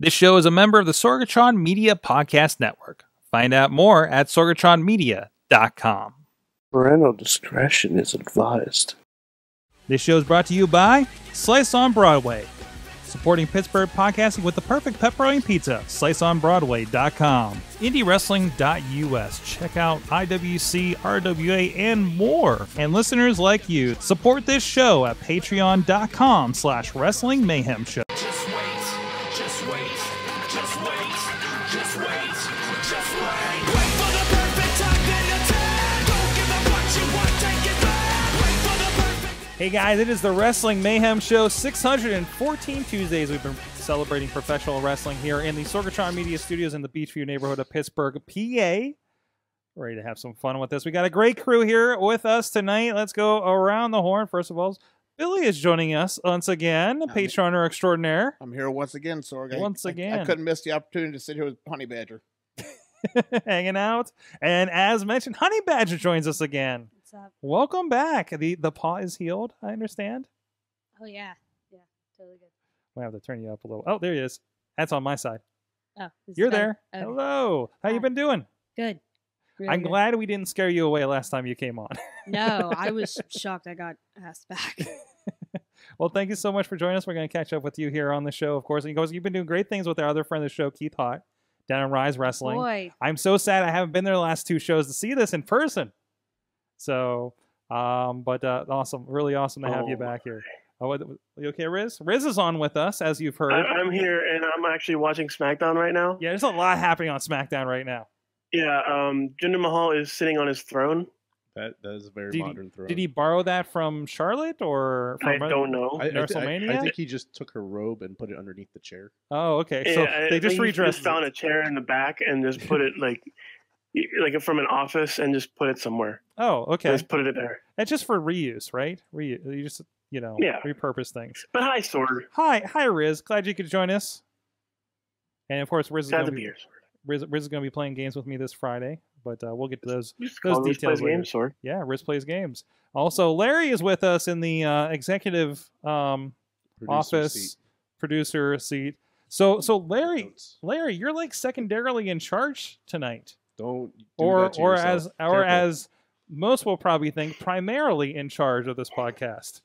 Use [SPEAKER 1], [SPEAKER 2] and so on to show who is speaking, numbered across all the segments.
[SPEAKER 1] This show is a member of the Sorgatron Media Podcast Network. Find out more at sorgatronmedia.com.
[SPEAKER 2] Parental discretion is advised.
[SPEAKER 1] This show is brought to you by Slice on Broadway, supporting Pittsburgh podcasting with the perfect pepperoni pizza. SliceOnBroadway.com, IndieWrestling.us. Check out IWC, RWA, and more. And listeners like you, support this show at Patreon.com slash Wrestling Mayhem Show. Hey guys, it is the Wrestling Mayhem Show 614 Tuesdays. We've been celebrating professional wrestling here in the Sorgatron Media Studios in the Beechview neighborhood of Pittsburgh, PA. Ready to have some fun with this. We got a great crew here with us tonight. Let's go around the horn. First of all, Billy is joining us once again, patroner extraordinaire.
[SPEAKER 3] I'm here once again, Sorg. I-
[SPEAKER 1] Once
[SPEAKER 3] I-
[SPEAKER 1] again.
[SPEAKER 3] I, couldn't miss the opportunity to sit here with Honey Badger.
[SPEAKER 1] hanging out. And as mentioned, Honey Badger joins us again.
[SPEAKER 4] What's up?
[SPEAKER 1] Welcome back. The the paw is healed, I understand.
[SPEAKER 4] Oh yeah, yeah, totally good.
[SPEAKER 1] We have to turn you up a little. Oh, there he is. That's on my side.
[SPEAKER 4] Oh,
[SPEAKER 1] You're there.
[SPEAKER 4] Okay.
[SPEAKER 1] Hello. How you been doing?
[SPEAKER 4] Good. Really
[SPEAKER 1] I'm
[SPEAKER 4] good.
[SPEAKER 1] glad we didn't scare you away last time you came on.
[SPEAKER 4] No, I was shocked. I got asked back.
[SPEAKER 1] well, thank you so much for joining us. We're going to catch up with you here on the show, of course. And because you've been doing great things with our other friend of the show, Keith Hott, down in Rise Wrestling.
[SPEAKER 4] Boy,
[SPEAKER 1] I'm so sad I haven't been there the last two shows to see this in person. So, um, but uh, awesome, really awesome to have you
[SPEAKER 5] Oh,
[SPEAKER 1] back here. Oh, what- you okay, Riz? Riz is on with us, as you've heard.
[SPEAKER 5] I, I'm here and I'm actually watching SmackDown right now.
[SPEAKER 1] yeah, there's a lot happening on SmackDown right now.
[SPEAKER 5] Yeah, um, Jinder Mahal is sitting on his throne.
[SPEAKER 6] That that is a very
[SPEAKER 1] Did he-
[SPEAKER 6] modern throne.
[SPEAKER 1] Did he borrow that from Charlotte or from
[SPEAKER 5] I don't know.
[SPEAKER 6] I, I, I-
[SPEAKER 1] WrestleMania?
[SPEAKER 6] I think he just took her robe and put it underneath the chair.
[SPEAKER 1] Oh, okay. So
[SPEAKER 5] Yeah, I
[SPEAKER 1] they just redressed
[SPEAKER 5] Just found a chair in the back and just put it like, y- like from an office and just put it somewhere.
[SPEAKER 1] Oh, okay.
[SPEAKER 5] Just put it there.
[SPEAKER 1] That's just for reuse, right? Reuse. You just you know
[SPEAKER 5] Yeah.
[SPEAKER 1] repurpose things.
[SPEAKER 5] But hi, Sorg.
[SPEAKER 1] Hi, hi, Riz. Glad you could join us. And of course, Riz is going
[SPEAKER 5] to
[SPEAKER 1] to
[SPEAKER 5] be
[SPEAKER 1] be. Riz, Riz is going to be playing games with me this Friday, but uh, we'll get to those.
[SPEAKER 5] Just
[SPEAKER 1] Those
[SPEAKER 5] call Riz
[SPEAKER 1] details
[SPEAKER 5] plays
[SPEAKER 1] later.
[SPEAKER 5] games, Sorg.
[SPEAKER 1] Yeah, Riz plays games. Also, Larry is with us in the uh, executive um,
[SPEAKER 6] Producer
[SPEAKER 1] office
[SPEAKER 6] seat.
[SPEAKER 1] producer seat. So, so Larry, Larry, you're like secondarily in charge tonight,
[SPEAKER 6] Don't do
[SPEAKER 1] or or
[SPEAKER 6] yourself.
[SPEAKER 1] as or as most will probably think, primarily in charge of this podcast.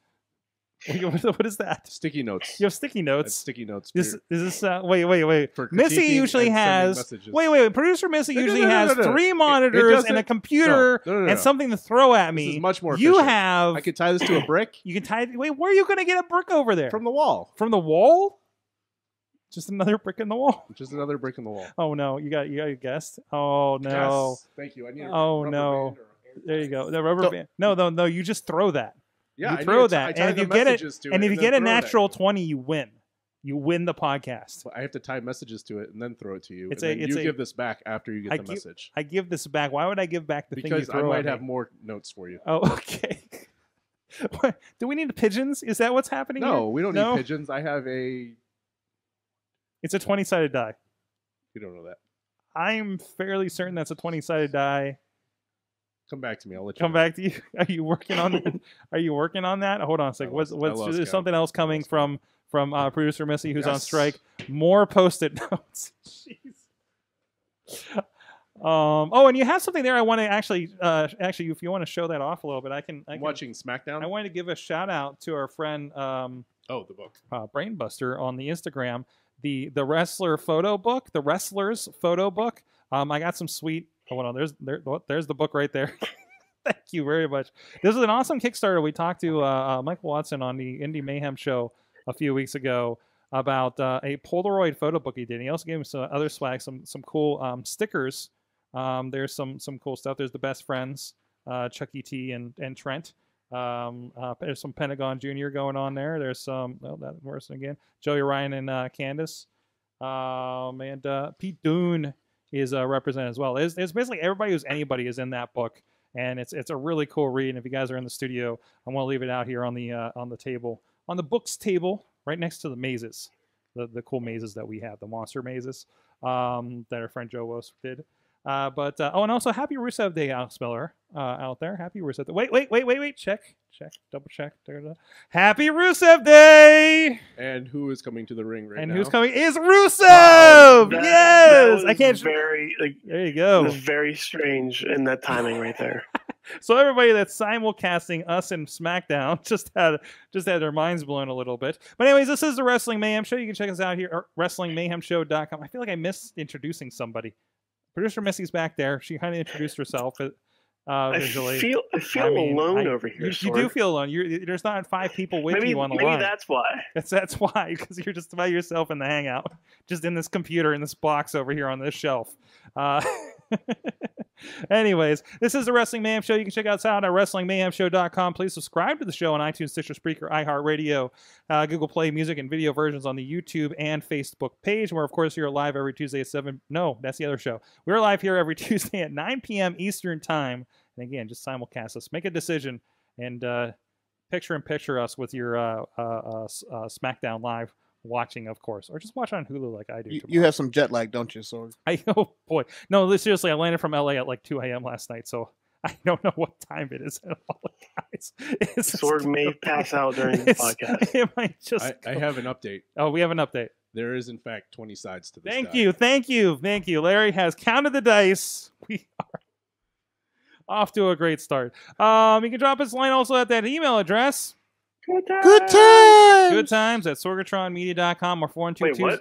[SPEAKER 1] what is that?
[SPEAKER 6] sticky notes.
[SPEAKER 1] You have sticky
[SPEAKER 6] That's
[SPEAKER 1] notes.
[SPEAKER 6] sticky notes.
[SPEAKER 1] This is this uh, wait wait wait.
[SPEAKER 6] for
[SPEAKER 1] Missy usually has wait wait wait. Producer Missy
[SPEAKER 6] No,
[SPEAKER 1] usually
[SPEAKER 6] no, no,
[SPEAKER 1] has three
[SPEAKER 6] It- it
[SPEAKER 1] monitors and a computer and something to throw at
[SPEAKER 6] This
[SPEAKER 1] me.
[SPEAKER 6] is much more.
[SPEAKER 1] you have
[SPEAKER 6] I could tie this to a brick
[SPEAKER 1] you can tie. Wait, where are you going to get a brick over there?
[SPEAKER 6] from the wall.
[SPEAKER 1] From the wall? Just another brick in the wall.
[SPEAKER 6] Just another brick in the wall.
[SPEAKER 1] Oh no, you got you got a guest. Oh no.
[SPEAKER 6] Yes. Thank you. I need. a
[SPEAKER 1] Oh, no.
[SPEAKER 6] band
[SPEAKER 1] There you go. The rubber
[SPEAKER 6] Don't-
[SPEAKER 1] band. No, no, no. You just throw that.
[SPEAKER 6] Yeah,
[SPEAKER 1] you
[SPEAKER 6] I
[SPEAKER 1] throw
[SPEAKER 6] I
[SPEAKER 1] that,
[SPEAKER 6] tie
[SPEAKER 1] and if you get it,
[SPEAKER 6] messages to
[SPEAKER 1] and if you get a
[SPEAKER 6] throw it at
[SPEAKER 1] natural
[SPEAKER 6] you.
[SPEAKER 1] twenty, you win. You win the podcast.
[SPEAKER 6] I have to tie messages to it and then throw it to you.
[SPEAKER 1] It's
[SPEAKER 6] and
[SPEAKER 1] a-
[SPEAKER 6] then
[SPEAKER 1] it's
[SPEAKER 6] you
[SPEAKER 1] a-
[SPEAKER 6] give this back after you get
[SPEAKER 1] I
[SPEAKER 6] the
[SPEAKER 1] give-
[SPEAKER 6] message.
[SPEAKER 1] I give this back. Why would I give back the thing you
[SPEAKER 6] Because I might have
[SPEAKER 1] me?
[SPEAKER 6] more notes for you.
[SPEAKER 1] Oh, okay. What? Do we need pigeons? Is that what's happening?
[SPEAKER 6] No,
[SPEAKER 1] here?
[SPEAKER 6] we don't
[SPEAKER 1] No?
[SPEAKER 6] need pigeons. I have a.
[SPEAKER 1] It's a twenty-sided die.
[SPEAKER 6] You don't know that.
[SPEAKER 1] I'm fairly certain that's a twenty-sided die.
[SPEAKER 6] Come back to me. I'll let you
[SPEAKER 1] Come
[SPEAKER 6] know.
[SPEAKER 1] back to you. Are you working on that? Are you working on that? Hold on a second.
[SPEAKER 6] I
[SPEAKER 1] What's, what's there's
[SPEAKER 6] count.
[SPEAKER 1] something else coming from from uh, producer Missy who's on strike? More post-it notes. Jeez. Um. Oh, and you have something there. I want to actually, uh, actually, if you want to show that off a little bit, I can. I
[SPEAKER 6] I'm
[SPEAKER 1] can
[SPEAKER 6] watching SmackDown.
[SPEAKER 1] I wanted to give a shout out to our friend um,
[SPEAKER 6] oh, the book.
[SPEAKER 1] uh, Brainbuster on the Instagram. The the wrestler photo book, the wrestlers photo book. Um, I got some sweet. Hold on, there's there, oh, there's the book right there. Thank you very much. This is an awesome Kickstarter. We talked to uh, uh, Michael Watson on the Indie Mayhem show a few weeks ago about uh, a Polaroid photo book he did. He also gave me some other swag, some some cool um, stickers. Um, there's some some cool stuff. There's the best friends, uh, Chucky T and and Trent. Um, uh, there's some Pentagon Junior going on there. There's some well, that person again, Joey Ryan and uh, Candace, um, and uh, Pete Dunne is uh, represented as well. It's, it's basically everybody who's anybody is in that book, and it's it's a really cool read. And if you guys are in the studio, I want to leave it out here on the uh, on the table on the books table right next to the mazes, the the cool mazes that we have, the monster mazes um, that our friend Joe Wos did. Uh, but uh, oh, and also happy Rusev Day, Alex Miller, uh, out there. Happy Rusev Day. Wait, wait, wait, wait, wait. Check, check, double check. Happy Rusev Day.
[SPEAKER 6] And who is coming to the ring right
[SPEAKER 1] and
[SPEAKER 6] now?
[SPEAKER 1] And who's coming? Is Rusev.
[SPEAKER 5] That- that
[SPEAKER 1] yes, I can't.
[SPEAKER 5] Very like
[SPEAKER 1] there you go.
[SPEAKER 5] very strange in that timing right there.
[SPEAKER 1] So everybody that's simulcasting us in SmackDown just had just had their minds blown a little bit. But anyways, this is the Wrestling Mayhem Show. You can check us out here at WrestlingMayhemShow.com. I feel like I missed introducing somebody. Producer Missy's back there. She kind of introduced herself uh,
[SPEAKER 5] I
[SPEAKER 1] visually.
[SPEAKER 5] feel I feel
[SPEAKER 1] I mean,
[SPEAKER 5] alone
[SPEAKER 1] I-
[SPEAKER 5] over here.
[SPEAKER 1] You, you do feel alone. You're, there's not five people with
[SPEAKER 5] maybe
[SPEAKER 1] you on the
[SPEAKER 5] maybe
[SPEAKER 1] line.
[SPEAKER 5] that's why.
[SPEAKER 1] That's that's why, because you're just by yourself in the hangout, just in this computer in this box over here on this shelf. Uh, anyways, this is the Wrestling Mayhem Show. You can check us out at WrestlingMayhemShow.com. Please subscribe to the show on iTunes, Stitcher, Spreaker, iHeartRadio, uh, Google Play Music, and video versions on the YouTube and Facebook page. Where, of course, you're live every Tuesday at seven. No, that's the other show. We're live here every Tuesday at 9 p.m. Eastern Time. And again, just simulcast us. Make a decision and. Uh, picture and picture us with your uh, uh, uh, uh, SmackDown Live watching, of course, or just watch on Hulu like I do.
[SPEAKER 3] You, you have some jet lag, don't you, Sorg?
[SPEAKER 1] I oh boy, no, seriously, I landed from LA at like 2 a.m. last night, so I don't know what time it is at all, guys. It's just
[SPEAKER 5] Sorg may
[SPEAKER 1] gonna-
[SPEAKER 5] pass out during the podcast.
[SPEAKER 1] It might just.
[SPEAKER 6] I, I have an update.
[SPEAKER 1] Oh, we have an update.
[SPEAKER 6] There is, in fact, 20 sides to this.
[SPEAKER 1] Thank
[SPEAKER 6] die.
[SPEAKER 1] you, thank you, thank you. Larry has counted the dice. We are off to a great start. Um, you can drop us a line also at that email address.
[SPEAKER 5] Good times.
[SPEAKER 3] Good time.
[SPEAKER 1] Good times at sorgatronmedia.com or 412
[SPEAKER 5] Wait,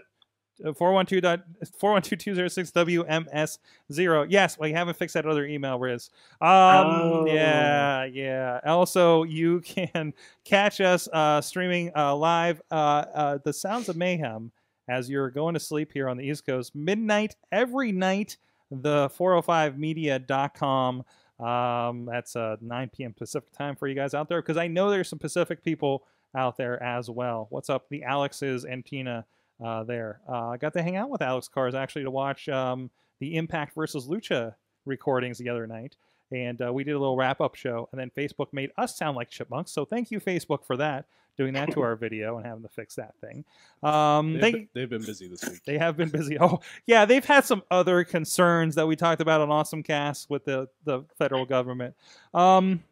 [SPEAKER 1] 412 dot 412-206-WMS0. Yes, well, you haven't fixed that other email, Riz. Um,
[SPEAKER 5] Oh.
[SPEAKER 1] Yeah, yeah. Also, you can catch us uh, streaming uh, live uh, uh, The Sounds of Mayhem as you're going to sleep here on the East Coast. Midnight every night, the 405media.com. Um, that's uh, 9 p.m. Pacific time for you guys out there because I know there's some Pacific people out there as well. What's up, the Alexes and Tina uh, there? Uh, I got to hang out with Alex Cars actually to watch um, the Impact versus Lucha recordings the other night. And uh, we did a little wrap up show, and then Facebook made us sound like chipmunks. So thank you, Facebook, for that, doing that to our video and having to fix that thing. Um,
[SPEAKER 6] They've,
[SPEAKER 1] thank,
[SPEAKER 6] been, they've been busy this week.
[SPEAKER 1] they have been busy. Oh, yeah, they've had some other concerns that we talked about on Awesome Cast with the, the federal government. Um,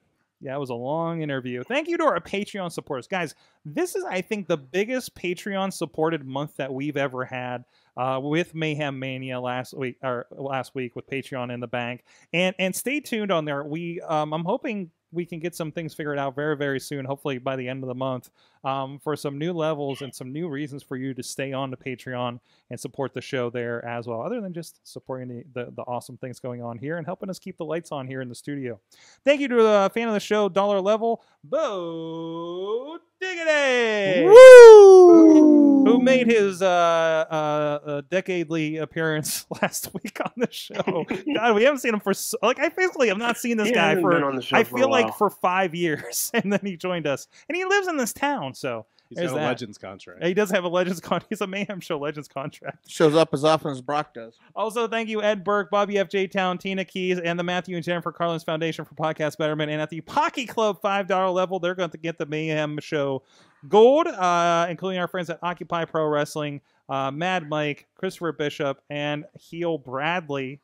[SPEAKER 1] yeah, it was a long interview. Thank you to our Patreon supporters. Guys, this is, I think, the biggest Patreon supported month that we've ever had uh, with Mayhem Mania last week or last week with Patreon in the bank. And and stay tuned on there. We um, I'm hoping we can get some things figured out very very soon. Hopefully by the end of the month um, for some new levels and some new reasons for you to stay on to Patreon and support the show there as well. Other than just supporting the, the, the awesome things going on here and helping us keep the lights on here in the studio. Thank you to the fan of the show, dollar level, Bo Diggity
[SPEAKER 3] Woo!
[SPEAKER 1] who made his uh, uh, uh, decadely appearance last week on the show. God, we haven't seen him for so, like I basically have not seen this
[SPEAKER 5] He
[SPEAKER 1] guy for
[SPEAKER 5] on the show
[SPEAKER 1] I
[SPEAKER 5] for
[SPEAKER 1] feel like for five years, and then he joined us, and he lives in this town, so
[SPEAKER 6] He's
[SPEAKER 1] There's
[SPEAKER 6] got a
[SPEAKER 1] that.
[SPEAKER 6] Legends contract.
[SPEAKER 1] he does have a Legends con. He's a Mayhem Show Legends contract.
[SPEAKER 3] Shows up as often as Brock does.
[SPEAKER 1] Also, thank you, Ed Burke, Bobby F. J. Town, Tina Keys, and the Matthew and Jennifer Carlins Foundation for Podcast Betterment. And at the Pocky Club $5 level, they're going to get the Mayhem Show Gold, uh, including our friends at Occupy Pro Wrestling, uh, Mad Mike, Christopher Bishop, and Heel Bradley.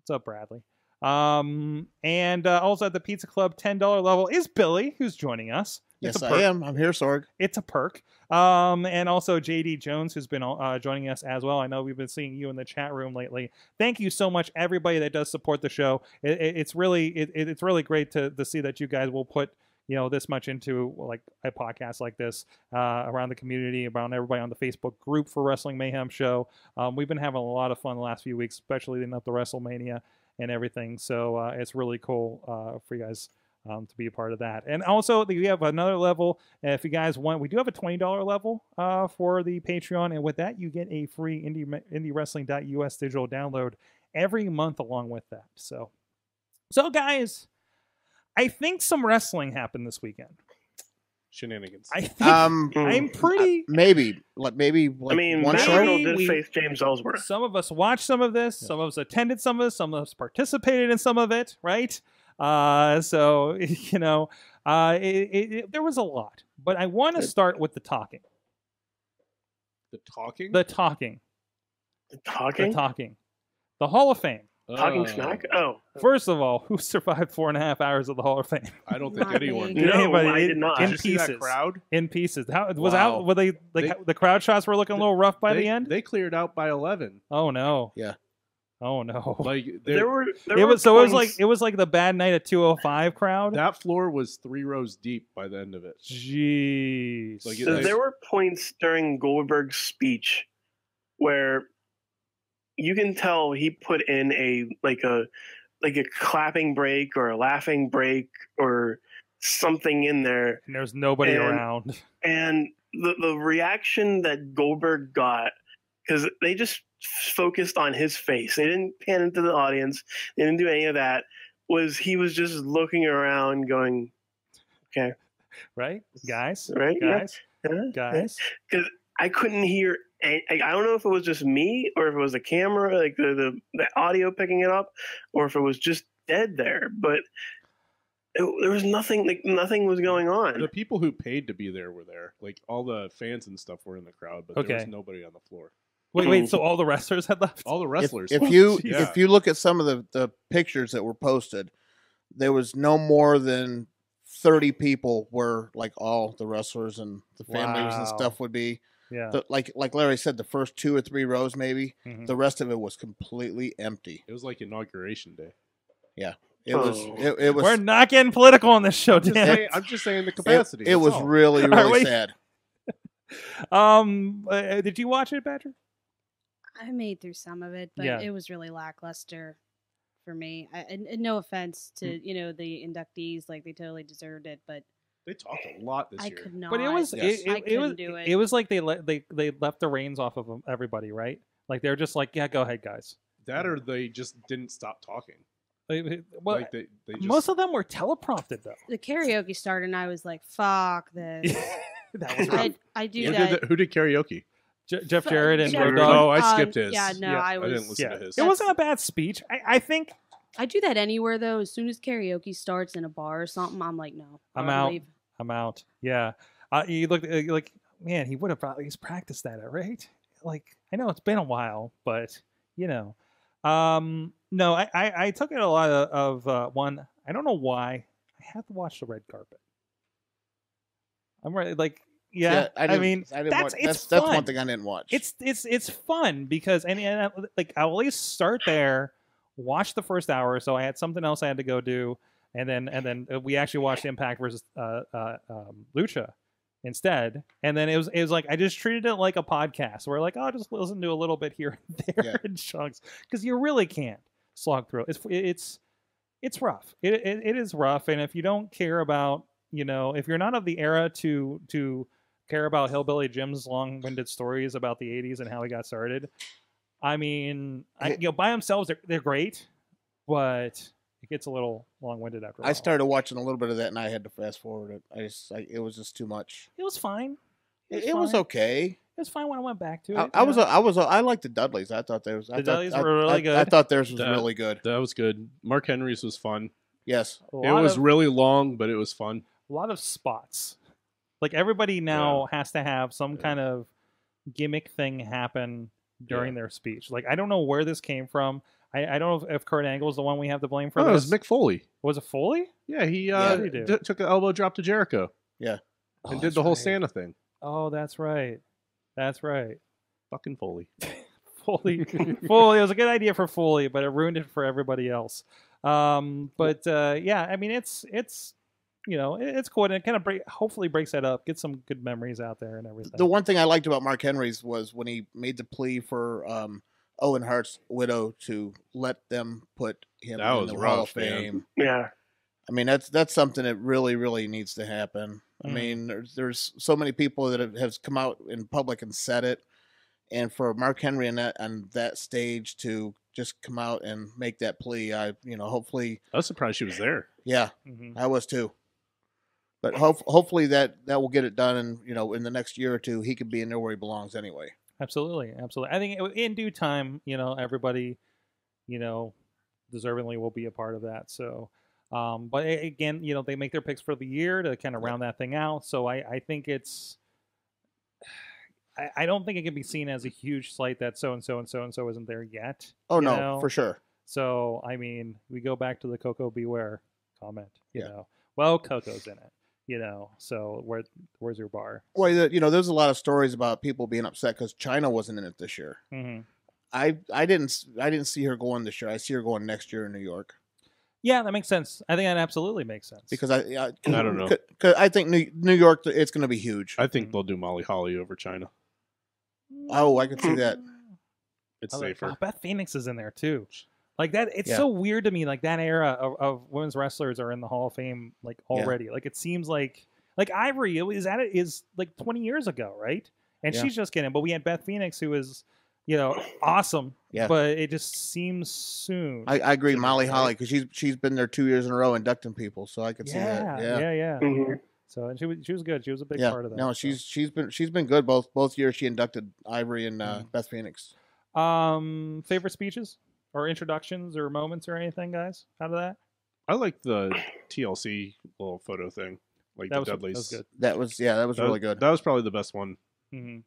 [SPEAKER 1] What's up, Bradley? Um, and uh, also at the Pizza Club $10 level is Billy, who's joining us.
[SPEAKER 3] Yes, I am. I'm here, Sorg.
[SPEAKER 1] it's a perk. Um, and also JD Jones, who's been uh, joining us as well. I know we've been seeing you in the chat room lately. Thank you so much, everybody that does support the show. It, it- it's really it, it- it's really great to to see that you guys will put you know this much into like a podcast like this uh, around the community, around everybody on the Facebook group for Wrestling Mayhem Show. Um, we've been having a lot of fun the last few weeks, especially leading up to WrestleMania and everything. So uh, it's really cool uh, for you guys um, to be a part of that. And also, we have another level. uh, If you guys want, we do have a twenty dollar level uh, for the Patreon, and with that, you get a free indie indiewrestling.us digital download every month along with that. So, so guys, I think some wrestling happened this weekend.
[SPEAKER 6] Shenanigans.
[SPEAKER 1] I think
[SPEAKER 3] Um,
[SPEAKER 1] I'm pretty.
[SPEAKER 3] maybe, like maybe, like
[SPEAKER 5] I mean,
[SPEAKER 3] one
[SPEAKER 1] Matt
[SPEAKER 3] show.
[SPEAKER 5] Did
[SPEAKER 1] we-
[SPEAKER 5] face James Ellsworth.
[SPEAKER 1] Some of us watched some of this. Some of us attended some of this. Some of us participated in some of it. Right. Uh, so you know, uh, it, it, it- there was a lot. But I want to start with the talking.
[SPEAKER 6] the talking?
[SPEAKER 1] The talking.
[SPEAKER 5] The talking.
[SPEAKER 1] The talking. The Hall of Fame.
[SPEAKER 5] Talking
[SPEAKER 6] Uh,
[SPEAKER 5] smack? Oh,
[SPEAKER 1] First of all, who survived four and a half hours of the Hall of Fame
[SPEAKER 6] I don't think
[SPEAKER 4] Not
[SPEAKER 6] anyone did.
[SPEAKER 5] No,
[SPEAKER 1] Anybody
[SPEAKER 5] I
[SPEAKER 1] in-
[SPEAKER 5] did not.
[SPEAKER 1] in
[SPEAKER 6] Did you see that
[SPEAKER 1] pieces.
[SPEAKER 6] crowd?
[SPEAKER 1] in pieces. How was
[SPEAKER 6] Wow.
[SPEAKER 1] out? Were they like
[SPEAKER 6] They-
[SPEAKER 1] the crowd shots were looking a little rough by
[SPEAKER 6] they,
[SPEAKER 1] the end?
[SPEAKER 6] They cleared out by eleven.
[SPEAKER 1] oh no.
[SPEAKER 3] Yeah.
[SPEAKER 1] Oh no.
[SPEAKER 6] Like
[SPEAKER 5] there
[SPEAKER 6] there,
[SPEAKER 5] were. There
[SPEAKER 1] it
[SPEAKER 5] were
[SPEAKER 1] was so it was like it was like the bad night at 205 crowd.
[SPEAKER 6] that floor was three rows deep by the end of it.
[SPEAKER 1] Jeez.
[SPEAKER 6] Like,
[SPEAKER 5] So
[SPEAKER 6] they-
[SPEAKER 5] there were points during Goldberg's speech where you can tell he put in a like a like a clapping break or a laughing break or something in there
[SPEAKER 1] and there's nobody
[SPEAKER 5] and-
[SPEAKER 1] around.
[SPEAKER 5] and the the reaction that Goldberg got because they just focused on his face. They didn't pan into the audience. They didn't do any of that. Was he was just looking around, going, "Okay,
[SPEAKER 1] Right? Guys?
[SPEAKER 5] right,
[SPEAKER 1] Guys?
[SPEAKER 5] yeah,
[SPEAKER 1] Guys?
[SPEAKER 5] Because I couldn't hear. any- I I don't know if it was just me or if it was the camera, like the, the, the audio picking it up, or if it was just dead there. But it, there was nothing. Like nothing was going on.
[SPEAKER 6] The people who paid to be there were there. Like all the fans and stuff were in the crowd, but there was nobody on the floor.
[SPEAKER 1] Wait, wait, so all the wrestlers had left?
[SPEAKER 6] All the wrestlers.
[SPEAKER 3] if you
[SPEAKER 6] Yeah.
[SPEAKER 3] if you look at some of the, the pictures that were posted, there was no more than thirty people where like all the wrestlers and the families
[SPEAKER 1] Wow.
[SPEAKER 3] and stuff would be.
[SPEAKER 1] yeah.
[SPEAKER 3] The, like like Larry said, the first two or three rows maybe.
[SPEAKER 1] Mhm.
[SPEAKER 3] The rest of it was completely empty.
[SPEAKER 6] it was like inauguration day. Yeah.
[SPEAKER 3] It was
[SPEAKER 5] Oh.
[SPEAKER 3] it, it was
[SPEAKER 1] We're not getting political on this show,
[SPEAKER 6] I'm just,
[SPEAKER 1] Dan.
[SPEAKER 6] saying, I'm just saying the capacity.
[SPEAKER 3] it
[SPEAKER 6] that's
[SPEAKER 3] was
[SPEAKER 6] all.
[SPEAKER 3] really really sad.
[SPEAKER 1] Um, uh, did you watch it, Patrick?
[SPEAKER 4] I made through some of it, but
[SPEAKER 1] Yeah.
[SPEAKER 4] it was really lackluster for me. I, and, and no offense to
[SPEAKER 1] Mm.
[SPEAKER 4] you know the inductees, like they totally deserved it, but
[SPEAKER 6] They talked a lot this
[SPEAKER 4] I
[SPEAKER 6] year.
[SPEAKER 4] could not.
[SPEAKER 1] But it was
[SPEAKER 3] Yes.
[SPEAKER 1] it,
[SPEAKER 4] I
[SPEAKER 1] it, it was
[SPEAKER 4] couldn't do
[SPEAKER 1] it.
[SPEAKER 4] it.
[SPEAKER 1] was like they let they they left the reins off of them, everybody, right? Like they're just like, yeah, go ahead, guys.
[SPEAKER 6] that or they just didn't stop talking.
[SPEAKER 1] Like, Well,
[SPEAKER 6] like they, they just,
[SPEAKER 1] most of them were teleprompted though.
[SPEAKER 4] the karaoke started, and I was like, "Fuck this."
[SPEAKER 1] that was rough.
[SPEAKER 4] I, I do
[SPEAKER 6] who,
[SPEAKER 4] that.
[SPEAKER 6] did the- who did karaoke?
[SPEAKER 1] Je- Jeff
[SPEAKER 4] Fu-
[SPEAKER 1] Jarrett and
[SPEAKER 4] Jeff-
[SPEAKER 1] Road
[SPEAKER 5] Jarrett.
[SPEAKER 1] Dogg.
[SPEAKER 6] Oh, I
[SPEAKER 4] Um,
[SPEAKER 6] skipped his.
[SPEAKER 4] Yeah, no,
[SPEAKER 1] Yeah.
[SPEAKER 4] I
[SPEAKER 6] I
[SPEAKER 4] was.
[SPEAKER 6] didn't listen
[SPEAKER 1] yeah,
[SPEAKER 6] to his.
[SPEAKER 1] it wasn't a bad speech. I, I think
[SPEAKER 4] I do that anywhere though. As soon as karaoke starts in a bar or something, I'm like, no,
[SPEAKER 1] I'm out.
[SPEAKER 4] leave.
[SPEAKER 1] I'm out. Yeah, uh, you look uh, like man. He would have probably he's practiced that, right? Like I know it's been a while, but you know, um, no, I, I, I took it a lot of, of uh, one. I don't know why. I have to watch the red carpet. I'm ready. Like, yeah. I,
[SPEAKER 3] didn't-
[SPEAKER 1] mean,
[SPEAKER 3] I
[SPEAKER 1] that's
[SPEAKER 3] watch, that's that's one thing I didn't watch.
[SPEAKER 1] It's it's it's fun because and, and I- like I'll at least start there, watch the first hour. So I had something else I had to go do, and then and then uh, we actually watched Impact versus uh, uh, um, Lucha instead. And then it was it was like I just treated it like a podcast. Where like oh, I'll just listen to a little bit here and there
[SPEAKER 3] Yeah.
[SPEAKER 1] in chunks because you really can't slog through. It's it's it's rough. It, it it is rough, and if you don't care about you know if you're not of the era to to care about Hillbilly Jim's long-winded stories about the '80s and how he got started, I mean, I, you know, by themselves they're they're great, but it gets a little long-winded after. a
[SPEAKER 3] I
[SPEAKER 1] while.
[SPEAKER 3] started watching a little bit of that and I had to fast forward it. I just I, it was just too much.
[SPEAKER 1] It was fine.
[SPEAKER 3] It, it was
[SPEAKER 1] fine.
[SPEAKER 3] okay.
[SPEAKER 1] It was fine when I went back to it.
[SPEAKER 3] I,
[SPEAKER 1] you
[SPEAKER 3] I was
[SPEAKER 1] know?
[SPEAKER 3] a, I was a, I liked the Dudleys. I thought they was I
[SPEAKER 1] The
[SPEAKER 3] thought,
[SPEAKER 1] Dudleys
[SPEAKER 3] I-
[SPEAKER 1] were really
[SPEAKER 3] I- I thought theirs was
[SPEAKER 6] That-
[SPEAKER 3] really good.
[SPEAKER 6] That was good. Mark Henry's was fun.
[SPEAKER 3] Yes.
[SPEAKER 6] It was
[SPEAKER 1] of,
[SPEAKER 6] really long, but it was fun.
[SPEAKER 1] a lot of spots. Like everybody now has to have some
[SPEAKER 6] Yeah.
[SPEAKER 1] kind of gimmick thing happen during their speech. Like I don't know where this came from. I, I don't know if, if Kurt Angle's the one we have to blame for
[SPEAKER 6] Oh, it was Mick Foley.
[SPEAKER 1] Was it Foley?
[SPEAKER 6] Yeah, he
[SPEAKER 3] Yeah,
[SPEAKER 6] uh,
[SPEAKER 1] he did.
[SPEAKER 6] d- took an elbow drop to Jericho
[SPEAKER 3] Yeah.
[SPEAKER 1] Oh,
[SPEAKER 6] and
[SPEAKER 1] that's
[SPEAKER 6] did the whole
[SPEAKER 1] right.
[SPEAKER 6] Santa thing.
[SPEAKER 1] Oh, that's right. That's right.
[SPEAKER 6] Fucking Foley.
[SPEAKER 1] Foley. Foley. It was a good idea for Foley, but it ruined it for everybody else. Um, but uh, yeah, I mean, it's it's you know it- it's cool and it kind of break, hopefully breaks that up, get some good memories out there and everything.
[SPEAKER 3] The one thing I liked about Mark Henry's was when he made the plea for um, Owen Hart's widow to let them put him
[SPEAKER 6] That
[SPEAKER 3] in
[SPEAKER 6] was
[SPEAKER 3] the Hall
[SPEAKER 6] rough,
[SPEAKER 3] of
[SPEAKER 6] man.
[SPEAKER 3] Fame.
[SPEAKER 5] Yeah.
[SPEAKER 3] I mean, that's that's something that really, really needs to happen. I
[SPEAKER 1] Mm.
[SPEAKER 3] mean, there's, there's so many people that have, have come out in public and said it, and for Mark Henry on that on that stage to just come out and make that plea, I you know, hopefully,
[SPEAKER 6] I was surprised she was there.
[SPEAKER 3] yeah,
[SPEAKER 1] Mhm.
[SPEAKER 3] I was too. But hope, hopefully that that will get it done, and you know, in the next year or two, he could be in there where he belongs anyway.
[SPEAKER 1] Absolutely, absolutely. I think in due time, you know, everybody, you know, deservingly will be a part of that. So, um, but again, you know, they make their picks for the year to kind of round that thing out. So I, I think it's, I, I don't think it can be seen as a huge slight that so and so and so and so isn't there yet.
[SPEAKER 3] Oh no,
[SPEAKER 1] know?
[SPEAKER 3] for sure.
[SPEAKER 1] So I mean, we go back to the Koko B. Ware comment. You
[SPEAKER 3] Yeah.
[SPEAKER 1] know, well, Koko's in it. You know, so where where's your bar?
[SPEAKER 3] Well, you know, there's a lot of stories about people being upset because Chyna wasn't in it this year.
[SPEAKER 1] hmm
[SPEAKER 3] I I didn't i didn't see her going this year. I see her going next year in New York
[SPEAKER 1] Yeah, that makes sense. I think that absolutely makes sense.
[SPEAKER 3] because I I,
[SPEAKER 6] I don't know.
[SPEAKER 3] 'cause I think New, New York it's going to be huge.
[SPEAKER 6] I think they'll do Molly Holly over Chyna.
[SPEAKER 3] oh, I can see that.
[SPEAKER 6] It's
[SPEAKER 1] I like-
[SPEAKER 6] safer.
[SPEAKER 1] oh, Beth Phoenix is in there too. Like that, it's
[SPEAKER 3] Yeah.
[SPEAKER 1] so weird to me. Like that era of, of women's wrestlers are in the Hall of Fame like
[SPEAKER 3] Yeah.
[SPEAKER 1] already. Like it seems like like Ivory is was at it is like 20 years ago, right? And
[SPEAKER 3] Yeah.
[SPEAKER 1] she's just getting. But we had Beth Phoenix who was, you know, awesome.
[SPEAKER 3] Yeah.
[SPEAKER 1] But it just seems soon.
[SPEAKER 3] I, I agree, Molly? Holly, because she's she's been there two years in a row inducting people, so I could see that.
[SPEAKER 1] yeah,
[SPEAKER 3] Yeah,
[SPEAKER 1] yeah,
[SPEAKER 5] Mhm.
[SPEAKER 1] So and she was she was good. She was a big
[SPEAKER 3] yeah.
[SPEAKER 1] part of that.
[SPEAKER 3] No,
[SPEAKER 1] so.
[SPEAKER 3] she's she's been she's been good both both years. She inducted Ivory and uh,
[SPEAKER 1] Mhm.
[SPEAKER 3] Beth Phoenix.
[SPEAKER 1] um favorite speeches or introductions or moments or anything, guys, out of that.
[SPEAKER 6] I like the TLC little photo thing, like
[SPEAKER 1] That
[SPEAKER 6] the
[SPEAKER 1] was, that
[SPEAKER 6] Dudleys.
[SPEAKER 1] was good.
[SPEAKER 3] That was yeah, that was
[SPEAKER 6] That
[SPEAKER 3] really good.
[SPEAKER 6] That was probably the best one
[SPEAKER 1] hmm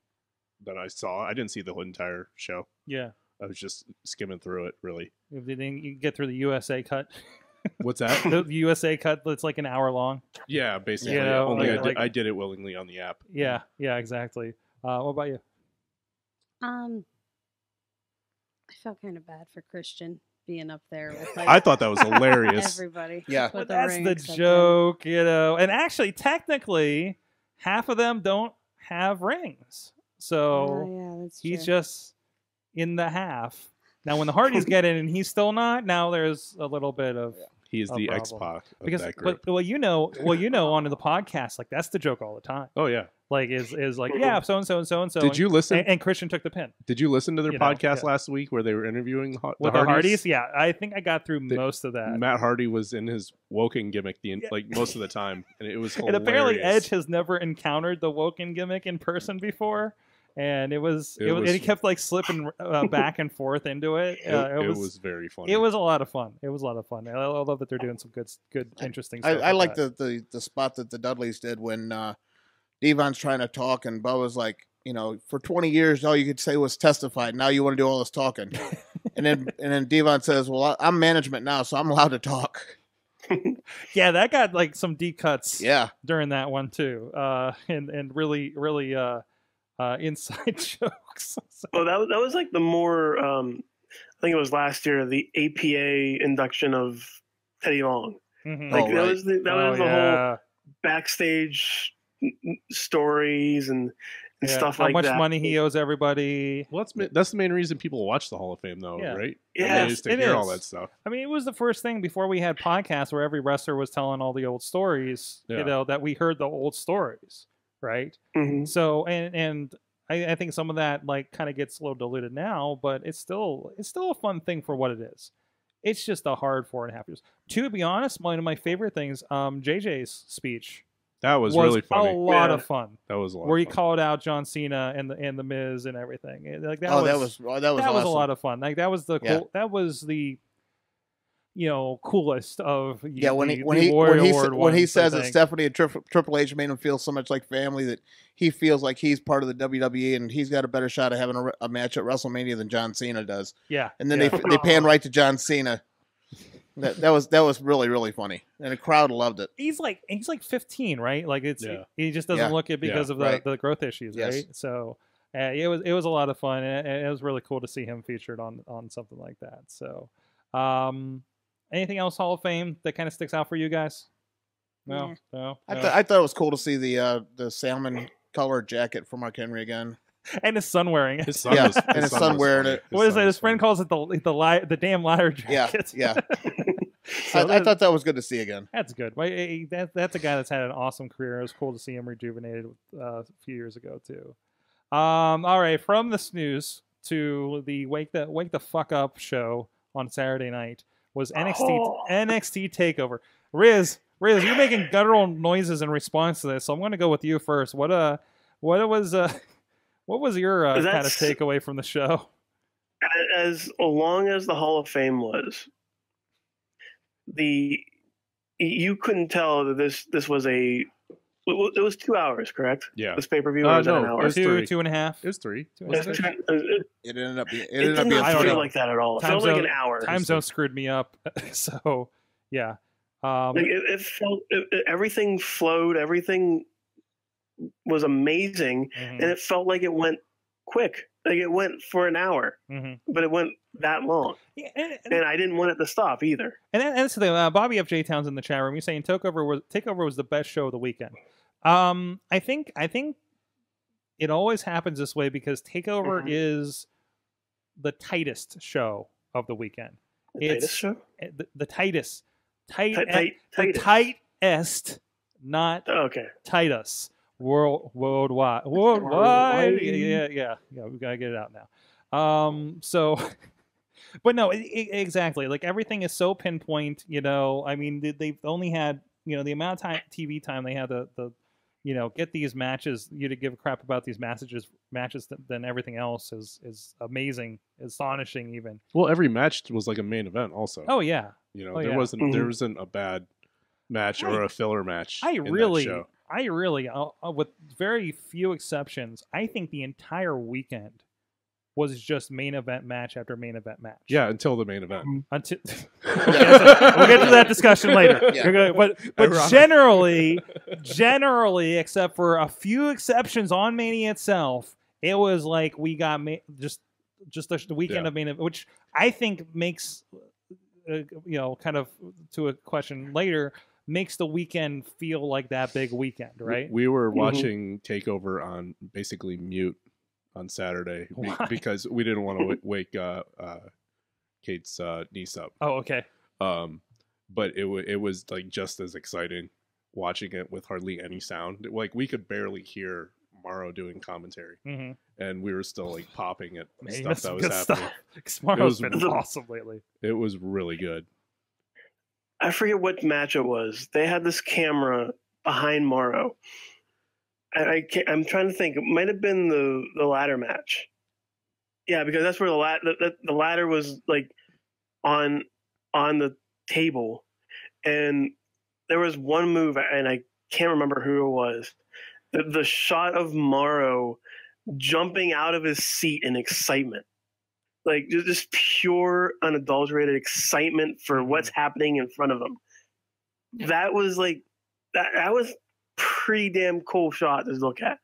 [SPEAKER 6] that I saw. I didn't see the whole entire show.
[SPEAKER 1] Yeah.
[SPEAKER 6] I was just skimming through it. Really,
[SPEAKER 1] If you didn't you get through the USA cut.
[SPEAKER 6] what's that?
[SPEAKER 1] the USA cut that's like an hour long.
[SPEAKER 6] yeah, basically.
[SPEAKER 1] You know,
[SPEAKER 6] Only
[SPEAKER 1] like-
[SPEAKER 6] I, did,
[SPEAKER 1] like-
[SPEAKER 6] I did it willingly on the app.
[SPEAKER 1] Yeah, yeah, exactly. Uh, what about you?
[SPEAKER 4] Um, I felt kind of bad for Christian being up there with like
[SPEAKER 6] I thought that was hilarious.
[SPEAKER 4] everybody.
[SPEAKER 3] Yeah.
[SPEAKER 1] But
[SPEAKER 4] the
[SPEAKER 1] that's the
[SPEAKER 4] ring except him.
[SPEAKER 1] joke, you know. And actually, technically, half of them don't have rings, so
[SPEAKER 4] Oh, yeah, that's
[SPEAKER 1] he's
[SPEAKER 4] true.
[SPEAKER 1] just in the half. Now, when the Hardys get in and he's still not, now there's a little bit of
[SPEAKER 6] He is
[SPEAKER 1] No
[SPEAKER 6] the
[SPEAKER 1] problem.
[SPEAKER 6] X Pac of
[SPEAKER 1] because,
[SPEAKER 6] that group.
[SPEAKER 1] but well, you know, well, you know, on the podcast, like that's the joke all the time.
[SPEAKER 6] oh yeah.
[SPEAKER 1] Like, is is like, yeah, so and so and so and so.
[SPEAKER 6] Did you listen?
[SPEAKER 1] And, and Christian took the pin.
[SPEAKER 6] did you listen to their
[SPEAKER 1] you know,
[SPEAKER 6] podcast
[SPEAKER 1] yeah.
[SPEAKER 6] last week where they were interviewing the, Har-
[SPEAKER 1] With the Hardys, yeah, I think I got through
[SPEAKER 6] The-
[SPEAKER 1] most of that.
[SPEAKER 6] Matt Hardy was in his Woken gimmick the like most of the time, and it was
[SPEAKER 1] and apparently, Edge has never encountered the Woken gimmick in person before, and it was it,
[SPEAKER 6] It
[SPEAKER 1] was, and he kept like slipping uh, back and forth into it.
[SPEAKER 6] It,
[SPEAKER 1] Uh,
[SPEAKER 6] it was, very funny.
[SPEAKER 1] It was a lot of fun. It was a lot of fun. I, I love that they're doing some good, good, interesting
[SPEAKER 3] I,
[SPEAKER 1] stuff.
[SPEAKER 3] I
[SPEAKER 1] with
[SPEAKER 3] like
[SPEAKER 1] that.
[SPEAKER 3] the, the the spot that the Dudleys did when uh, Devon's trying to talk and Bubba's like, you know, for 20 years all you could say was testified. Now you want to do all this talking, and then and then Devon says, "Well, I- I'm management now, so I'm allowed to talk."
[SPEAKER 1] Yeah, that got like some deep cuts
[SPEAKER 3] Yeah,
[SPEAKER 1] during that one too, uh, and and really, really uh, uh, inside jokes. So-
[SPEAKER 5] Oh, that was that was like the more um, I think it was last year the APA induction of Teddy Long.
[SPEAKER 1] Mhm.
[SPEAKER 5] Like
[SPEAKER 3] Oh,
[SPEAKER 5] that
[SPEAKER 3] right.
[SPEAKER 5] was the, that
[SPEAKER 1] Oh,
[SPEAKER 5] was the whole backstage n- n- stories and, and
[SPEAKER 1] Yeah,
[SPEAKER 5] stuff
[SPEAKER 1] How
[SPEAKER 5] like
[SPEAKER 1] much
[SPEAKER 5] that.
[SPEAKER 1] money he owes everybody.
[SPEAKER 6] well, that's, that's the main reason people watch the Hall of Fame, though,
[SPEAKER 1] Yeah.
[SPEAKER 6] right?
[SPEAKER 5] Yes,
[SPEAKER 6] They used to
[SPEAKER 1] it
[SPEAKER 6] hear all that stuff.
[SPEAKER 1] I mean, it was the first thing before we had podcasts where every wrestler was telling all the old stories.
[SPEAKER 6] Yeah.
[SPEAKER 1] You know that we heard the old stories, right?
[SPEAKER 5] Mhm.
[SPEAKER 1] So and and I, I think some of that like kind of gets a little diluted now, but it's still it's still a fun thing for what it is. It's just a hard four and a half years. To be honest, one of my favorite things, um, JJ's speech
[SPEAKER 6] That was,
[SPEAKER 1] was,
[SPEAKER 6] really
[SPEAKER 1] a lot
[SPEAKER 5] Yeah.
[SPEAKER 1] of fun.
[SPEAKER 6] That was a lot.
[SPEAKER 1] Where he
[SPEAKER 6] of fun.
[SPEAKER 1] called out John Cena and the and the Miz and everything. Like that
[SPEAKER 3] oh,
[SPEAKER 1] was,
[SPEAKER 3] that was oh, that was
[SPEAKER 1] that was a lot of fun. Like that was the cool.
[SPEAKER 3] Yeah.
[SPEAKER 1] That was the you know coolest of
[SPEAKER 3] Yeah, when he when he when he,
[SPEAKER 1] Award
[SPEAKER 3] sa- when he says that. Stephanie and Triple, Triple H made him feel so much like family that he feels like he's part of the WWE and he's got a better shot of having a, a match at WrestleMania than John Cena does.
[SPEAKER 1] yeah,
[SPEAKER 3] And then
[SPEAKER 1] yeah.
[SPEAKER 3] they they pan right to John Cena. That that was that was really really funny, and the crowd loved it.
[SPEAKER 1] he's like he's like 15 right like it's
[SPEAKER 6] Yeah.
[SPEAKER 1] he just doesn't
[SPEAKER 3] Yeah.
[SPEAKER 1] look it because of the,
[SPEAKER 3] right.
[SPEAKER 1] the growth issues
[SPEAKER 3] Yes.
[SPEAKER 1] right so uh, it was it was a lot of fun and it, it was really cool to see him featured on on something like that so um anything else hall of fame that kind of sticks out for you guys no
[SPEAKER 4] Nah.
[SPEAKER 1] no,
[SPEAKER 3] I,
[SPEAKER 1] no.
[SPEAKER 3] th- I thought it was cool to see the uh, the salmon colored jacket for Mark Henry again.
[SPEAKER 1] and his son wearing it
[SPEAKER 6] His son
[SPEAKER 3] Yeah,
[SPEAKER 6] was,
[SPEAKER 3] and his son
[SPEAKER 6] was
[SPEAKER 3] wearing
[SPEAKER 6] funny.
[SPEAKER 3] it.
[SPEAKER 1] what is it his friend
[SPEAKER 6] funny.
[SPEAKER 1] calls it the the li- the damn liar
[SPEAKER 3] Yeah,
[SPEAKER 1] jacket
[SPEAKER 3] yeah.
[SPEAKER 1] So
[SPEAKER 3] I, I thought that was good to see again.
[SPEAKER 1] That's good. Well, eh, eh, that, that's a guy that's had an awesome career. It was cool to see him rejuvenated uh, a few years ago too. Um, all right, from the snooze to the wake the wake the fuck up show on Saturday night was NXT
[SPEAKER 5] Oh.
[SPEAKER 1] NXT Takeover. Riz, Riz, you're making guttural noises in response to this, so I'm going to go with you first. What uh, what was uh, what was your uh, kind of takeaway from the show?
[SPEAKER 5] as long as the Hall of Fame was, the you couldn't tell that this this was a It was two hours, correct?
[SPEAKER 6] Yeah.
[SPEAKER 5] This pay per view
[SPEAKER 6] Uh,
[SPEAKER 5] was it an
[SPEAKER 6] no,
[SPEAKER 5] hour.
[SPEAKER 6] it was
[SPEAKER 1] two,
[SPEAKER 6] three.
[SPEAKER 1] two and a half.
[SPEAKER 6] It was three.
[SPEAKER 1] Two and
[SPEAKER 5] It,
[SPEAKER 1] half.
[SPEAKER 5] it, it,
[SPEAKER 3] It ended up being. It
[SPEAKER 5] it
[SPEAKER 3] ended up
[SPEAKER 5] did
[SPEAKER 3] being.
[SPEAKER 5] not
[SPEAKER 1] I don't
[SPEAKER 5] feel like that at all. It
[SPEAKER 1] Time
[SPEAKER 5] felt like an hour.
[SPEAKER 1] Time zone screwed me up. so, yeah. Um,
[SPEAKER 5] Like it, it felt it, it- everything flowed. Everything was amazing,
[SPEAKER 1] mhm,
[SPEAKER 5] and it felt like it went quick. Like it went for an hour,
[SPEAKER 1] mhm.
[SPEAKER 5] but it went that long,
[SPEAKER 1] Yeah, and, and,
[SPEAKER 5] and I didn't want it to stop either.
[SPEAKER 1] and, and that's the thing. Uh, Bobby F. J. Towns in the chat room. You're saying Takeover was Takeover was the best show of the weekend. Um, I think I think it always happens this way because Takeover
[SPEAKER 5] Mhm.
[SPEAKER 1] is the tightest show of the weekend.
[SPEAKER 5] The
[SPEAKER 1] It's-
[SPEAKER 5] tightest show,
[SPEAKER 1] Eh, The, the tightest, tight,
[SPEAKER 5] tight,
[SPEAKER 1] eh,
[SPEAKER 5] tight,
[SPEAKER 1] the
[SPEAKER 5] tightest.
[SPEAKER 1] tightest, not
[SPEAKER 5] Oh, okay.
[SPEAKER 1] Titus world worldwide worldwide yeah yeah yeah yeah we gotta get it out now um so but no i i exactly like everything is so pinpoint you know i mean they, they've only had you know the amount of time tv time they had the the you know get these matches you to give a crap about these messages matches th- than everything else is is amazing astonishing even
[SPEAKER 6] Well, every match was like a main event. Also,
[SPEAKER 1] oh yeah
[SPEAKER 6] you know,
[SPEAKER 1] oh,
[SPEAKER 6] there
[SPEAKER 1] yeah.
[SPEAKER 6] wasn't there
[SPEAKER 5] Mhm.
[SPEAKER 6] wasn't a bad match
[SPEAKER 1] I-
[SPEAKER 6] or a filler match.
[SPEAKER 1] I really. I really, uh, uh, with very few exceptions, I think the entire weekend was just main event match after main event match.
[SPEAKER 6] yeah until the main event.
[SPEAKER 1] Until we'll get to that discussion later.
[SPEAKER 3] Yeah.
[SPEAKER 1] We're gonna- but but
[SPEAKER 6] Ironic.
[SPEAKER 1] generally, generally, except for a few exceptions on Mania itself, it was like we got ma- just just the, the weekend
[SPEAKER 6] Yeah.
[SPEAKER 1] of main event, which I think makes uh, you know kind of to a question later makes the weekend feel like that big weekend, right?
[SPEAKER 6] We, were
[SPEAKER 5] Mhm.
[SPEAKER 6] watching Takeover on basically mute on Saturday be- because we didn't want to w- wake uh, uh, Kate's uh, niece up.
[SPEAKER 1] oh, okay.
[SPEAKER 6] Um, but it wa it was like just as exciting watching it with hardly any sound. Like we could barely hear Mauro doing commentary,
[SPEAKER 1] Mm-hmm.
[SPEAKER 6] and we were still like popping at
[SPEAKER 1] Man,
[SPEAKER 6] stuff that was happening.
[SPEAKER 1] stuff. Tomorrow's
[SPEAKER 6] was-
[SPEAKER 1] been awesome lately.
[SPEAKER 6] It was really good.
[SPEAKER 5] I forget what match it was. They had this camera behind Mauro. I, I can't, I'm trying to think. It might have been the the ladder match. Yeah, because that's where the la- the, the, ladder was like on on the table, and there was one move, and I can't remember who it was. The, the shot of Mauro jumping out of his seat in excitement like ju- just pure unadulterated excitement for what's mm-hmm. happening in front of him. That was like that that was pretty damn cool shot to look at.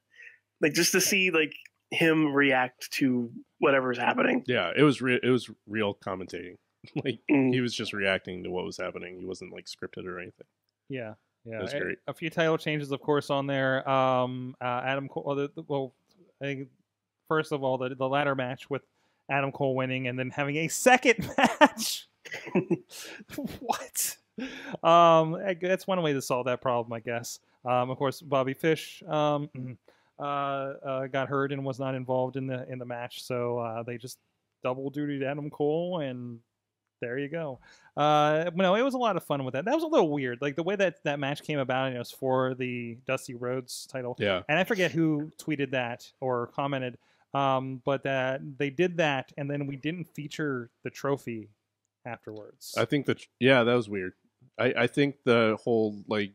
[SPEAKER 5] Like just to see like him react to whatever's happening.
[SPEAKER 6] Yeah, it was real. It was real commentating. like
[SPEAKER 5] Mm.
[SPEAKER 6] he was just reacting to what was happening. He wasn't like scripted or anything.
[SPEAKER 1] Yeah, yeah.
[SPEAKER 6] That's
[SPEAKER 1] A-
[SPEAKER 6] great.
[SPEAKER 1] A, few title changes, of course, on there. Um, uh, Adam Cole. Well, the, the- well, I think first of all, the the ladder match with Adam Cole winning, and then having a second match. what? Um, that's one way to solve that problem, I guess. Um, of course, Bobby Fish um, uh, uh, got hurt and was not involved in the in the match, so uh, they just double duty Adam Cole, and there you go. Uh, no, it was a lot of fun with that. That was a little weird, like the way that that match came about. And it was for the Dusty Rhodes title,
[SPEAKER 6] Yeah,
[SPEAKER 1] and I forget who tweeted that or commented, um, but that they did that, and then we didn't feature the trophy afterwards.
[SPEAKER 6] I think that. Yeah, that was weird. I I think the whole like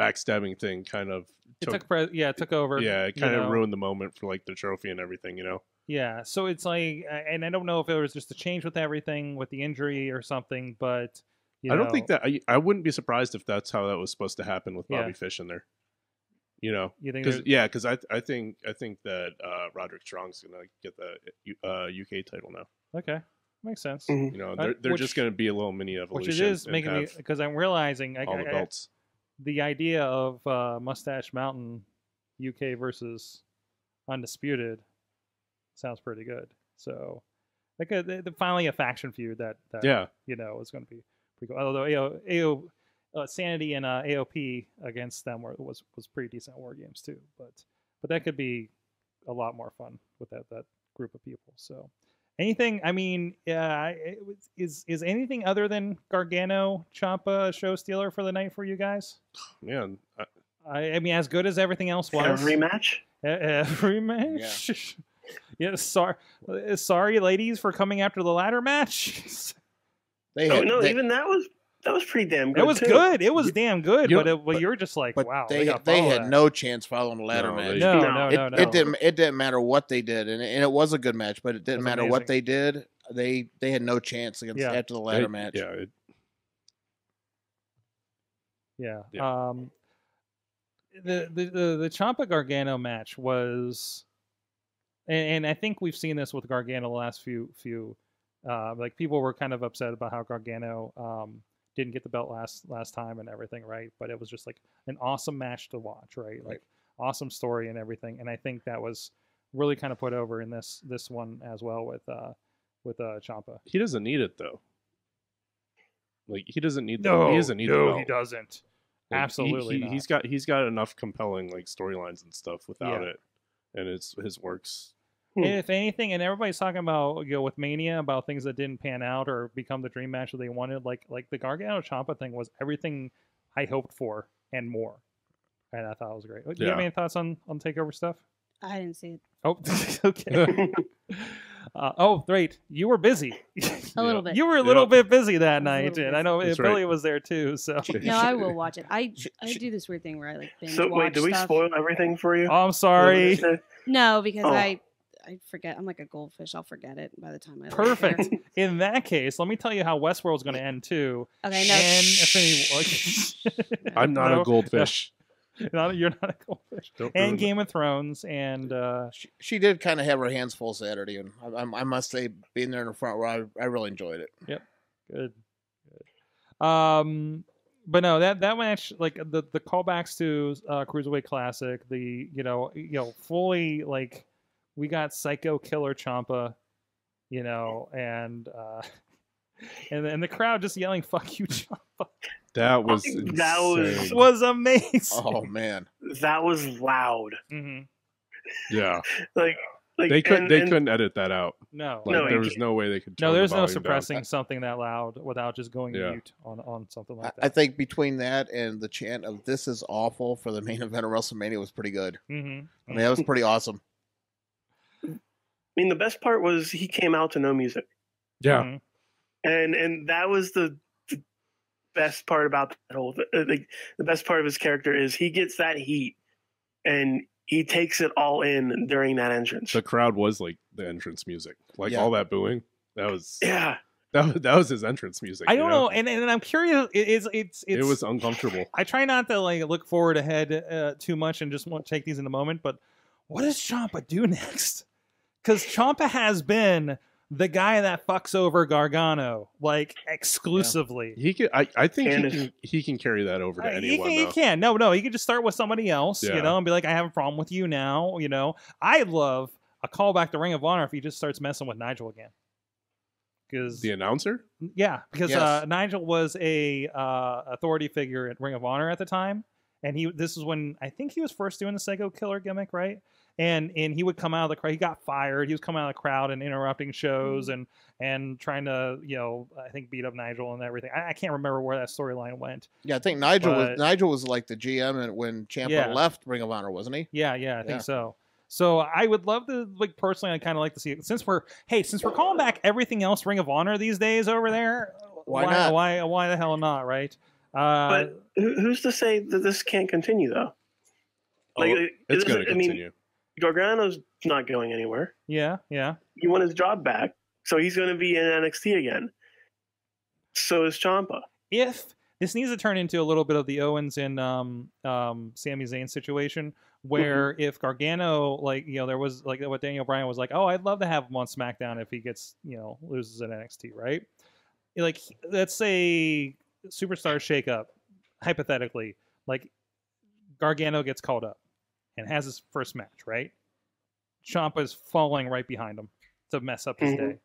[SPEAKER 6] backstabbing thing kind of
[SPEAKER 1] it
[SPEAKER 6] took.
[SPEAKER 1] took, pre- yeah, it took over.
[SPEAKER 6] yeah, it kind of
[SPEAKER 1] know.
[SPEAKER 6] ruined the moment for like the trophy and everything. You know.
[SPEAKER 1] Yeah, so it's like, uh, and I don't know if it was just a change with everything with the injury or something, but you
[SPEAKER 6] I don't think that. I I wouldn't be surprised if that's how that was supposed to happen with
[SPEAKER 1] Yeah.
[SPEAKER 6] Bobby Fish in there. You know,
[SPEAKER 1] you think
[SPEAKER 6] because yeah, because I I think I think that uh, Roderick Strong's gonna get the uh, UK title now.
[SPEAKER 1] okay, makes sense.
[SPEAKER 5] Mhm.
[SPEAKER 6] You know,
[SPEAKER 1] Uh,
[SPEAKER 6] they're they're
[SPEAKER 1] which-
[SPEAKER 6] just gonna be a little mini evolution.
[SPEAKER 1] Which it is making me because I'm realizing I,
[SPEAKER 6] all the
[SPEAKER 1] I- I-
[SPEAKER 6] belts.
[SPEAKER 1] The idea of uh, Mustache Mountain UK versus Undisputed sounds pretty good. So, like, a, finally a faction feud that, that
[SPEAKER 6] Yeah,
[SPEAKER 1] you know is going to be pretty cool. Although AO, AO uh, Sanity and uh, AOP against them were, was was pretty decent war games too. But but that could be a lot more fun with that that group of people. So anything, I mean, yeah, is is anything other than Gargano Ciampa a show stealer for the night for you guys?
[SPEAKER 6] man. I,
[SPEAKER 1] I, I mean, as good as everything else was.
[SPEAKER 5] Every match.
[SPEAKER 1] Every match. Yeah. sorry, uh, sorry, ladies, for coming after the ladder match.
[SPEAKER 3] They
[SPEAKER 5] Oh,
[SPEAKER 3] had,
[SPEAKER 5] no,
[SPEAKER 3] they,
[SPEAKER 5] even that was that was pretty damn good.
[SPEAKER 1] It was
[SPEAKER 5] too.
[SPEAKER 1] good. It was damn good,
[SPEAKER 6] you
[SPEAKER 1] but,
[SPEAKER 6] know,
[SPEAKER 1] it, but you were just like,
[SPEAKER 3] But
[SPEAKER 1] wow,
[SPEAKER 3] they
[SPEAKER 1] gotta
[SPEAKER 3] they had
[SPEAKER 1] that.
[SPEAKER 3] no chance following the ladder
[SPEAKER 6] No,
[SPEAKER 3] match.
[SPEAKER 6] they-
[SPEAKER 1] no,
[SPEAKER 5] No.
[SPEAKER 1] no,
[SPEAKER 3] it,
[SPEAKER 1] no, no.
[SPEAKER 3] it didn't it didn't matter what they did, and it, and it was a good match, but it didn't
[SPEAKER 1] was
[SPEAKER 3] matter
[SPEAKER 1] amazing.
[SPEAKER 3] what they did. They they had no chance against
[SPEAKER 1] Yeah.
[SPEAKER 3] after the ladder
[SPEAKER 6] They-
[SPEAKER 3] match.
[SPEAKER 6] Yeah, it,
[SPEAKER 1] Yeah.
[SPEAKER 6] Yeah.
[SPEAKER 1] Um, the the the, the Ciampa Gargano match was, and, and I think we've seen this with Gargano the last few few, uh, like people were kind of upset about how Gargano um didn't get the belt last last time and everything, right? But it was just like an awesome match to watch, right? Like awesome story and everything, and I think that was really kind of put over in this this one as well with uh with uh Ciampa.
[SPEAKER 6] he doesn't need it though. Like he doesn't need the he doesn't need the belt.
[SPEAKER 1] doesn't.
[SPEAKER 6] Like, he-
[SPEAKER 1] Absolutely
[SPEAKER 6] he,
[SPEAKER 1] not.
[SPEAKER 6] has got he's got enough compelling like storylines and stuff without
[SPEAKER 1] Yeah.
[SPEAKER 6] it, and it's his works.
[SPEAKER 5] Hmm.
[SPEAKER 1] If anything, and everybody's talking about you know with Mania about things that didn't pan out or become the dream match that they wanted, like like the Gargano Ciampa thing was everything I hoped for and more, and I thought it was great. Do you have any thoughts on on Takeover stuff?
[SPEAKER 4] I didn't see it.
[SPEAKER 1] Oh, okay. uh, oh, great! You were busy.
[SPEAKER 4] A little bit.
[SPEAKER 1] you were a little
[SPEAKER 6] Yeah.
[SPEAKER 1] bit busy that
[SPEAKER 4] I was a
[SPEAKER 1] night, and I know
[SPEAKER 6] That's
[SPEAKER 1] Billy
[SPEAKER 6] right.
[SPEAKER 1] was there too. So,
[SPEAKER 4] No, I will watch it. I I do this weird thing where I like binge
[SPEAKER 5] so
[SPEAKER 4] watch
[SPEAKER 5] wait, do we
[SPEAKER 4] stuff.
[SPEAKER 5] spoil everything for you?
[SPEAKER 1] oh, I'm sorry.
[SPEAKER 5] Is that what
[SPEAKER 4] No, because
[SPEAKER 5] Oh.
[SPEAKER 4] I I forget. I'm like a goldfish. I'll forget it by the time I.
[SPEAKER 1] Perfect.
[SPEAKER 4] here.
[SPEAKER 1] In that case, let me tell you how Westworld's going to end too.
[SPEAKER 4] Okay, no.
[SPEAKER 1] And if any,
[SPEAKER 6] I'm not
[SPEAKER 1] No,
[SPEAKER 6] a goldfish.
[SPEAKER 1] not, you're not a goldfish.
[SPEAKER 6] Don't
[SPEAKER 1] And
[SPEAKER 6] ruin it.
[SPEAKER 1] Game of Thrones, and uh,
[SPEAKER 3] She, she did kind of have her hands full Saturday, and I, I, I must say, being there in the front row, I, I really enjoyed it.
[SPEAKER 1] Yep, good, good. Um, but no, that that match, like the the callbacks to uh, Cruiserweight Classic, the you know you know fully like we got Psycho Killer Ciampa, you know, and uh, and and the crowd just yelling "fuck you, Ciampa"
[SPEAKER 6] That was
[SPEAKER 5] That was-
[SPEAKER 1] was amazing.
[SPEAKER 3] Oh man,
[SPEAKER 5] that was loud.
[SPEAKER 1] hmm
[SPEAKER 6] yeah.
[SPEAKER 5] Like like
[SPEAKER 6] They could
[SPEAKER 5] and-
[SPEAKER 6] they
[SPEAKER 5] and-
[SPEAKER 6] couldn't edit that out.
[SPEAKER 1] No,
[SPEAKER 6] Like
[SPEAKER 5] No,
[SPEAKER 6] there was no way they could.
[SPEAKER 1] no,
[SPEAKER 6] tone the
[SPEAKER 1] there's no
[SPEAKER 6] volume down.
[SPEAKER 1] suppressing something that loud without just going
[SPEAKER 6] Yeah.
[SPEAKER 1] mute on on something
[SPEAKER 3] I,
[SPEAKER 1] like
[SPEAKER 3] I
[SPEAKER 1] that.
[SPEAKER 3] think between that and the chant of "This is awful" for the main event of WrestleMania was pretty good.
[SPEAKER 1] hmm
[SPEAKER 3] I mean, that was pretty awesome.
[SPEAKER 5] I mean, the best part was he came out to no music,
[SPEAKER 6] Yeah,
[SPEAKER 1] Mhm.
[SPEAKER 5] and and that was the, the best part about that whole. th- uh, Like the best part of his character is he gets that heat, and he takes it all in during that entrance.
[SPEAKER 6] the crowd was like the entrance music, like
[SPEAKER 3] Yeah.
[SPEAKER 6] all that booing. That was
[SPEAKER 5] yeah,
[SPEAKER 6] that was, that was his entrance music.
[SPEAKER 1] I don't know, and, and I'm curious. It, it's it's it's
[SPEAKER 6] it was uncomfortable.
[SPEAKER 1] I try not to like look forward ahead uh, too much and just want to take these in the moment. But what does Ciampa do next? Because Ciampa has been the guy that fucks over Gargano like exclusively.
[SPEAKER 6] He could. I, I think he can. He can carry that over to
[SPEAKER 1] Uh, he,
[SPEAKER 6] anyone.
[SPEAKER 1] can, he can. No, no. He could just start with somebody else, you know, and be like, I have a problem with you now. You know, I love a callback to Ring of Honor if he just starts messing with Nigel again. Because
[SPEAKER 6] The announcer.
[SPEAKER 1] yeah, because
[SPEAKER 3] Yes.
[SPEAKER 1] uh, Nigel was a uh, authority figure at Ring of Honor at the time, and he this is when I think he was first doing the Psycho Killer gimmick, right? And and he would come out of the crowd. He got fired. He was coming out of the crowd and interrupting shows and and trying to you know I think beat up Nigel and everything. I, I can't remember where that storyline went.
[SPEAKER 3] Yeah, I think Nigel
[SPEAKER 1] But-
[SPEAKER 3] was Nigel was like the GM and when Ciampa
[SPEAKER 1] Yeah.
[SPEAKER 3] left Ring of Honor, wasn't he?
[SPEAKER 1] Yeah, yeah, I think
[SPEAKER 3] Yeah.
[SPEAKER 1] so. So I would love to like personally. I kind of like to see it since we're hey since we're calling back everything else Ring of Honor these days over there.
[SPEAKER 3] Why not?
[SPEAKER 1] Why why the hell not? Right? Uh,
[SPEAKER 5] but who's to say that this can't continue though? Like,
[SPEAKER 6] Oh, it's
[SPEAKER 5] doesn't-
[SPEAKER 6] going to
[SPEAKER 5] I mean,
[SPEAKER 6] continue.
[SPEAKER 5] Gargano's not going anywhere.
[SPEAKER 1] yeah, yeah.
[SPEAKER 5] He won his job back, so he's going to be in NXT again. So is Ciampa.
[SPEAKER 1] if this needs to turn into a little bit of the Owens and um, um, Sami Zayn situation, where if Gargano, like you know, there was like what Daniel Bryan was like, oh, I'd love to have him on SmackDown if he gets you know loses at NXT, right? Like let's say superstar shakeup, hypothetically, like Gargano gets called up and has his first match, right? Ciampa's falling right behind him to mess up his
[SPEAKER 5] Mhm.
[SPEAKER 1] day.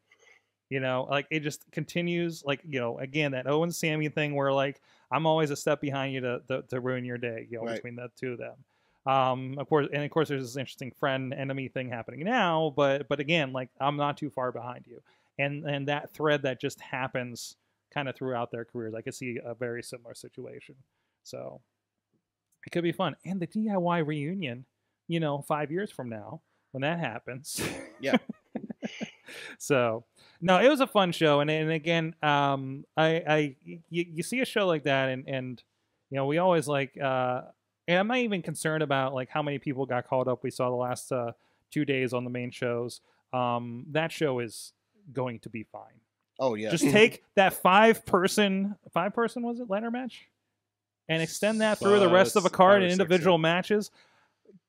[SPEAKER 1] You know, like it just continues. Like you know, again that Owen Sami thing where like I'm always a step behind you to to, to ruin your day. You know,
[SPEAKER 3] Right.
[SPEAKER 1] between the two of them. Um, of course, and of course, there's this interesting friend enemy thing happening now. But but again, like I'm not too far behind you, and and that thread that just happens kind of throughout their careers. I could see a very similar situation. So it could be fun, and the DIY reunion. You know, five years from now when that happens.
[SPEAKER 3] Yeah.
[SPEAKER 1] so no, it was a fun show, and and again, um, I I you, you see a show like that, and and you know we always like, uh, and I'm not even concerned about like how many people got called up. We saw the last uh, two days on the main shows. Um, that show is going to be fine.
[SPEAKER 3] Oh yeah.
[SPEAKER 1] Just take that five person, five person was it ladder match, and extend that through the rest of a card
[SPEAKER 6] five or
[SPEAKER 1] in individual
[SPEAKER 6] yeah.
[SPEAKER 1] matches.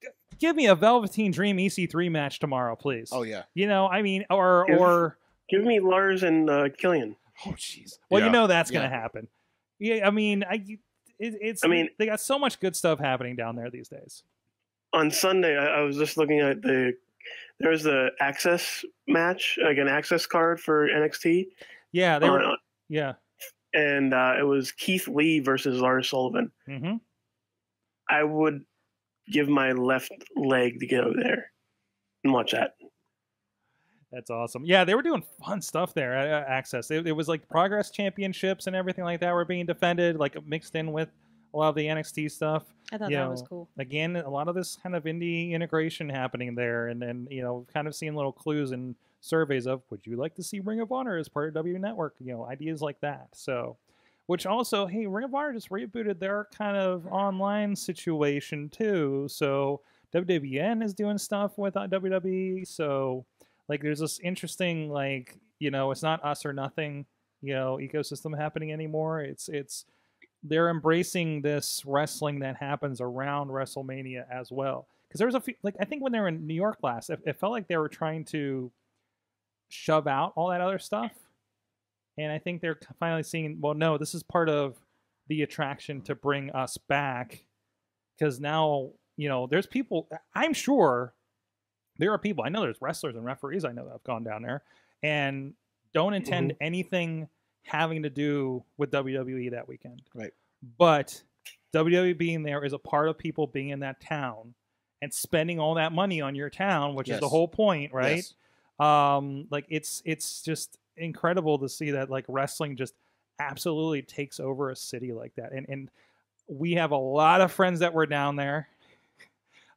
[SPEAKER 1] G- Give me a Velveteen Dream EC3 match tomorrow, please.
[SPEAKER 3] oh yeah.
[SPEAKER 1] You know, I mean, or
[SPEAKER 5] Give-
[SPEAKER 1] or
[SPEAKER 5] Give me Lars and uh, Killian.
[SPEAKER 1] oh jeez. Well, you know that's gonna
[SPEAKER 3] Yeah.
[SPEAKER 1] happen. Yeah, I mean, I it, it's.
[SPEAKER 5] I mean-
[SPEAKER 1] they got so much good stuff happening down there these days.
[SPEAKER 5] on Sunday, I, I was just looking at the there was the access match, like an access card for NXT,
[SPEAKER 1] Yeah, they were.
[SPEAKER 5] on-
[SPEAKER 1] Yeah.
[SPEAKER 5] And uh, it was Keith Lee versus Lars Sullivan.
[SPEAKER 1] hmm
[SPEAKER 5] I would give my left leg to get over there and watch that.
[SPEAKER 1] That's awesome. Yeah, they were doing fun stuff there at uh, Axxess. It, it was like Progress Championships and everything like that were being defended, like mixed in with a lot of the NXT stuff.
[SPEAKER 4] I thought
[SPEAKER 1] you
[SPEAKER 4] that was cool.
[SPEAKER 1] Again, a lot of this kind of indie integration happening there, and then you know, kind of seeing little clues and surveys of would you like to see Ring of Honor as part of W Network? You know, ideas like that. So, which also, hey, Ring of Honor just rebooted their kind of online situation too. So WWN is doing stuff with uh, WWE. So like, there's this interesting like you know, it's not us or nothing you know ecosystem happening anymore. It's it's they're embracing this wrestling that happens around WrestleMania as well. Because there was a few, like I think when they were in New York last, it, it felt like they were trying to shove out all that other stuff, and I think they're finally seeing, well, no, this is part of the attraction to bring us back, because now you know there's people. I'm sure there are people. I know there's wrestlers and referees I know that have gone down there and don't mm-hmm. intend anything having to do with WWE that weekend.
[SPEAKER 3] Right.
[SPEAKER 1] But WWE being there is a part of people being in that town and spending all that money on your town, which is the whole point, right?
[SPEAKER 3] Yes.
[SPEAKER 1] Um, like it's it's just incredible to see that like wrestling just absolutely takes over a city like that. And and we have a lot of friends that were down there.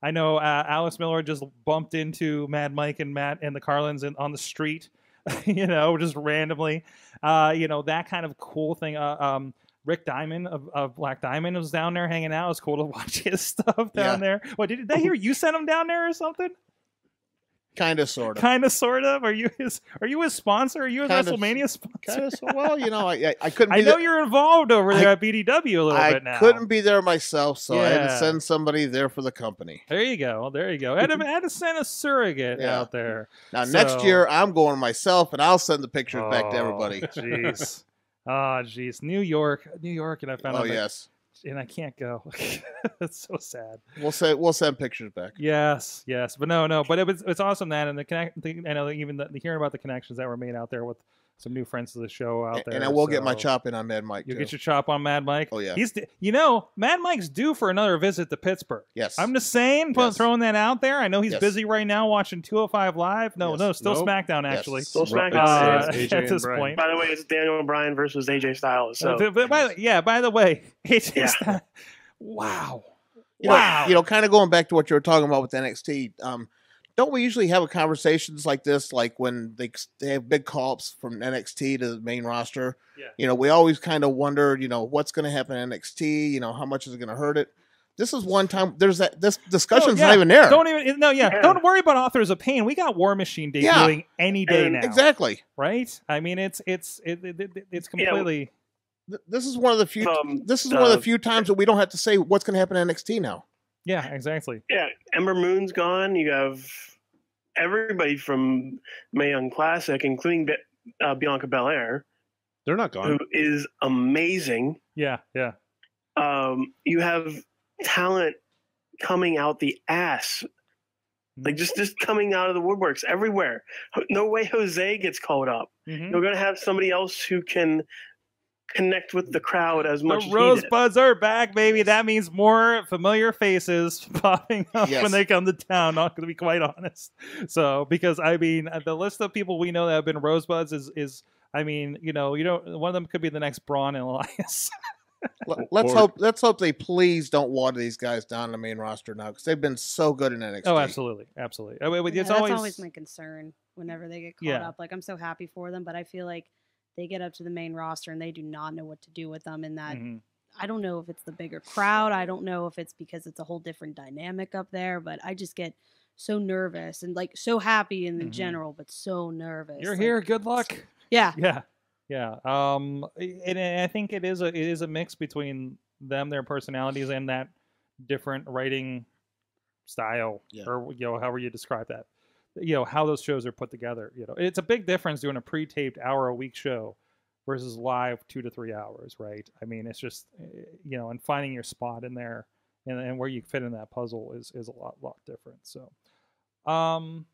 [SPEAKER 1] I know uh, Alex Miller just bumped into Mad Mike and Matt and the Carlins in, on the street, you know, just randomly. Uh, you know, that kind of cool thing. Uh, um, Rick Diamond of, of Black Diamond was down there hanging out. It was cool to watch his stuff down there. What did, did I hear you sent him down there or something?
[SPEAKER 3] Kind of, sort of.
[SPEAKER 1] Kind of, sort of. Are you his? Are you his sponsor? Are you his
[SPEAKER 3] Kinda,
[SPEAKER 1] WrestleMania sponsor?
[SPEAKER 3] Kind of. Well, you know, I I, couldn't. Be
[SPEAKER 1] I know
[SPEAKER 3] there.
[SPEAKER 1] you're involved over there
[SPEAKER 3] I-
[SPEAKER 1] at BDW a little
[SPEAKER 3] I
[SPEAKER 1] bit now.
[SPEAKER 3] I couldn't be there myself, so I had to send somebody there for the company.
[SPEAKER 1] There you go. There you go. I had to, I had to send a surrogate
[SPEAKER 3] Yeah.
[SPEAKER 1] out there.
[SPEAKER 3] Now next year I'm going myself, and I'll send the pictures back to
[SPEAKER 1] Oh,
[SPEAKER 3] everybody.
[SPEAKER 1] Jeez. Ah, jeez. New York, New York, and I found
[SPEAKER 3] Oh
[SPEAKER 1] out, that-
[SPEAKER 3] yes,
[SPEAKER 1] and I can't go. That's so sad.
[SPEAKER 3] we'll send we'll send pictures back.
[SPEAKER 1] Yes, yes, but no, no, but it was it's awesome that and the connect. The, I know even the, hearing about the connections that were made out there with some new friends to the show out there,
[SPEAKER 3] and I will get my chop in on Mad Mike.
[SPEAKER 1] You'll
[SPEAKER 3] too.
[SPEAKER 1] get your chop on Mad Mike.
[SPEAKER 3] Oh, yeah.
[SPEAKER 1] he's you know Mad Mike's due for another visit to Pittsburgh.
[SPEAKER 3] yes,
[SPEAKER 1] I'm just saying,
[SPEAKER 3] Yes.
[SPEAKER 1] throwing that out there. I know he's
[SPEAKER 3] Yes.
[SPEAKER 1] busy right now watching 205 Live. No,
[SPEAKER 3] Yes.
[SPEAKER 1] no, still
[SPEAKER 6] Nope.
[SPEAKER 1] SmackDown
[SPEAKER 3] Yes.
[SPEAKER 1] actually.
[SPEAKER 5] Still SmackDown.
[SPEAKER 1] Uh,
[SPEAKER 6] it's
[SPEAKER 1] at this
[SPEAKER 6] Brian.
[SPEAKER 1] point.
[SPEAKER 5] By the way, it's Daniel Bryan versus AJ Styles. So
[SPEAKER 1] Uh, th- th- by yeah, by the way, it's
[SPEAKER 5] Yeah.
[SPEAKER 1] just uh, wow.
[SPEAKER 3] You know,
[SPEAKER 1] wow.
[SPEAKER 3] you know, kind of going back to what you were talking about with NXT. Um, don't we usually have conversations like this, like when they they have big call-ups from NXT to the main roster?
[SPEAKER 1] Yeah.
[SPEAKER 3] You know, we always kind of wonder, you know, what's going to happen in NXT. You know, how much is it going to hurt it? This is one time. There's that. This discussion's
[SPEAKER 1] yeah.
[SPEAKER 3] not even there.
[SPEAKER 1] Don't even no, yeah.
[SPEAKER 5] Yeah.
[SPEAKER 1] Don't worry about authors of pain. We got War Machine debuting
[SPEAKER 3] Yeah.
[SPEAKER 1] any day
[SPEAKER 5] And-
[SPEAKER 1] now,
[SPEAKER 3] exactly.
[SPEAKER 1] right? I mean, it's it's it, it, it- it's completely
[SPEAKER 3] Th- This is one of the few.
[SPEAKER 5] um,
[SPEAKER 3] this is one of the
[SPEAKER 5] uh,
[SPEAKER 3] few times that we don't have to say what's going to happen in NXT now.
[SPEAKER 1] Yeah, exactly.
[SPEAKER 5] Yeah, Ember Moon's gone. You have everybody from Mae Young Classic, including Be- uh, Bianca Belair,
[SPEAKER 6] They're not gone.
[SPEAKER 5] Who is amazing.
[SPEAKER 1] Yeah, yeah.
[SPEAKER 5] Um, you have talent coming out the ass, like just just coming out of the woodworks everywhere. No way Jose gets called up.
[SPEAKER 1] Mhm.
[SPEAKER 5] You're going to have somebody else who can connect with the crowd as much
[SPEAKER 1] The
[SPEAKER 5] as he did.
[SPEAKER 1] rosebuds are back, baby. That means more familiar faces popping up
[SPEAKER 3] Yes.
[SPEAKER 1] when they come to town. Not going to be quite honest. So, because I mean, uh, the list of people we know that have been rosebuds is is. I mean, you know, you don't. One of them could be the next Braun and Elias.
[SPEAKER 3] Let's
[SPEAKER 6] Or-
[SPEAKER 3] hope. Let's hope they please don't water these guys down the main roster now because they've been so good in NXT.
[SPEAKER 1] oh, absolutely, absolutely. I mean,
[SPEAKER 4] Yeah,
[SPEAKER 1] it's
[SPEAKER 4] that's
[SPEAKER 1] always,
[SPEAKER 4] always, my concern whenever they get caught
[SPEAKER 1] Yeah.
[SPEAKER 4] up. Like I'm so happy for them, but I feel like they get up to the main roster and they do not know what to do with them. And that
[SPEAKER 1] Mhm.
[SPEAKER 4] I don't know if it's the bigger crowd. I don't know if it's because it's a whole different dynamic up there, but I just get so nervous and like so happy in the
[SPEAKER 1] Mhm.
[SPEAKER 4] general, but so nervous.
[SPEAKER 1] You're
[SPEAKER 4] like-
[SPEAKER 1] here. Good luck.
[SPEAKER 4] Yeah.
[SPEAKER 1] Yeah, yeah. Um, and, and I think it is a it is a mix between them, their personalities, and that different writing style,
[SPEAKER 3] Yeah.
[SPEAKER 1] or you know, however you describe that. You know how those shows are put together. You know, it's a big difference doing a pre-taped hour a week show versus live two to three hours, right? I mean, it's just eh, you know, and finding your spot in there and, and where you fit in that puzzle is is a lot lot different. So, um.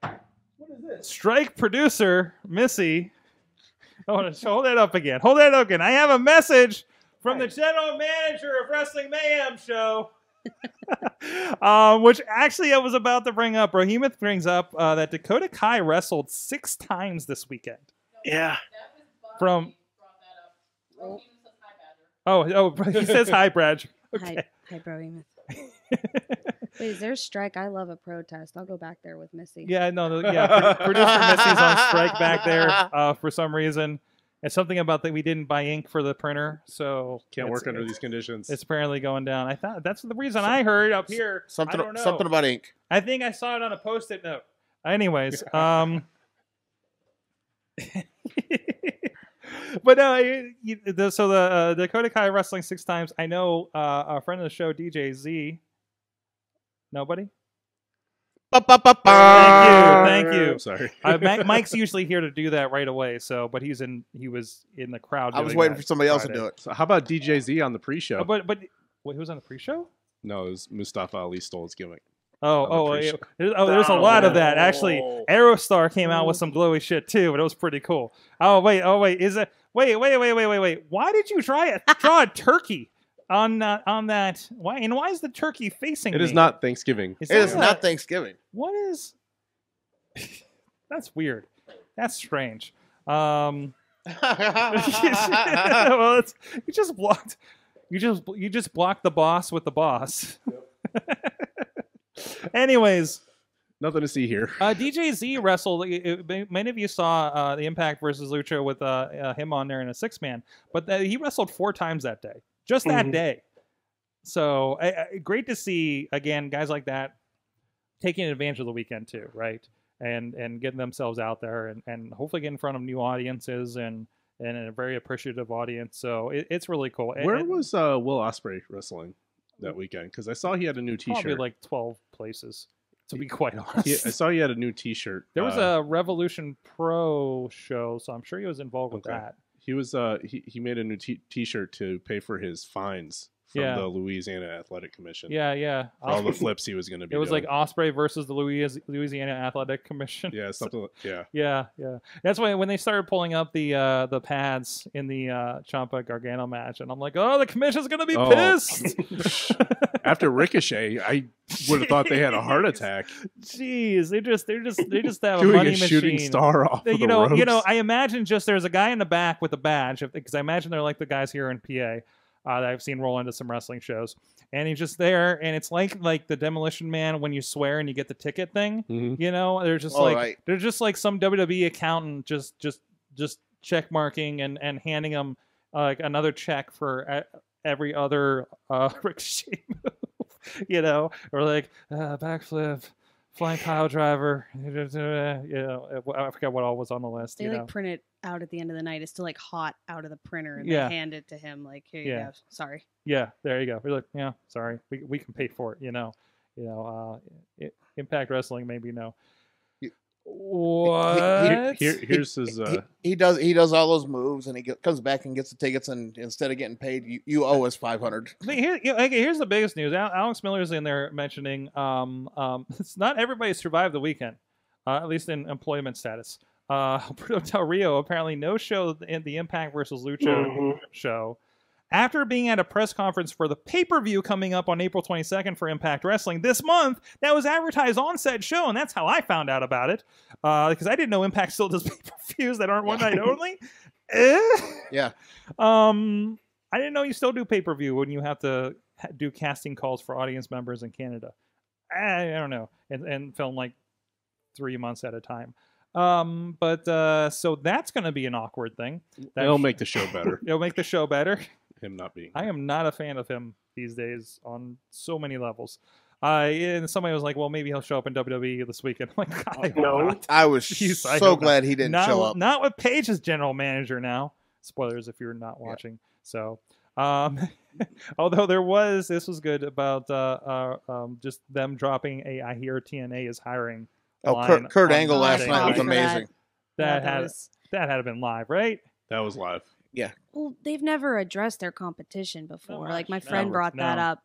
[SPEAKER 1] What is this? Strike producer Missy. Oh, hold that up again. Hold that up again. I have a message from the general manager of Wrestling Mayhem Show. um, which actually I was about to bring up. Rohemoth brings up uh, that Dakota Kai wrestled six times this weekend.
[SPEAKER 5] Yeah.
[SPEAKER 1] From oh oh, he says hi, Brad.
[SPEAKER 4] Hi, hi, bro. Wait, is there a strike? I love a protest. I'll go back there with Missy.
[SPEAKER 1] Yeah, no, yeah. Producer Missy's on strike back there uh, for some reason. It's something about that we didn't buy ink for the printer, so
[SPEAKER 6] Can't work under these conditions.
[SPEAKER 1] It's apparently going down. I thought that's the reason I heard up here.
[SPEAKER 3] Something
[SPEAKER 1] I don't know.
[SPEAKER 3] something about ink.
[SPEAKER 1] I think I saw it on a post-it note. Anyways, um, but uh, you- you- the, so the uh, Dakota Kai wrestling six times. I know uh, a friend of the show, DJ Z. Nobody.
[SPEAKER 3] Ba, ba, ba, ba.
[SPEAKER 1] Thank you, thank you.
[SPEAKER 6] I'm sorry.
[SPEAKER 1] Uh, Mike's usually here to do that right away. So, but he's in. He was in the crowd.
[SPEAKER 3] I was waiting for somebody else to do it.
[SPEAKER 6] So how about DJ Z on the pre-show?
[SPEAKER 1] Oh, but but wait, who was on the pre-show?
[SPEAKER 6] no, it was Mustafa Ali stole his gimmick.
[SPEAKER 1] Oh,
[SPEAKER 6] On the
[SPEAKER 1] oh, yeah. There's, oh, there's a lot of that actually. Aerostar came out with some glowy shit too, but it was pretty cool. Oh wait, oh wait, is it? Wait, wait, wait, wait, wait, wait. Why did you try it? Draw a turkey on uh, on that? Why and why is the turkey facing?
[SPEAKER 6] It is
[SPEAKER 1] me?
[SPEAKER 6] not Thanksgiving.
[SPEAKER 1] Is
[SPEAKER 3] It is not
[SPEAKER 1] a-
[SPEAKER 3] Thanksgiving.
[SPEAKER 1] What is? That's weird. That's strange. Um. well, it's you just blocked. You just you just blocked the boss with the boss. Yep. Anyways,
[SPEAKER 6] Nothing to see here.
[SPEAKER 1] uh, DJ Z wrestled. it- it- many of you saw uh, the Impact versus Lucha with uh, uh, him on there in a six man, but uh, he wrestled four times that day, just that
[SPEAKER 5] Mhm.
[SPEAKER 1] day. So great to see again guys like that taking advantage of the weekend too, right? And and getting themselves out there and, and hopefully get in front of new audiences and and a very appreciative audience. So it, it's really cool.
[SPEAKER 6] Where
[SPEAKER 1] and
[SPEAKER 6] was uh, Will Ospreay wrestling that weekend? Because I saw he had a new T-shirt.
[SPEAKER 1] Probably like twelve places to be quite honest.
[SPEAKER 6] I saw he had a new T-shirt.
[SPEAKER 1] There was
[SPEAKER 6] uh,
[SPEAKER 1] a Revolution Pro show, so I'm sure he was involved with
[SPEAKER 6] Okay.
[SPEAKER 1] that.
[SPEAKER 6] He was uh he, he made a new t- T-shirt to pay for his fines from
[SPEAKER 1] Yeah.
[SPEAKER 6] the Louisiana Athletic Commission.
[SPEAKER 1] Yeah, yeah.
[SPEAKER 6] All the flips he was going to be.
[SPEAKER 1] it was
[SPEAKER 6] doing.
[SPEAKER 1] like Ospreay versus the Louis- Louisiana Athletic Commission.
[SPEAKER 6] yeah, something. Like, yeah,
[SPEAKER 1] Yeah, yeah. That's why when they started pulling up the uh, the pads in the uh, Ciampa Gargano match, and I'm like, oh, the commission's gonna be
[SPEAKER 6] Oh.
[SPEAKER 1] pissed.
[SPEAKER 6] after Ricochet, I would have thought they had a heart attack.
[SPEAKER 1] Jeez, they just they just they just have a money
[SPEAKER 6] a shooting
[SPEAKER 1] machine.
[SPEAKER 6] star off.
[SPEAKER 1] They- you
[SPEAKER 6] the
[SPEAKER 1] know, you know. I imagine just there's a guy in the back with a badge, because I imagine they're like the guys here in PA uh, that I've seen roll into some wrestling shows, and he's just there, and it's like like the Demolition Man when you swear and you get the ticket thing.
[SPEAKER 6] Mhm.
[SPEAKER 1] You know, they're just
[SPEAKER 3] All
[SPEAKER 1] like
[SPEAKER 3] right.
[SPEAKER 1] they're just like some WWE accountant just just just check marking and and handing them uh, like another check for uh, every other uh, ricochet move. You know, or like uh, backflip. Flying pile driver, you know, I forgot what all was on the list.
[SPEAKER 4] They
[SPEAKER 1] you
[SPEAKER 4] like
[SPEAKER 1] know,
[SPEAKER 4] print it out at the end of the night. It's still like hot out of the printer, and
[SPEAKER 1] Yeah.
[SPEAKER 4] they hand it to him. Like, here you
[SPEAKER 1] Yeah.
[SPEAKER 4] go. Sorry.
[SPEAKER 1] Yeah, there you go. We're like, yeah, sorry, we, we can pay for it. You know, you know, uh, I- Impact Wrestling maybe no.
[SPEAKER 3] You-
[SPEAKER 1] What?
[SPEAKER 6] Here, here's his.
[SPEAKER 3] He,
[SPEAKER 6] Uh,
[SPEAKER 3] he does he does all those moves and he get, comes back and gets the tickets and instead of getting paid you, you owe us 500
[SPEAKER 1] here, you know, okay, here's the biggest news. Alex Miller's in there mentioning um, um, it's not everybody survived the weekend, uh, at least in employment status. Uh, Alberto Del Rio apparently no show in the Impact versus Lucha
[SPEAKER 5] Mhm.
[SPEAKER 1] show. After being at a press conference for the pay per view coming up on April 22nd for Impact Wrestling this month, that was advertised on said show, and that's how I found out about it. Because I didn't know Impact still does pay per views that aren't one
[SPEAKER 3] Yeah.
[SPEAKER 1] night only.
[SPEAKER 3] Yeah
[SPEAKER 1] Um, I didn't know you still do pay per view when you have to do casting calls for audience members in Canada. I, I don't know. and, and film like three months at a time. Um, but uh, so that's going to be an awkward thing. That
[SPEAKER 6] That'll make the show better.
[SPEAKER 1] it'll make the show better.
[SPEAKER 6] Him not being.
[SPEAKER 1] I am not a fan of him these days on so many levels. Uh, and somebody was like, "Well, maybe he'll show up in WWE this weekend." I'm like, I
[SPEAKER 5] No.
[SPEAKER 1] not.
[SPEAKER 3] I was
[SPEAKER 1] Jeez, I
[SPEAKER 3] so
[SPEAKER 1] hope not.
[SPEAKER 3] glad he didn't
[SPEAKER 1] not,
[SPEAKER 3] show
[SPEAKER 1] with-
[SPEAKER 3] up.
[SPEAKER 1] Not with Paige as general manager now. Spoilers if you're not
[SPEAKER 3] Yeah.
[SPEAKER 1] watching. So, um, although there was, this was good about uh, uh, um, just them dropping a "I hear TNA is hiring."
[SPEAKER 3] Oh, Kurt, Kurt Angle last night was
[SPEAKER 1] night.
[SPEAKER 4] for that.
[SPEAKER 3] amazing.
[SPEAKER 1] That
[SPEAKER 4] Yeah,
[SPEAKER 1] had
[SPEAKER 4] was-
[SPEAKER 1] that had been live, right?
[SPEAKER 6] that was live.
[SPEAKER 4] Well, they've never addressed their competition before. like my friend
[SPEAKER 1] no,
[SPEAKER 4] brought that up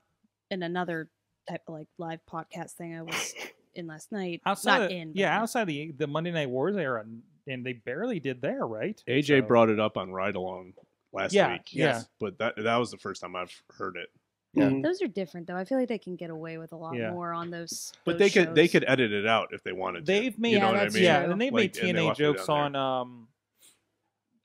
[SPEAKER 4] in another type of like live podcast thing I was in last night.
[SPEAKER 1] Outside,
[SPEAKER 4] Not
[SPEAKER 1] of,
[SPEAKER 4] in,
[SPEAKER 1] yeah, outside the the Monday Night Wars era, and they barely did there, right?
[SPEAKER 6] AJ
[SPEAKER 1] So-
[SPEAKER 6] brought it up on Ride Along last
[SPEAKER 1] Yeah,
[SPEAKER 6] week.
[SPEAKER 1] yeah.
[SPEAKER 6] But that that was the first time I've heard it.
[SPEAKER 3] Yeah.
[SPEAKER 5] Mhm.
[SPEAKER 4] Those are different though. I feel like they can get away with a lot
[SPEAKER 1] Yeah.
[SPEAKER 4] more on those.
[SPEAKER 6] But
[SPEAKER 4] those
[SPEAKER 6] they could they could edit it out if they wanted to.
[SPEAKER 1] They've made
[SPEAKER 6] you know
[SPEAKER 4] Yeah,
[SPEAKER 6] what I
[SPEAKER 4] that's
[SPEAKER 6] mean?
[SPEAKER 1] yeah, and they've
[SPEAKER 6] Like,
[SPEAKER 1] made
[SPEAKER 6] and they
[SPEAKER 1] TNA jokes
[SPEAKER 6] down
[SPEAKER 1] on um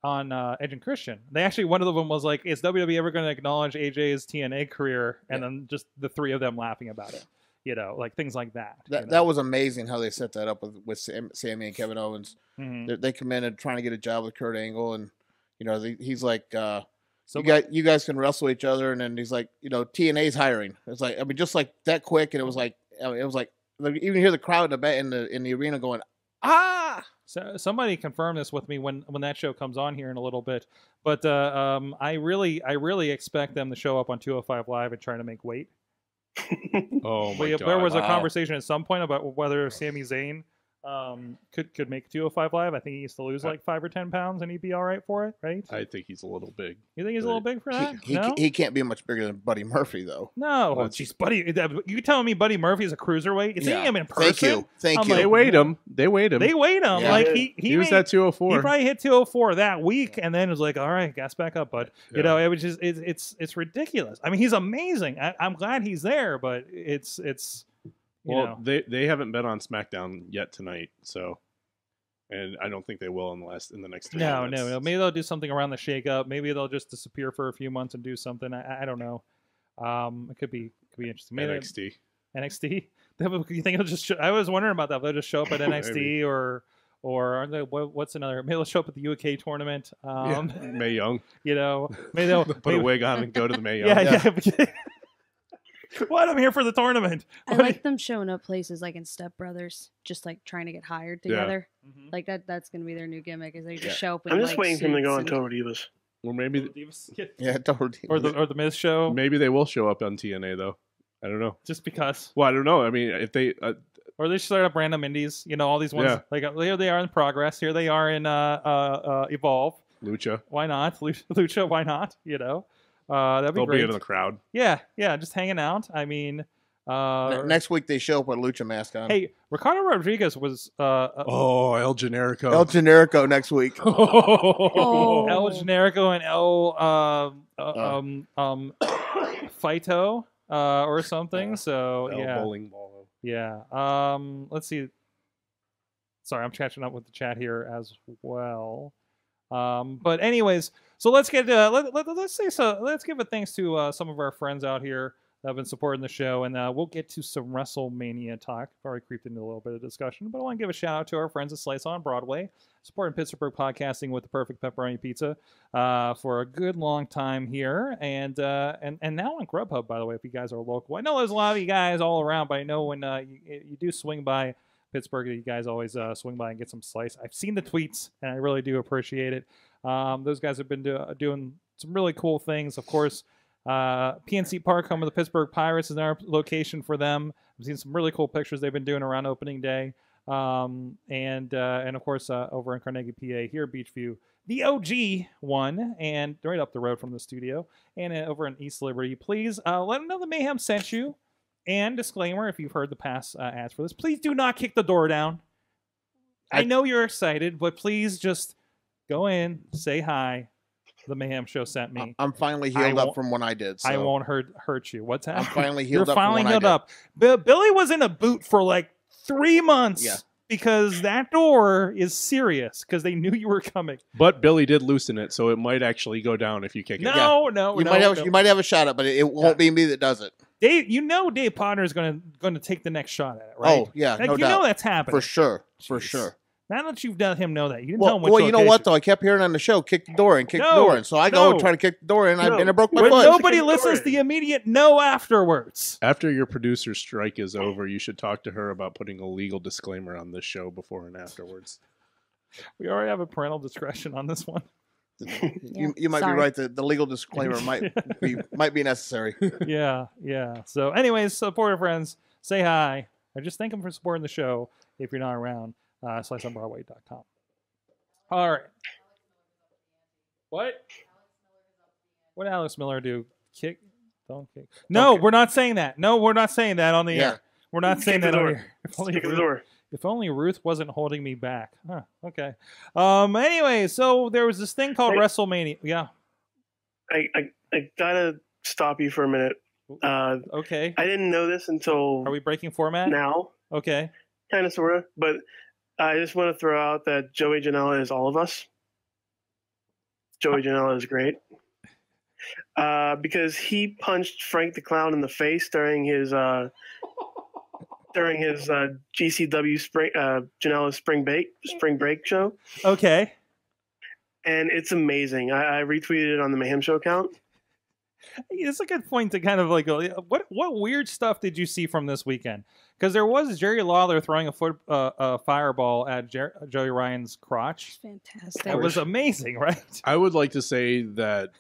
[SPEAKER 1] on uh, Edge and Christian. They actually one of them was like, "Is WWE ever going to acknowledge AJ's TNA career?" And then just the three of them laughing about it. You know, like things like that. you
[SPEAKER 3] That
[SPEAKER 1] know?
[SPEAKER 3] that was amazing how they set that up with with Sam, Sami and Kevin Owens.
[SPEAKER 1] Mhm.
[SPEAKER 3] They, they come in and trying to get a job with Kurt Angle, and you know he's like, uh,
[SPEAKER 1] So
[SPEAKER 3] "You guys, you guys can wrestle each other," and then he's like, "You know, TNA's hiring." It's like I mean, just like that quick, and it was like I mean, it was like like, you even hear the crowd in the in the in the arena going, "Ah!"
[SPEAKER 1] So somebody confirm this with me when when that show comes on here in a little bit. But uh, um, I really I really expect them to show up on 205 Live and try to make weight.
[SPEAKER 6] Oh my
[SPEAKER 1] We-
[SPEAKER 6] god!
[SPEAKER 1] there was a conversation at some point about whether Sami Zayn um, could could make 205 Live. I think he used to lose like five or ten pounds, and he'd be all right for it, right?
[SPEAKER 6] I think he's a little big.
[SPEAKER 1] you think he's a little big for
[SPEAKER 3] He,
[SPEAKER 1] that?
[SPEAKER 3] he,
[SPEAKER 1] no,
[SPEAKER 3] he can't be much bigger than Buddy Murphy though.
[SPEAKER 1] no.
[SPEAKER 6] Well,
[SPEAKER 1] Jeez, Buddy, you telling me Buddy Murphy's a cruiserweight? You seeing
[SPEAKER 3] Yeah.
[SPEAKER 1] him in person?
[SPEAKER 3] Thank you, thank
[SPEAKER 1] I'm
[SPEAKER 3] you.
[SPEAKER 6] They
[SPEAKER 1] like,
[SPEAKER 6] weighed him. They weighed him.
[SPEAKER 1] They weighed him
[SPEAKER 3] Yeah.
[SPEAKER 1] like he he,
[SPEAKER 6] he was
[SPEAKER 1] made-
[SPEAKER 6] at 204.
[SPEAKER 1] He probably hit 204 that week, and then was like, "All right, gas back up, bud." You
[SPEAKER 6] Yeah.
[SPEAKER 1] know, it was just it's it's it's ridiculous. I mean, he's amazing. I, I'm glad he's there, but it's it's you
[SPEAKER 6] well,
[SPEAKER 1] know
[SPEAKER 6] they they haven't been on SmackDown yet tonight, so and I don't think they will in the last in the next. Three
[SPEAKER 1] no,
[SPEAKER 6] minutes.
[SPEAKER 1] no, no. Maybe they'll do something around the shakeup. Maybe they'll just disappear for a few months and do something. I, I don't know. Um, it could be could be interesting. Maybe
[SPEAKER 6] NXT.
[SPEAKER 1] NXT. You think it'll just? Show, I was wondering about that. They'll just show up at NXT or or aren't they, what, what's another? Maybe they'll show up at the UK tournament. Um,
[SPEAKER 6] yeah. Mae Young.
[SPEAKER 1] you know, maybe they'll
[SPEAKER 6] Put
[SPEAKER 1] maybe,
[SPEAKER 6] a wig on and go to the Mae Young.
[SPEAKER 1] Yeah, yeah. what? I'm here for the tournament.
[SPEAKER 4] I like them showing up places like in Step Brothers, just like trying to get hired
[SPEAKER 6] Yeah.
[SPEAKER 4] together.
[SPEAKER 1] Mhm.
[SPEAKER 4] Like that. That's gonna be their new gimmick. Is they just
[SPEAKER 3] Yeah.
[SPEAKER 4] show up. In,
[SPEAKER 5] I'm just
[SPEAKER 4] like,
[SPEAKER 5] waiting for them to go on
[SPEAKER 4] suits
[SPEAKER 5] Total Divas.
[SPEAKER 6] Or maybe
[SPEAKER 3] Yeah, divas
[SPEAKER 1] or the or the Miz show,
[SPEAKER 6] maybe they will show up on TNA though. I don't know.
[SPEAKER 1] just because,
[SPEAKER 6] Well, I don't know. I mean, if they uh,
[SPEAKER 1] or they start up random indies. You know, all these ones.
[SPEAKER 6] Yeah.
[SPEAKER 1] Like here they are in progress. Here they are in uh, uh, uh, Evolve.
[SPEAKER 6] Lucha,
[SPEAKER 1] Why not, Lucha? Why not? You know, uh, that'd be
[SPEAKER 6] they'll
[SPEAKER 1] great.
[SPEAKER 6] be in the crowd.
[SPEAKER 1] yeah, yeah, just hanging out. I mean, uh,
[SPEAKER 3] Ne- Next week they show up with a lucha mask on.
[SPEAKER 1] hey, Ricardo Rodriguez was uh, uh,
[SPEAKER 6] Oh, El Generico.
[SPEAKER 3] El Generico next week.
[SPEAKER 4] Oh.
[SPEAKER 1] El Generico and El um, uh,
[SPEAKER 3] Oh.
[SPEAKER 1] um, um, Fito uh, or something.
[SPEAKER 6] Yeah.
[SPEAKER 1] So
[SPEAKER 6] El
[SPEAKER 1] yeah,
[SPEAKER 6] Bowling Ball.
[SPEAKER 1] yeah. Um, let's see. Sorry, I'm catching up with the chat here as well. Um, but anyways, so let's get uh, let, let, let's say so. Let's give a thanks to uh, some of our friends out here that have been supporting the show, and uh, we'll get to some WrestleMania talk. I've already creeped into a little bit of discussion, but I want to give a shout out to our friends at Slice on Broadway, supporting Pittsburgh podcasting with the perfect pepperoni pizza uh, for a good long time here, and uh, and and now on Grubhub, by the way, if you guys are local. I know there's a lot of you guys all around, but I know when uh, you, you do swing by Pittsburgh, you guys always uh, swing by and get some slice. I've seen the tweets, and I really do appreciate it. Um, those guys have been do- doing some really cool things. Of course, uh, PNC Park, home of the Pittsburgh Pirates, is our location for them. I've seen some really cool pictures they've been doing around opening day. Um, and uh, and of course, uh, over in Carnegie, PA, here at Beechview, the OG one, and right up the road from the studio, and uh, over in East Liberty. Please uh, let them know the Mayhem sent you. And disclaimer: if you've heard the past uh, ads for this, please do not kick the door down. I
[SPEAKER 3] I-
[SPEAKER 1] know you're excited, but please just go in, say hi. The Mayhem Show sent me.
[SPEAKER 3] I'm finally healed up from when I did. So
[SPEAKER 1] I won't hurt hurt you. What's happening?
[SPEAKER 3] I'm
[SPEAKER 1] happening?
[SPEAKER 3] finally
[SPEAKER 1] You're
[SPEAKER 3] healed up.
[SPEAKER 1] finally
[SPEAKER 3] from when
[SPEAKER 1] healed
[SPEAKER 3] I did.
[SPEAKER 1] up. Bi- Billy was in a boot for like three months
[SPEAKER 3] Yeah.
[SPEAKER 1] because that door is serious because they knew you were coming.
[SPEAKER 6] But Billy did loosen it, so it might actually go down if you kick it.
[SPEAKER 1] No, no,
[SPEAKER 3] You
[SPEAKER 1] no,
[SPEAKER 3] might have
[SPEAKER 1] no.
[SPEAKER 3] you might have a shot at, it, but it, it won't be me that does it.
[SPEAKER 1] Dave, you know Dave Potter is going to going to take the next shot at it, right?
[SPEAKER 3] Oh yeah,
[SPEAKER 1] like
[SPEAKER 3] no
[SPEAKER 1] you
[SPEAKER 3] doubt.
[SPEAKER 1] know that's happening
[SPEAKER 3] for sure, for sure.
[SPEAKER 1] Now that you've let him know that, you didn't tell him which
[SPEAKER 3] well you know what though? I kept hearing on the show, kick the door in, kick
[SPEAKER 1] No,
[SPEAKER 3] the door in. So I go
[SPEAKER 1] no.
[SPEAKER 3] trying to kick the door in, and I-
[SPEAKER 5] No.
[SPEAKER 3] and I broke my
[SPEAKER 1] But
[SPEAKER 3] foot.
[SPEAKER 1] nobody listens
[SPEAKER 5] Dory.
[SPEAKER 1] the immediate no afterwards.
[SPEAKER 6] After your producer strike is over, you should talk to her about putting a legal disclaimer on this show before and afterwards.
[SPEAKER 1] We already have a parental discretion on this one.
[SPEAKER 3] you, you might
[SPEAKER 4] sorry.
[SPEAKER 3] be right. The, the legal disclaimer might be might be necessary.
[SPEAKER 1] yeah, yeah. So, anyways, supporter friends, say hi. I just thank them for supporting the show. If you're not around, uh, sliceonbroadway.com. All right. What? What did Alex Miller do? Kick? Don't kick. No,
[SPEAKER 3] kick.
[SPEAKER 1] we're not saying that. No, we're not saying that on the
[SPEAKER 3] Yeah.
[SPEAKER 1] air. We're not saying
[SPEAKER 5] the
[SPEAKER 1] that on
[SPEAKER 5] door.
[SPEAKER 1] the air. If only,
[SPEAKER 5] Kick the
[SPEAKER 1] Ruth,
[SPEAKER 5] door.
[SPEAKER 1] if only Ruth wasn't holding me back. Huh, okay. Um. Anyway, so there was this thing called
[SPEAKER 5] Hey.
[SPEAKER 1] WrestleMania. Yeah.
[SPEAKER 5] I, I I gotta stop you for a minute. Uh,
[SPEAKER 1] Okay.
[SPEAKER 5] I didn't know this until
[SPEAKER 1] Are we breaking format?
[SPEAKER 5] now,
[SPEAKER 1] Okay.
[SPEAKER 5] kind of sorta. But I just want to throw out that Joey Janela is all of us. Joey Janela is great. Uh, because he punched Frank the Clown in the face during his uh, during his uh, GCW spring uh, Janela spring break spring break show,
[SPEAKER 1] Okay.
[SPEAKER 5] and it's amazing. I, I retweeted it on the Mayhem Show account.
[SPEAKER 1] It's a good point to kind of like go, what what weird stuff did you see from this weekend? Because there was Jerry Lawler throwing a foot uh, a fireball at Jer- Joey Ryan's crotch.
[SPEAKER 4] Fantastic.
[SPEAKER 1] That was amazing, right?
[SPEAKER 6] I would like to say that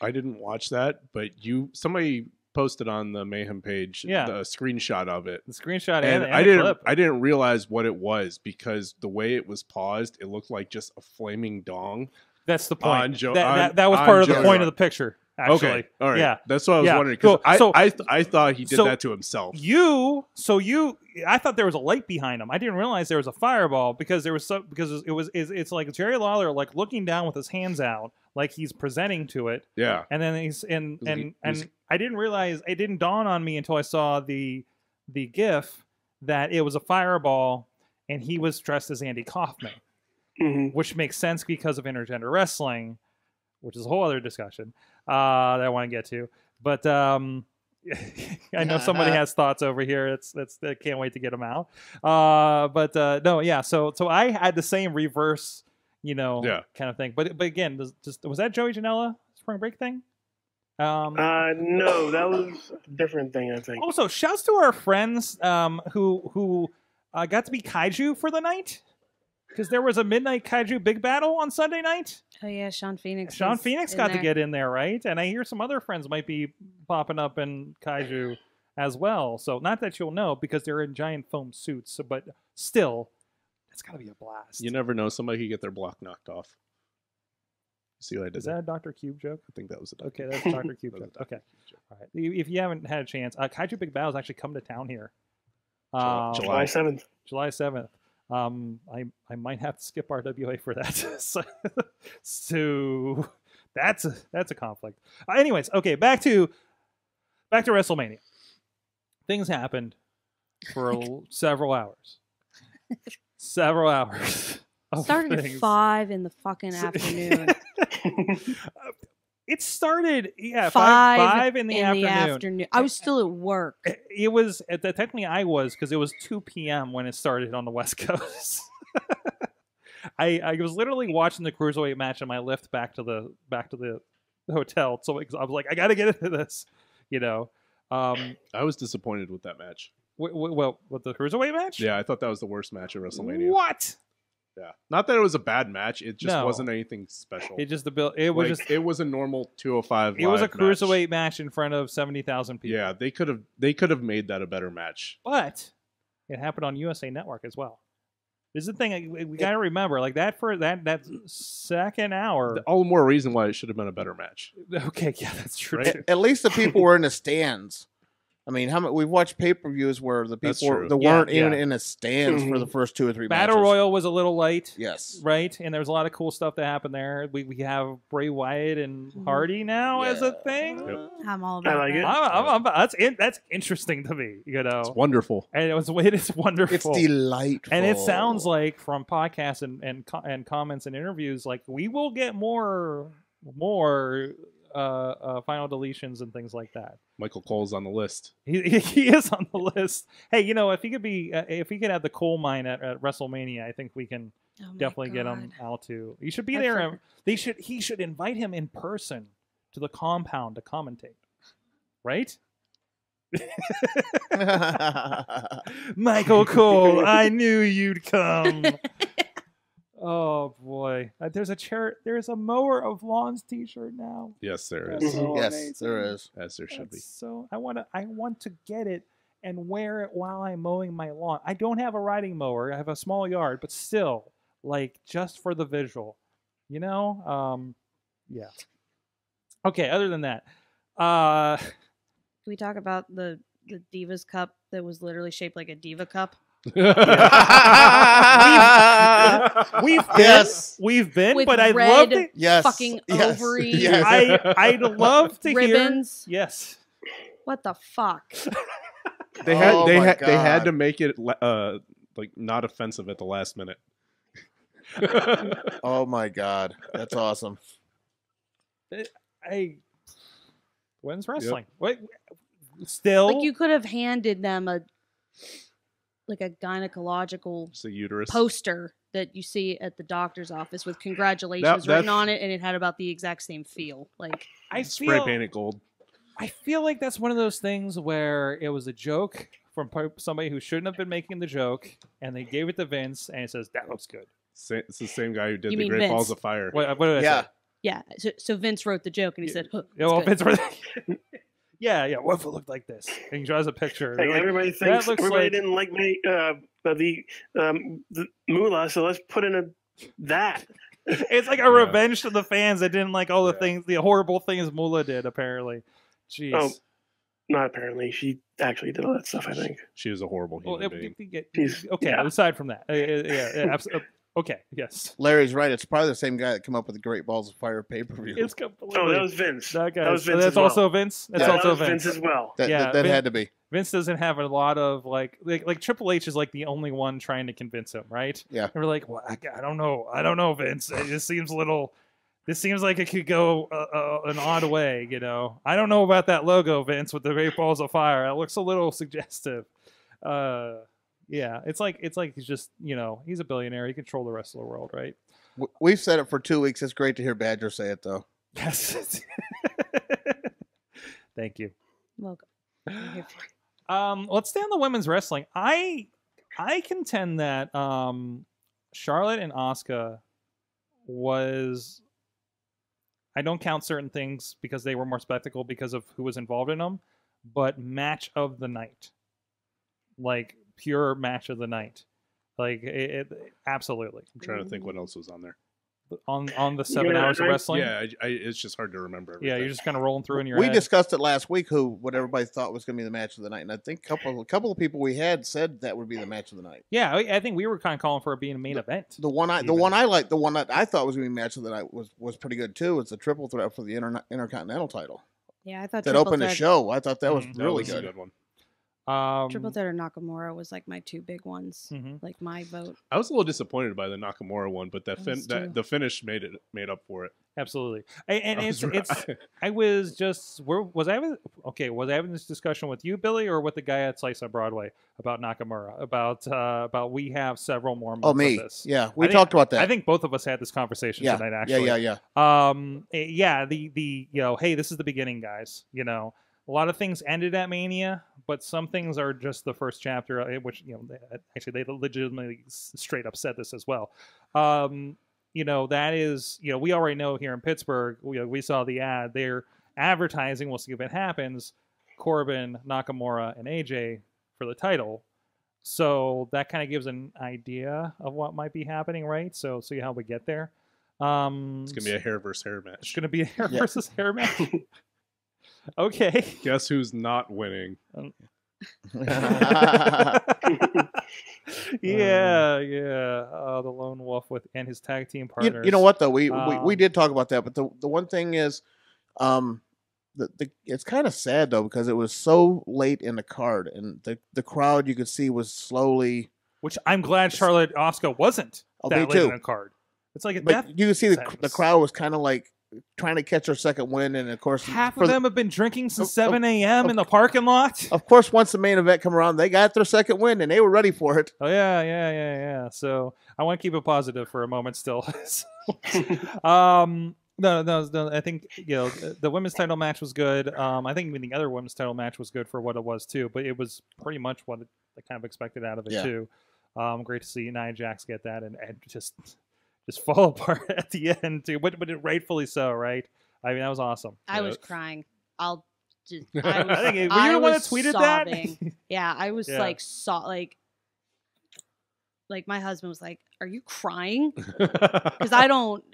[SPEAKER 6] I didn't watch that, but you somebody posted on the Mayhem page
[SPEAKER 1] Yeah.
[SPEAKER 6] the screenshot of it.
[SPEAKER 1] The screenshot and,
[SPEAKER 6] And
[SPEAKER 1] and
[SPEAKER 6] I didn't
[SPEAKER 1] clip.
[SPEAKER 6] I didn't realize what it was because the way it was paused, it looked like just a flaming dong.
[SPEAKER 1] That's the point.
[SPEAKER 6] Jo-
[SPEAKER 1] that,
[SPEAKER 6] on-
[SPEAKER 1] that, that was part of the point
[SPEAKER 6] Ryan.
[SPEAKER 1] of the picture. Actually,
[SPEAKER 6] okay. All right.
[SPEAKER 1] yeah.
[SPEAKER 6] That's what I was
[SPEAKER 1] Yeah.
[SPEAKER 6] wondering. 'cause
[SPEAKER 1] Cool.
[SPEAKER 6] I,
[SPEAKER 1] So-
[SPEAKER 6] I, th- I thought he did
[SPEAKER 1] so
[SPEAKER 6] that to himself.
[SPEAKER 1] You so you I thought there was a light behind him. I didn't realize there was a fireball because there was so because it was it's, it's like Jerry Lawler like looking down with his hands out like he's presenting to it
[SPEAKER 6] Yeah.
[SPEAKER 1] and then he's and
[SPEAKER 6] Was
[SPEAKER 1] and
[SPEAKER 6] he-
[SPEAKER 1] and I didn't realize it didn't dawn on me until I saw the the gif that it was a fireball and he was dressed as Andy Kaufman,
[SPEAKER 5] hmm
[SPEAKER 1] which makes sense because of intergender wrestling, which is a whole other discussion uh, that I want to get to. But um, I know somebody has thoughts over here. It's that's I can't wait to get them out. Uh, but uh, no, yeah. So so I had the same reverse, you know,
[SPEAKER 6] Yeah.
[SPEAKER 1] kind of thing. But but again, does, just was that Joey Janela spring break thing? Um,
[SPEAKER 5] Uh, no, that was a different thing. I think.
[SPEAKER 1] also, shouts to our friends um, who who uh, got to be kaiju for the night because there was a midnight kaiju big battle on Sunday night.
[SPEAKER 4] Oh yeah, Sean Phoenix.
[SPEAKER 1] Sean Phoenix
[SPEAKER 4] in
[SPEAKER 1] got to get in there, right? And I hear some other friends might be popping up in kaiju as well. So not that you'll know because they're in giant foam suits, but still, it's got to be a blast.
[SPEAKER 6] You never know. Somebody could get their block knocked off. See what I did?
[SPEAKER 1] Is
[SPEAKER 6] there?
[SPEAKER 1] that a Doctor Cube joke?
[SPEAKER 6] I think that was a
[SPEAKER 1] Okay, that's Doctor Cube joke. Okay,
[SPEAKER 6] joke.
[SPEAKER 1] all right. If you haven't had a chance, uh, Kaiju Big Battel's actually come to town here. Um,
[SPEAKER 5] July seventh.
[SPEAKER 1] July seventh. Um, I I might have to skip RWA for that. so, so that's a that's a conflict. Uh, anyways, okay, back to back to WrestleMania. Things happened for l- several hours. Several hours.
[SPEAKER 4] Started at five in the fucking afternoon.
[SPEAKER 1] it started yeah
[SPEAKER 4] five,
[SPEAKER 1] five, five in the afternoon.
[SPEAKER 4] afternoon. I was still at work.
[SPEAKER 1] It- It was at the, technically I was because it was two p.m. when it started on the West Coast. I I was literally watching the cruiserweight match on my lift back to the back to the hotel. So I was like, I got to get into this, you know. Um,
[SPEAKER 6] I was disappointed with that match.
[SPEAKER 1] w- w- well, with the cruiserweight match,
[SPEAKER 6] Yeah, I thought that was the worst match at WrestleMania.
[SPEAKER 1] What?
[SPEAKER 6] Yeah, not that it was a bad match. It just
[SPEAKER 1] No.
[SPEAKER 6] wasn't anything special.
[SPEAKER 1] It just the bill. It was
[SPEAKER 6] Like,
[SPEAKER 1] just
[SPEAKER 6] it was a normal 205.
[SPEAKER 1] it was a
[SPEAKER 6] live match.
[SPEAKER 1] cruiserweight match in front of seventy thousand people.
[SPEAKER 6] Yeah, they could have they could have made that a better match.
[SPEAKER 1] but it happened on USA Network as well. This is the thing we, we got to remember, like that for that that second hour.
[SPEAKER 6] All the more reason why it should have been a better match.
[SPEAKER 1] Okay, yeah, that's true.
[SPEAKER 6] Right?
[SPEAKER 1] too.
[SPEAKER 3] At, at least the people were in the stands. I mean, how many, we've watched pay per views where the people
[SPEAKER 6] true.
[SPEAKER 3] that
[SPEAKER 1] Yeah,
[SPEAKER 3] weren't even
[SPEAKER 1] yeah.
[SPEAKER 3] in the stands for
[SPEAKER 5] Mhm.
[SPEAKER 3] the first two or three
[SPEAKER 1] Battle
[SPEAKER 3] matches.
[SPEAKER 1] Royal was a little light,
[SPEAKER 3] Yes.
[SPEAKER 1] right? And there was a lot of cool stuff that happened there. We we have Bray Wyatt and
[SPEAKER 4] Mhm.
[SPEAKER 1] Hardy now as a thing.
[SPEAKER 6] Yep.
[SPEAKER 4] I'm all about
[SPEAKER 5] like
[SPEAKER 4] that.
[SPEAKER 5] it.
[SPEAKER 1] I'm, I'm, I'm- that's in, that's interesting to me, you know.
[SPEAKER 6] It's wonderful.
[SPEAKER 1] and it was it is wonderful.
[SPEAKER 3] It's delightful.
[SPEAKER 1] and it sounds like from podcasts and and and comments and interviews, like we will get more more uh, uh, final deletions and things like that.
[SPEAKER 6] Michael Cole's on the list.
[SPEAKER 1] He, he is on the list. Hey, you know, if he could be, uh, if he could have the coal mine at, at WrestleMania, I think we can
[SPEAKER 4] Oh my
[SPEAKER 1] definitely get him out to. He should be
[SPEAKER 4] I
[SPEAKER 1] there.
[SPEAKER 4] forgot.
[SPEAKER 1] They should. He should invite him in person to the compound to commentate. Right? Michael Cole, I knew you'd come. Oh boy, Uh, there's a chair. There's a mower of lawns T-shirt now.
[SPEAKER 6] Yes, there is.
[SPEAKER 1] So
[SPEAKER 3] yes,
[SPEAKER 1] amazing.
[SPEAKER 3] there is.
[SPEAKER 6] As there should be.
[SPEAKER 1] So I want to. I want to get it and wear it while I'm mowing my lawn. I don't have a riding mower. I have a small yard, but still, like just for the visual, you know. Um, yeah. Okay. Other than that, uh,
[SPEAKER 4] Can we talk about the the Divas Cup that was literally shaped like a Diva Cup?
[SPEAKER 1] We've been,
[SPEAKER 3] Yes.
[SPEAKER 1] we've been,
[SPEAKER 4] With
[SPEAKER 1] but I
[SPEAKER 4] red
[SPEAKER 1] love it.
[SPEAKER 3] yes.
[SPEAKER 4] Fucking
[SPEAKER 3] yes.
[SPEAKER 4] ovaries.
[SPEAKER 3] Yes.
[SPEAKER 1] I I'd love to hear.
[SPEAKER 4] Ribbons.
[SPEAKER 1] Yes.
[SPEAKER 4] What the fuck?
[SPEAKER 6] They had
[SPEAKER 3] Oh
[SPEAKER 6] they
[SPEAKER 3] my
[SPEAKER 6] had they had to make it uh like not offensive at the last minute.
[SPEAKER 3] oh my god, that's awesome.
[SPEAKER 1] I. When's wrestling? Wait. Still.
[SPEAKER 4] Like you could have handed them a like a gynecological
[SPEAKER 6] It's a uterus.
[SPEAKER 4] poster that you see at the doctor's office with congratulations
[SPEAKER 6] That-
[SPEAKER 4] written on it, and it had about the exact same feel. Like
[SPEAKER 1] I
[SPEAKER 6] spray
[SPEAKER 1] feel.
[SPEAKER 6] painted gold.
[SPEAKER 1] I feel like that's one of those things where it was a joke from somebody who shouldn't have been making the joke, and they gave it to Vince, and it says that looks good.
[SPEAKER 6] Sa- It's the same guy who did
[SPEAKER 4] You
[SPEAKER 6] the Great
[SPEAKER 4] Vince?
[SPEAKER 6] Balls of Fire.
[SPEAKER 1] What, what did I
[SPEAKER 3] Yeah.
[SPEAKER 1] say?
[SPEAKER 4] yeah, so, so Vince wrote the joke, and he said, huh,
[SPEAKER 1] Yeah, well,
[SPEAKER 4] good.
[SPEAKER 1] Vince were yeah, yeah. What if it looked like this? And he draws a picture.
[SPEAKER 5] Like,
[SPEAKER 1] They're like,
[SPEAKER 5] everybody
[SPEAKER 1] that
[SPEAKER 5] thinks
[SPEAKER 1] looks
[SPEAKER 5] everybody
[SPEAKER 1] like-
[SPEAKER 5] didn't like me, uh, the um, the moolah, so let's put in a that.
[SPEAKER 1] it's like a
[SPEAKER 6] Yeah.
[SPEAKER 1] revenge to the fans that didn't like all the
[SPEAKER 6] Yeah.
[SPEAKER 1] things, the horrible things Moolah did. Apparently, jeez.
[SPEAKER 5] Oh, Not apparently. She actually did all that stuff. I think.
[SPEAKER 6] She was a horrible
[SPEAKER 1] Well,
[SPEAKER 6] human
[SPEAKER 1] it-
[SPEAKER 6] being.
[SPEAKER 1] you get-
[SPEAKER 5] She's-
[SPEAKER 1] okay.
[SPEAKER 5] yeah.
[SPEAKER 1] Aside from that, uh, uh, yeah, yeah, abs- uh, okay, yes,
[SPEAKER 3] Larry's right. It's probably the same guy that came up with the Great Balls of Fire pay per view.
[SPEAKER 1] it's completely.
[SPEAKER 5] Oh, that was Vince.
[SPEAKER 1] that guy.
[SPEAKER 5] That was Vince.
[SPEAKER 1] that's
[SPEAKER 5] as well.
[SPEAKER 1] also Vince. That's
[SPEAKER 5] Yeah,
[SPEAKER 1] also
[SPEAKER 5] that was
[SPEAKER 1] Vince.
[SPEAKER 5] Vince as well.
[SPEAKER 3] That,
[SPEAKER 1] yeah,
[SPEAKER 3] that, that
[SPEAKER 1] Vin-
[SPEAKER 3] had to be.
[SPEAKER 1] Vince doesn't have a lot of like, like like Triple H is like the only one trying to convince him, right?
[SPEAKER 3] Yeah.
[SPEAKER 1] And we're like, well, I, I don't know, I don't know, Vince. It just seems a little. This seems like it could go uh, uh, an odd way, you know. I don't know about that logo, Vince, with the Great Balls of Fire. It looks a little suggestive. Uh, yeah, it's like it's like he's just you know he's a billionaire. He control the rest of the world, right?
[SPEAKER 3] We've said it for two weeks. It's great to hear Badger say it though.
[SPEAKER 1] Yes. Thank you.
[SPEAKER 4] Welcome. I'm here for it.
[SPEAKER 1] Um, let's stay on the women's wrestling. I I contend that um, Charlotte and Asuka was. I don't count certain things because they were more spectacle because of who was involved in them, but match of the night, like pure match of the night, like it, it absolutely
[SPEAKER 6] I'm trying to think what else was on there.
[SPEAKER 1] on on the seven
[SPEAKER 5] Yeah,
[SPEAKER 1] hours of wrestling.
[SPEAKER 6] Yeah, I, I, it's just hard to remember.
[SPEAKER 1] yeah, you're just kind of rolling through in your
[SPEAKER 3] We
[SPEAKER 1] head.
[SPEAKER 3] discussed it last week. Who what everybody thought was going to be the match of the night, and I think a couple a couple of people we had said that would be the match of the night.
[SPEAKER 1] yeah, I I think we were kind of calling for it being a main event.
[SPEAKER 3] The one I the one I like the one that I thought was going to be match of the night was was pretty good too. It's a triple threat for the inter- intercontinental title
[SPEAKER 4] Yeah, I thought
[SPEAKER 3] that
[SPEAKER 4] Triple
[SPEAKER 3] opened the show. I thought that was
[SPEAKER 1] Mhm.
[SPEAKER 6] That
[SPEAKER 3] really
[SPEAKER 6] was a
[SPEAKER 3] good.
[SPEAKER 6] good one.
[SPEAKER 1] Um,
[SPEAKER 4] Triple Threat or Nakamura was like my two big ones.
[SPEAKER 1] mhm.
[SPEAKER 4] Like my vote.
[SPEAKER 6] I was a little disappointed by the Nakamura one, but that fin- that, the finish made it made up for it.
[SPEAKER 1] Absolutely, and, and
[SPEAKER 6] I
[SPEAKER 1] it's
[SPEAKER 6] was-
[SPEAKER 1] it's. I was just where was I having okay? Was I having this discussion with you, Billy, or with the guy at Slice on Broadway about Nakamura about uh, about we have several more months
[SPEAKER 3] Oh me,
[SPEAKER 1] of this.
[SPEAKER 3] yeah, we
[SPEAKER 1] I think-
[SPEAKER 3] talked about that.
[SPEAKER 1] I think both of us had this conversation
[SPEAKER 3] yeah,
[SPEAKER 1] tonight. Actually,
[SPEAKER 3] yeah, yeah. Yeah.
[SPEAKER 1] Um eh, yeah the the you know hey this is the beginning guys you know a lot of things ended at mania but some things are just the first chapter uh, which you know actually they legitimately straight up said this as well um you know that is you know we already know here in pittsburgh we, we saw the ad they're advertising we'll see if it happens corbin nakamura and aj for the title so that kind of gives an idea of what might be happening right so see how we get there um
[SPEAKER 6] It's gonna be a hair versus hair match.
[SPEAKER 1] it's gonna be a hair
[SPEAKER 3] Yeah.
[SPEAKER 1] versus hair match. okay.
[SPEAKER 6] Guess who's not winning?
[SPEAKER 1] yeah, yeah. Uh, the lone wolf with and his tag team
[SPEAKER 3] you,
[SPEAKER 1] partners.
[SPEAKER 3] you know what though? We, we we
[SPEAKER 1] Um,
[SPEAKER 3] did talk about that, but the the one thing is, um, the, the it's kind of sad though because it was so late in the card, and the the crowd you could see was slowly.
[SPEAKER 1] Which I'm glad Charlotte Asuka wasn't
[SPEAKER 3] Oh,
[SPEAKER 1] that
[SPEAKER 3] me
[SPEAKER 1] late in the card. It's like a
[SPEAKER 3] But
[SPEAKER 1] death.
[SPEAKER 3] you could see the, the crowd was kind of like trying to catch their second win, and of course,
[SPEAKER 1] Half
[SPEAKER 3] for
[SPEAKER 1] of
[SPEAKER 3] the-
[SPEAKER 1] them have been drinking since
[SPEAKER 3] of-
[SPEAKER 1] 7 a.m. in the parking lot.
[SPEAKER 3] of course, once the main event come around, they got their second win, and they were ready for it.
[SPEAKER 1] Oh yeah, yeah, yeah, yeah. So I want to keep it positive for a moment still. So, um, no, no, no. I think you know the, the women's title match was good. Um, I think even the other women's title match was good for what it was too. But it was pretty much what I kind of expected out of it
[SPEAKER 3] Yeah.
[SPEAKER 1] too. Um, great to see Nia Jax get that and, and just just fall apart at the end too. But but it rightfully so, right? I mean that was awesome.
[SPEAKER 4] I was crying. I'll just.
[SPEAKER 6] I
[SPEAKER 4] I was,
[SPEAKER 1] I think were
[SPEAKER 4] I
[SPEAKER 1] you the one that
[SPEAKER 4] was
[SPEAKER 1] tweeted
[SPEAKER 4] sobbing.
[SPEAKER 1] that?
[SPEAKER 4] Yeah, I was
[SPEAKER 1] Yeah.
[SPEAKER 4] like, so like, like my husband was like, "Are you crying?" Because I don't.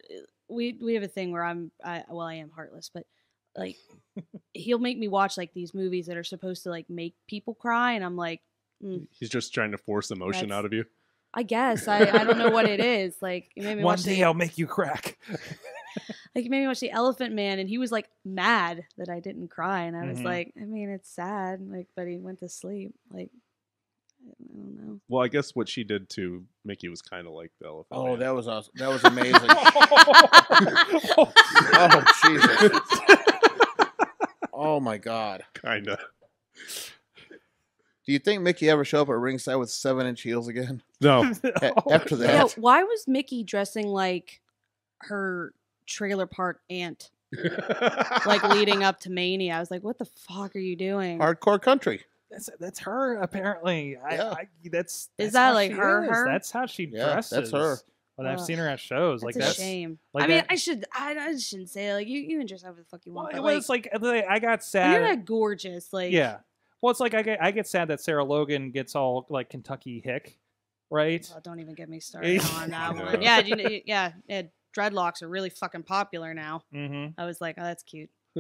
[SPEAKER 4] We we have a thing where I'm. I, well, I am heartless, but like, he'll make me watch like these movies that are supposed to like make people cry, and I'm like, mm,
[SPEAKER 6] He's just trying to force emotion
[SPEAKER 4] That's-
[SPEAKER 6] out of you.
[SPEAKER 4] I guess I I don't know what it is. Like, you made me
[SPEAKER 1] One day
[SPEAKER 4] the,
[SPEAKER 1] I'll make you crack.
[SPEAKER 4] like maybe watch the Elephant Man, and he was like mad that I didn't cry, and I was
[SPEAKER 1] Mhm.
[SPEAKER 4] like, I mean, it's sad, like, but he went to sleep, like. I don't know.
[SPEAKER 6] Well, I guess what she did to Mickie was kind of like the elephant.
[SPEAKER 3] Oh,
[SPEAKER 6] Man.
[SPEAKER 3] that was awesome. That was amazing. oh Jesus! Oh my God!
[SPEAKER 6] kind of.
[SPEAKER 3] Do you think Mickie ever show up at ringside with seven inch heels again?
[SPEAKER 6] No,
[SPEAKER 3] after that.
[SPEAKER 4] Yeah, why was Mickie dressing like her trailer park aunt, like leading up to Mania? I was like, what the fuck are you doing?
[SPEAKER 3] Hardcore country.
[SPEAKER 1] That's that's her apparently. I,
[SPEAKER 3] Yeah.
[SPEAKER 1] I that's,
[SPEAKER 4] Is
[SPEAKER 1] that's
[SPEAKER 4] that
[SPEAKER 1] how
[SPEAKER 4] like
[SPEAKER 1] she
[SPEAKER 4] her,
[SPEAKER 1] is.
[SPEAKER 4] her?
[SPEAKER 1] That's how she
[SPEAKER 3] Yeah,
[SPEAKER 1] dresses.
[SPEAKER 3] that's her.
[SPEAKER 1] When I've
[SPEAKER 4] Ugh.
[SPEAKER 1] seen her at shows,
[SPEAKER 4] That's
[SPEAKER 1] like
[SPEAKER 4] a
[SPEAKER 1] that's
[SPEAKER 4] shame.
[SPEAKER 1] like
[SPEAKER 4] I mean,
[SPEAKER 1] that-
[SPEAKER 4] I should. I, I shouldn't say like you. You can dress however the fuck you
[SPEAKER 1] Well,
[SPEAKER 4] want.
[SPEAKER 1] it
[SPEAKER 4] but,
[SPEAKER 1] was like, like, I got
[SPEAKER 4] when
[SPEAKER 1] sad.
[SPEAKER 4] you're that gorgeous, like
[SPEAKER 1] yeah. Well, it's like I get I get sad that Sarah Logan gets all like Kentucky hick, right?
[SPEAKER 4] Oh, don't even get me started on that
[SPEAKER 6] Yeah.
[SPEAKER 4] one. Yeah, you yeah, yeah. Dreadlocks are really fucking popular now.
[SPEAKER 1] Mm-hmm.
[SPEAKER 4] I was like, oh, that's cute.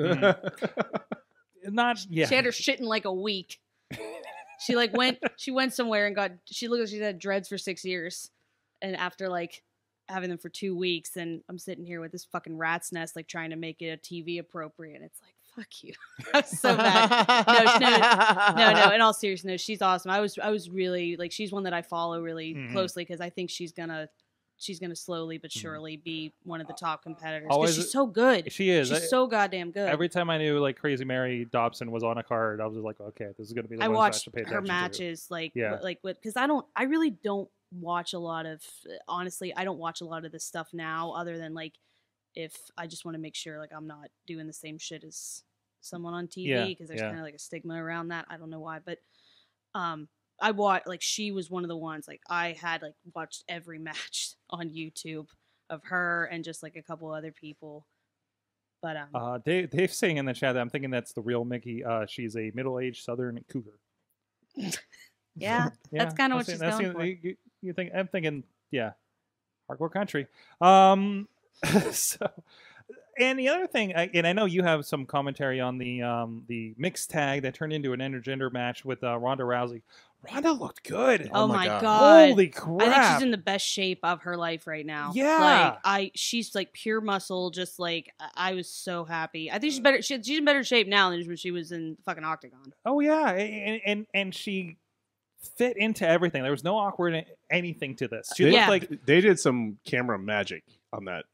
[SPEAKER 1] Not yeah.
[SPEAKER 4] She had her shit in like a week. She like went. She went somewhere and got. She looked. like She's had dreads for six years, and after like having them for two weeks, and I'm sitting here with this fucking rat's nest, like trying to make it a TV appropriate. It's like fuck you. So mad. No, no, no. In all seriousness, she's awesome. I was, I was really like, she's one that I follow really
[SPEAKER 1] Mhm.
[SPEAKER 4] closely because I think she's gonna, she's gonna slowly but
[SPEAKER 1] Mhm.
[SPEAKER 4] surely be one of the top competitors.
[SPEAKER 1] Always-
[SPEAKER 4] she's so good.
[SPEAKER 1] She is.
[SPEAKER 4] She's
[SPEAKER 1] I-
[SPEAKER 4] so goddamn good.
[SPEAKER 1] Every time I knew like Crazy Mary Dobson was on a card, I was like, okay, this is gonna be the
[SPEAKER 4] I
[SPEAKER 1] one
[SPEAKER 4] watched her
[SPEAKER 1] attention to.
[SPEAKER 4] matches, like,
[SPEAKER 1] Yeah.
[SPEAKER 4] like what? Because I don't, I really don't watch a lot of. Honestly, I don't watch a lot of this stuff now, other than like if I just want to make sure like I'm not doing the same shit as someone on TV
[SPEAKER 1] Yeah,
[SPEAKER 4] because there's
[SPEAKER 1] yeah.
[SPEAKER 4] kind of like a stigma around that. I don't know why, but um, I watched like she was one of the ones like I had like watched every match on YouTube of her and just like a couple other people. But um,
[SPEAKER 1] Uh, Dave, Dave's saying in the chat that I'm thinking that's the real Mickie. Uh, she's a middle-aged Southern cougar.
[SPEAKER 4] yeah, That's kinda what
[SPEAKER 1] the-
[SPEAKER 4] she's going
[SPEAKER 1] the-
[SPEAKER 4] for.
[SPEAKER 1] You, you think I'm thinking, yeah, hardcore country. Um, so, and the other thing, I, and I know you have some commentary on the um the mixed tag that turned into an intergender match with uh, Ronda Rousey. Ronda looked good.
[SPEAKER 4] oh,
[SPEAKER 3] my
[SPEAKER 4] my
[SPEAKER 3] God.
[SPEAKER 4] god,
[SPEAKER 1] Holy crap!
[SPEAKER 4] I think she's in the best shape of her life right now.
[SPEAKER 1] Yeah.
[SPEAKER 4] like I, she's like pure muscle. Just like I- I was so happy. I think she's better. She, she's in better shape now than when she was in the fucking octagon.
[SPEAKER 1] Oh yeah, and and, and she fit into everything. There was no awkward anything to this. She
[SPEAKER 6] They-
[SPEAKER 1] looked
[SPEAKER 4] Yeah.
[SPEAKER 1] like
[SPEAKER 6] they did some camera magic on that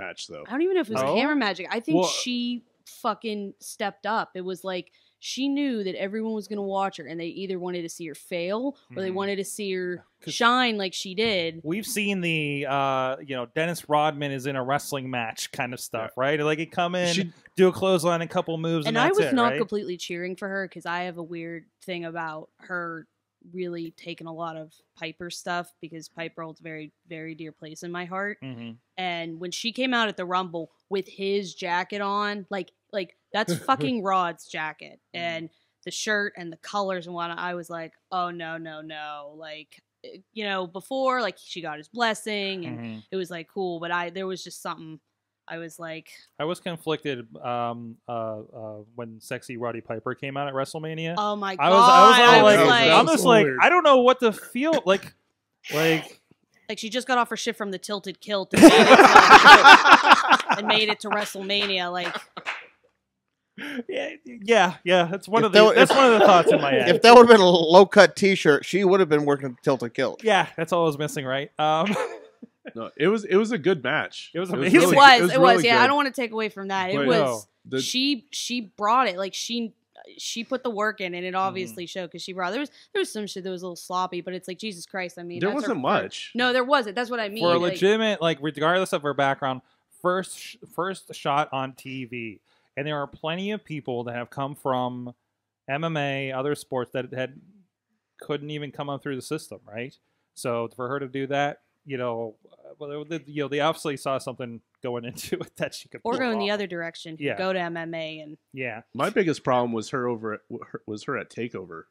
[SPEAKER 6] match, though.
[SPEAKER 4] I don't even know if it was
[SPEAKER 1] Oh?
[SPEAKER 4] camera magic. I think
[SPEAKER 1] Well-
[SPEAKER 4] she fucking stepped up. It was like she knew that everyone was gonna watch her, and they either wanted to see her fail or they
[SPEAKER 1] Mhm.
[SPEAKER 4] wanted to see her shine like she did.
[SPEAKER 1] we've seen the uh you know Dennis Rodman is in a wrestling match kind of stuff, right? Like it come in,
[SPEAKER 6] She-
[SPEAKER 1] do a clothesline, a couple moves, and,
[SPEAKER 4] and I was
[SPEAKER 1] it,
[SPEAKER 4] not
[SPEAKER 1] right?
[SPEAKER 4] completely cheering for her because I have a weird thing about her really taken a lot of Piper stuff because Piper holds a very, very dear place in my heart.
[SPEAKER 1] Mhm.
[SPEAKER 4] And when she came out at the Rumble with his jacket on, like, like that's fucking Rod's jacket,
[SPEAKER 1] Mm.
[SPEAKER 4] and the shirt and the colors and whatnot, I was like, oh no, no, no, like. eh, You know, before like she got his blessing and
[SPEAKER 1] Mhm.
[SPEAKER 4] it was like cool, but I there was just something I was like,
[SPEAKER 1] I was conflicted um uh, uh when sexy Roddy Piper came out at WrestleMania.
[SPEAKER 4] oh my god,
[SPEAKER 1] I was I was all
[SPEAKER 4] I
[SPEAKER 1] like,
[SPEAKER 4] was
[SPEAKER 6] that
[SPEAKER 4] like,
[SPEAKER 1] I'm
[SPEAKER 6] was
[SPEAKER 1] just like. I don't know what to feel like like
[SPEAKER 4] Like she just got off her shit from the tilted kilt and made it to, and made it to WrestleMania. Like
[SPEAKER 1] yeah yeah yeah that's one
[SPEAKER 3] If
[SPEAKER 1] of the
[SPEAKER 3] that-
[SPEAKER 1] that's
[SPEAKER 3] if-
[SPEAKER 1] one of the thoughts in my head.
[SPEAKER 3] If that would have been a low cut t shirt, she would have been working tilted kilt.
[SPEAKER 1] yeah, that's all I was missing, right? Um
[SPEAKER 6] No, it was it was a good match.
[SPEAKER 1] It was amazing.
[SPEAKER 4] it
[SPEAKER 1] amazing.
[SPEAKER 4] was.
[SPEAKER 1] Really-
[SPEAKER 4] It was.
[SPEAKER 6] really
[SPEAKER 4] yeah, I don't want to take away from that. It
[SPEAKER 6] But
[SPEAKER 4] was.
[SPEAKER 1] no,
[SPEAKER 6] The-
[SPEAKER 4] she she brought it. Like she she put the work in, and
[SPEAKER 6] Mm-hmm.
[SPEAKER 4] it obviously showed because she brought. There was there was some shit that was a little sloppy, but it's like Jesus Christ. I mean,
[SPEAKER 6] there wasn't
[SPEAKER 4] fir-
[SPEAKER 6] much.
[SPEAKER 4] No, there wasn't. That's what I mean.
[SPEAKER 1] for a
[SPEAKER 4] like-
[SPEAKER 1] legitimate, like regardless of her background, first sh- first shot on TV, and there are plenty of people that have come from MMA, other sports that had couldn't even come up through the system, right? So for her to do that, you know, uh, well, they, you know, they obviously saw something going into it that she could
[SPEAKER 4] or go in the other direction.
[SPEAKER 1] Yeah.
[SPEAKER 4] Go to MMA and
[SPEAKER 1] Yeah,
[SPEAKER 6] My biggest problem was her over at, was her at Takeover,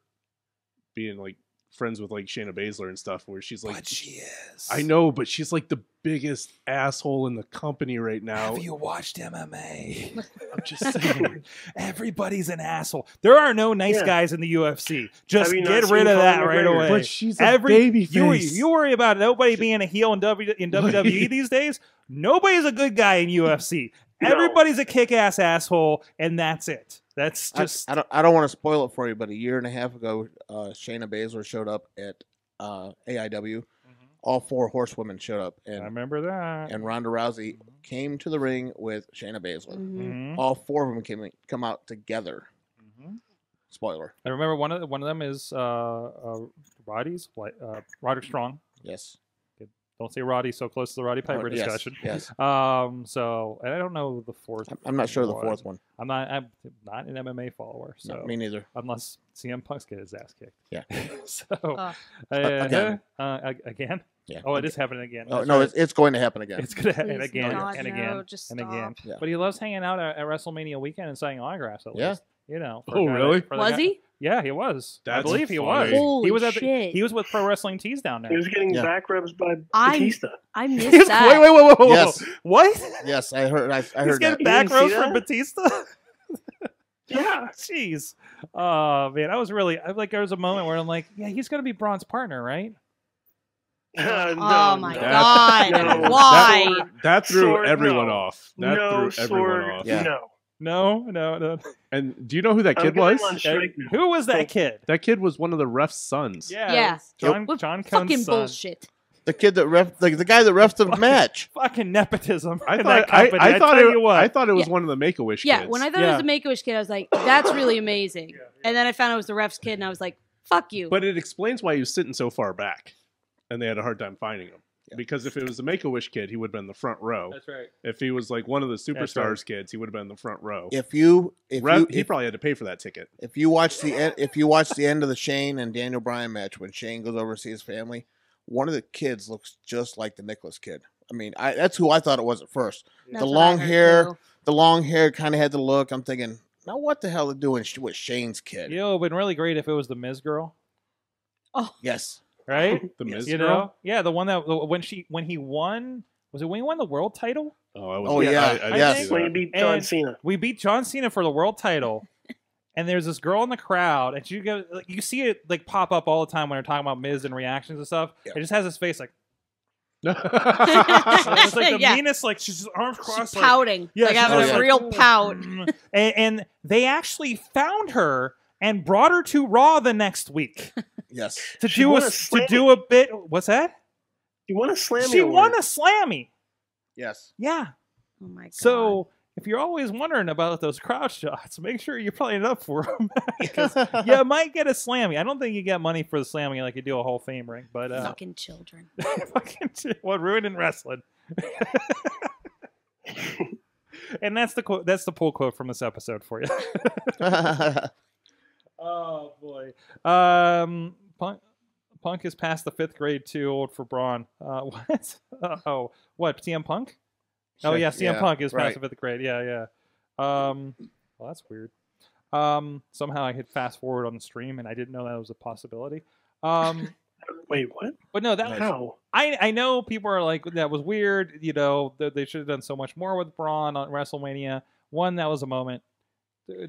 [SPEAKER 6] being like friends with like Shayna Baszler and stuff, where she's like, she
[SPEAKER 1] is.
[SPEAKER 6] I know, but she's like the biggest asshole in the company right now.
[SPEAKER 1] Have you watched MMA?
[SPEAKER 6] I'm just saying.
[SPEAKER 1] Everybody's an asshole. There are no nice
[SPEAKER 5] Yeah.
[SPEAKER 1] guys in the UFC. Just
[SPEAKER 5] Have you
[SPEAKER 1] get rid of that right away.
[SPEAKER 6] but she's a
[SPEAKER 1] Every
[SPEAKER 6] baby
[SPEAKER 1] you, worry-
[SPEAKER 6] face.
[SPEAKER 1] you worry about nobody being a heel in W in WWE these days. Nobody's a good guy in UFC.
[SPEAKER 5] No.
[SPEAKER 1] Everybody's a kick-ass asshole, and that's it. That's just
[SPEAKER 3] I, don't. I don't want to spoil it for you, but a year and a half ago, uh, Shayna Baszler showed up at uh, AIW. All four horsewomen showed up, and I
[SPEAKER 1] remember that.
[SPEAKER 3] and Ronda Rousey came to the ring with Shayna Baszler.
[SPEAKER 4] Mhm.
[SPEAKER 1] Mhm.
[SPEAKER 3] All four of them came come out together.
[SPEAKER 1] Mhm.
[SPEAKER 3] Spoiler.
[SPEAKER 1] I remember one of the, one of them is uh, uh, Roddy's uh, Roderick Strong.
[SPEAKER 3] Yes.
[SPEAKER 1] Don't say Roddy so close to the Roddy Piper
[SPEAKER 3] Oh, yes,
[SPEAKER 1] discussion.
[SPEAKER 3] Yes.
[SPEAKER 1] Um. So and I don't know the fourth.
[SPEAKER 3] I'm- I'm not sure the fourth one.
[SPEAKER 1] I'm not. I'm not an MMA follower. So
[SPEAKER 3] No, me neither.
[SPEAKER 1] unless CM Punk's get his ass kicked.
[SPEAKER 3] Yeah.
[SPEAKER 1] so
[SPEAKER 4] Oh.
[SPEAKER 1] uh,
[SPEAKER 3] again.
[SPEAKER 1] uh, again.
[SPEAKER 3] Yeah.
[SPEAKER 1] Oh, it is happening again.
[SPEAKER 3] Oh, no,
[SPEAKER 1] right.
[SPEAKER 3] it's, it's going to happen again.
[SPEAKER 1] it's gonna happen again
[SPEAKER 4] God,
[SPEAKER 1] and
[SPEAKER 4] no,
[SPEAKER 1] again
[SPEAKER 4] just
[SPEAKER 1] and
[SPEAKER 4] stop.
[SPEAKER 1] again.
[SPEAKER 3] Yeah.
[SPEAKER 1] But he loves hanging out at, at WrestleMania weekend and signing autographs. At
[SPEAKER 3] Yeah.
[SPEAKER 1] least, you know.
[SPEAKER 6] Oh,
[SPEAKER 1] guy that-
[SPEAKER 6] really?
[SPEAKER 4] Was
[SPEAKER 1] guy-
[SPEAKER 4] he?
[SPEAKER 1] Yeah, he was. I
[SPEAKER 6] That's
[SPEAKER 1] believe he
[SPEAKER 6] funny.
[SPEAKER 1] was.
[SPEAKER 4] Holy
[SPEAKER 1] he was at the,
[SPEAKER 4] shit.
[SPEAKER 1] He was with Pro Wrestling Tees down there.
[SPEAKER 5] He was getting
[SPEAKER 3] Yeah.
[SPEAKER 5] back rubs by
[SPEAKER 4] I-
[SPEAKER 5] Batista.
[SPEAKER 4] I
[SPEAKER 1] He
[SPEAKER 4] missed
[SPEAKER 1] was-
[SPEAKER 4] that.
[SPEAKER 1] wait, wait, wait, wait, wait, wait.
[SPEAKER 3] Yes.
[SPEAKER 1] What?
[SPEAKER 3] yes, I heard. I, I
[SPEAKER 1] He's
[SPEAKER 3] heard
[SPEAKER 1] getting
[SPEAKER 3] that.
[SPEAKER 1] back
[SPEAKER 5] You didn't
[SPEAKER 1] rows
[SPEAKER 5] see
[SPEAKER 1] from? Batista.
[SPEAKER 5] Yeah.
[SPEAKER 1] Jeez. Oh man, I was really I like there was a moment where I'm like, yeah, he's gonna be Braun's partner, right?
[SPEAKER 5] Uh, no,
[SPEAKER 4] oh my
[SPEAKER 5] no.
[SPEAKER 4] god!
[SPEAKER 5] No.
[SPEAKER 4] Why?
[SPEAKER 5] Sword-
[SPEAKER 6] That threw
[SPEAKER 5] Sword,
[SPEAKER 6] everyone
[SPEAKER 5] no.
[SPEAKER 6] off. That
[SPEAKER 5] no
[SPEAKER 6] threw everyone
[SPEAKER 5] sword.
[SPEAKER 6] off.
[SPEAKER 3] Yeah.
[SPEAKER 5] No.
[SPEAKER 1] No, no, no.
[SPEAKER 6] And do you know who that kid was?
[SPEAKER 5] on strike now.
[SPEAKER 1] Who was that kid?
[SPEAKER 6] That kid was one of the ref's sons.
[SPEAKER 1] Yeah,
[SPEAKER 4] Yeah.
[SPEAKER 1] John
[SPEAKER 4] What
[SPEAKER 1] John Cone's
[SPEAKER 4] Fucking
[SPEAKER 1] son.
[SPEAKER 4] bullshit.
[SPEAKER 3] the kid that ref, like the guy that refed the
[SPEAKER 1] Fucking-
[SPEAKER 3] match.
[SPEAKER 1] Fucking nepotism.
[SPEAKER 6] I thought
[SPEAKER 1] that
[SPEAKER 6] I. I thought it. I thought it was
[SPEAKER 4] Yeah.
[SPEAKER 6] one of the Make a Wish kids.
[SPEAKER 4] Yeah,
[SPEAKER 6] kids.
[SPEAKER 4] when I thought
[SPEAKER 1] Yeah.
[SPEAKER 4] it was the Make a Wish kid, I was like, "That's really amazing." And then I found out it was the ref's kid, and I was like, "Fuck you."
[SPEAKER 6] But it explains why he was sitting so far back, and they had a hard time finding him.
[SPEAKER 3] Yeah.
[SPEAKER 6] Because if it was a Make a Wish kid, he would have been in the front row.
[SPEAKER 1] That's right.
[SPEAKER 6] If he was like one of the
[SPEAKER 1] That's right.
[SPEAKER 6] superstars kids, he would have been in the front row.
[SPEAKER 3] If you if
[SPEAKER 6] Ref-
[SPEAKER 3] you
[SPEAKER 6] he
[SPEAKER 3] if,
[SPEAKER 6] probably had to pay for that ticket.
[SPEAKER 3] if you watch the end, if you watch the end of the Shane and Daniel Bryan match when Shane goes over to see his family, one of the kids looks just like the Nicholas kid. I mean, I, that's who I thought it was at first.
[SPEAKER 4] That's
[SPEAKER 3] the long hair,
[SPEAKER 4] too.
[SPEAKER 3] the long hair kind of had the look. I'm thinking, now what the hell are they doing with Shane's kid?
[SPEAKER 1] You know, it'd been really great if it was the Miz girl, Oh
[SPEAKER 3] Yes,
[SPEAKER 1] right?
[SPEAKER 6] The Miz
[SPEAKER 1] you
[SPEAKER 6] girl?
[SPEAKER 1] know, yeah, the one that when she when he won was it when he won the world title?
[SPEAKER 6] Oh, I was,
[SPEAKER 3] Oh, yeah.
[SPEAKER 6] I, I didn't
[SPEAKER 3] Yes.
[SPEAKER 6] see
[SPEAKER 5] When he
[SPEAKER 6] that.
[SPEAKER 5] beat John
[SPEAKER 1] And-
[SPEAKER 5] Cena.
[SPEAKER 1] We beat John Cena for the world title. And there's this girl in the crowd, and you go, like, you see it like pop up all the time when they're talking about Miz and reactions and stuff.
[SPEAKER 3] Yeah.
[SPEAKER 1] It just has this face like, it's like the
[SPEAKER 4] Yeah.
[SPEAKER 1] meanest, like she's just arms
[SPEAKER 4] She's
[SPEAKER 1] crossed, like,
[SPEAKER 4] pouting,
[SPEAKER 1] Yeah,
[SPEAKER 4] like having
[SPEAKER 3] just
[SPEAKER 4] a
[SPEAKER 3] like,
[SPEAKER 4] real pout.
[SPEAKER 1] and, and they actually found her and brought her to Raw the next week
[SPEAKER 3] yes.
[SPEAKER 1] to
[SPEAKER 5] She
[SPEAKER 1] do a
[SPEAKER 5] a
[SPEAKER 1] to do a bit. What's that?
[SPEAKER 5] You won a slam.
[SPEAKER 1] She won a Slammy.
[SPEAKER 3] Yes.
[SPEAKER 1] Yeah.
[SPEAKER 4] Oh my god!
[SPEAKER 1] So if you're always wondering about those crowd shots, make sure you're playing up for them. you might get a Slammy. I don't think you get money for the Slammy like you do a Hall of Fame ring, but uh,
[SPEAKER 4] fucking children.
[SPEAKER 1] fucking shit, what ruining wrestling. and that's the quote. That's the pull quote from this episode for you. Oh boy. Um, Punk, Punk is past the fifth grade too old for Braun. Uh, what? oh, what? CM Punk? Oh yeah, CM
[SPEAKER 3] Yeah,
[SPEAKER 1] Punk is past the fifth grade. Yeah, yeah. Um, well, that's weird. Um, somehow I hit fast forward on the stream and I didn't know that was a possibility. Um,
[SPEAKER 5] Wait, what?
[SPEAKER 1] but no, that
[SPEAKER 5] How?
[SPEAKER 1] I I know people are like that was weird. You know, that they should have done so much more with Braun on WrestleMania. One, that was a moment.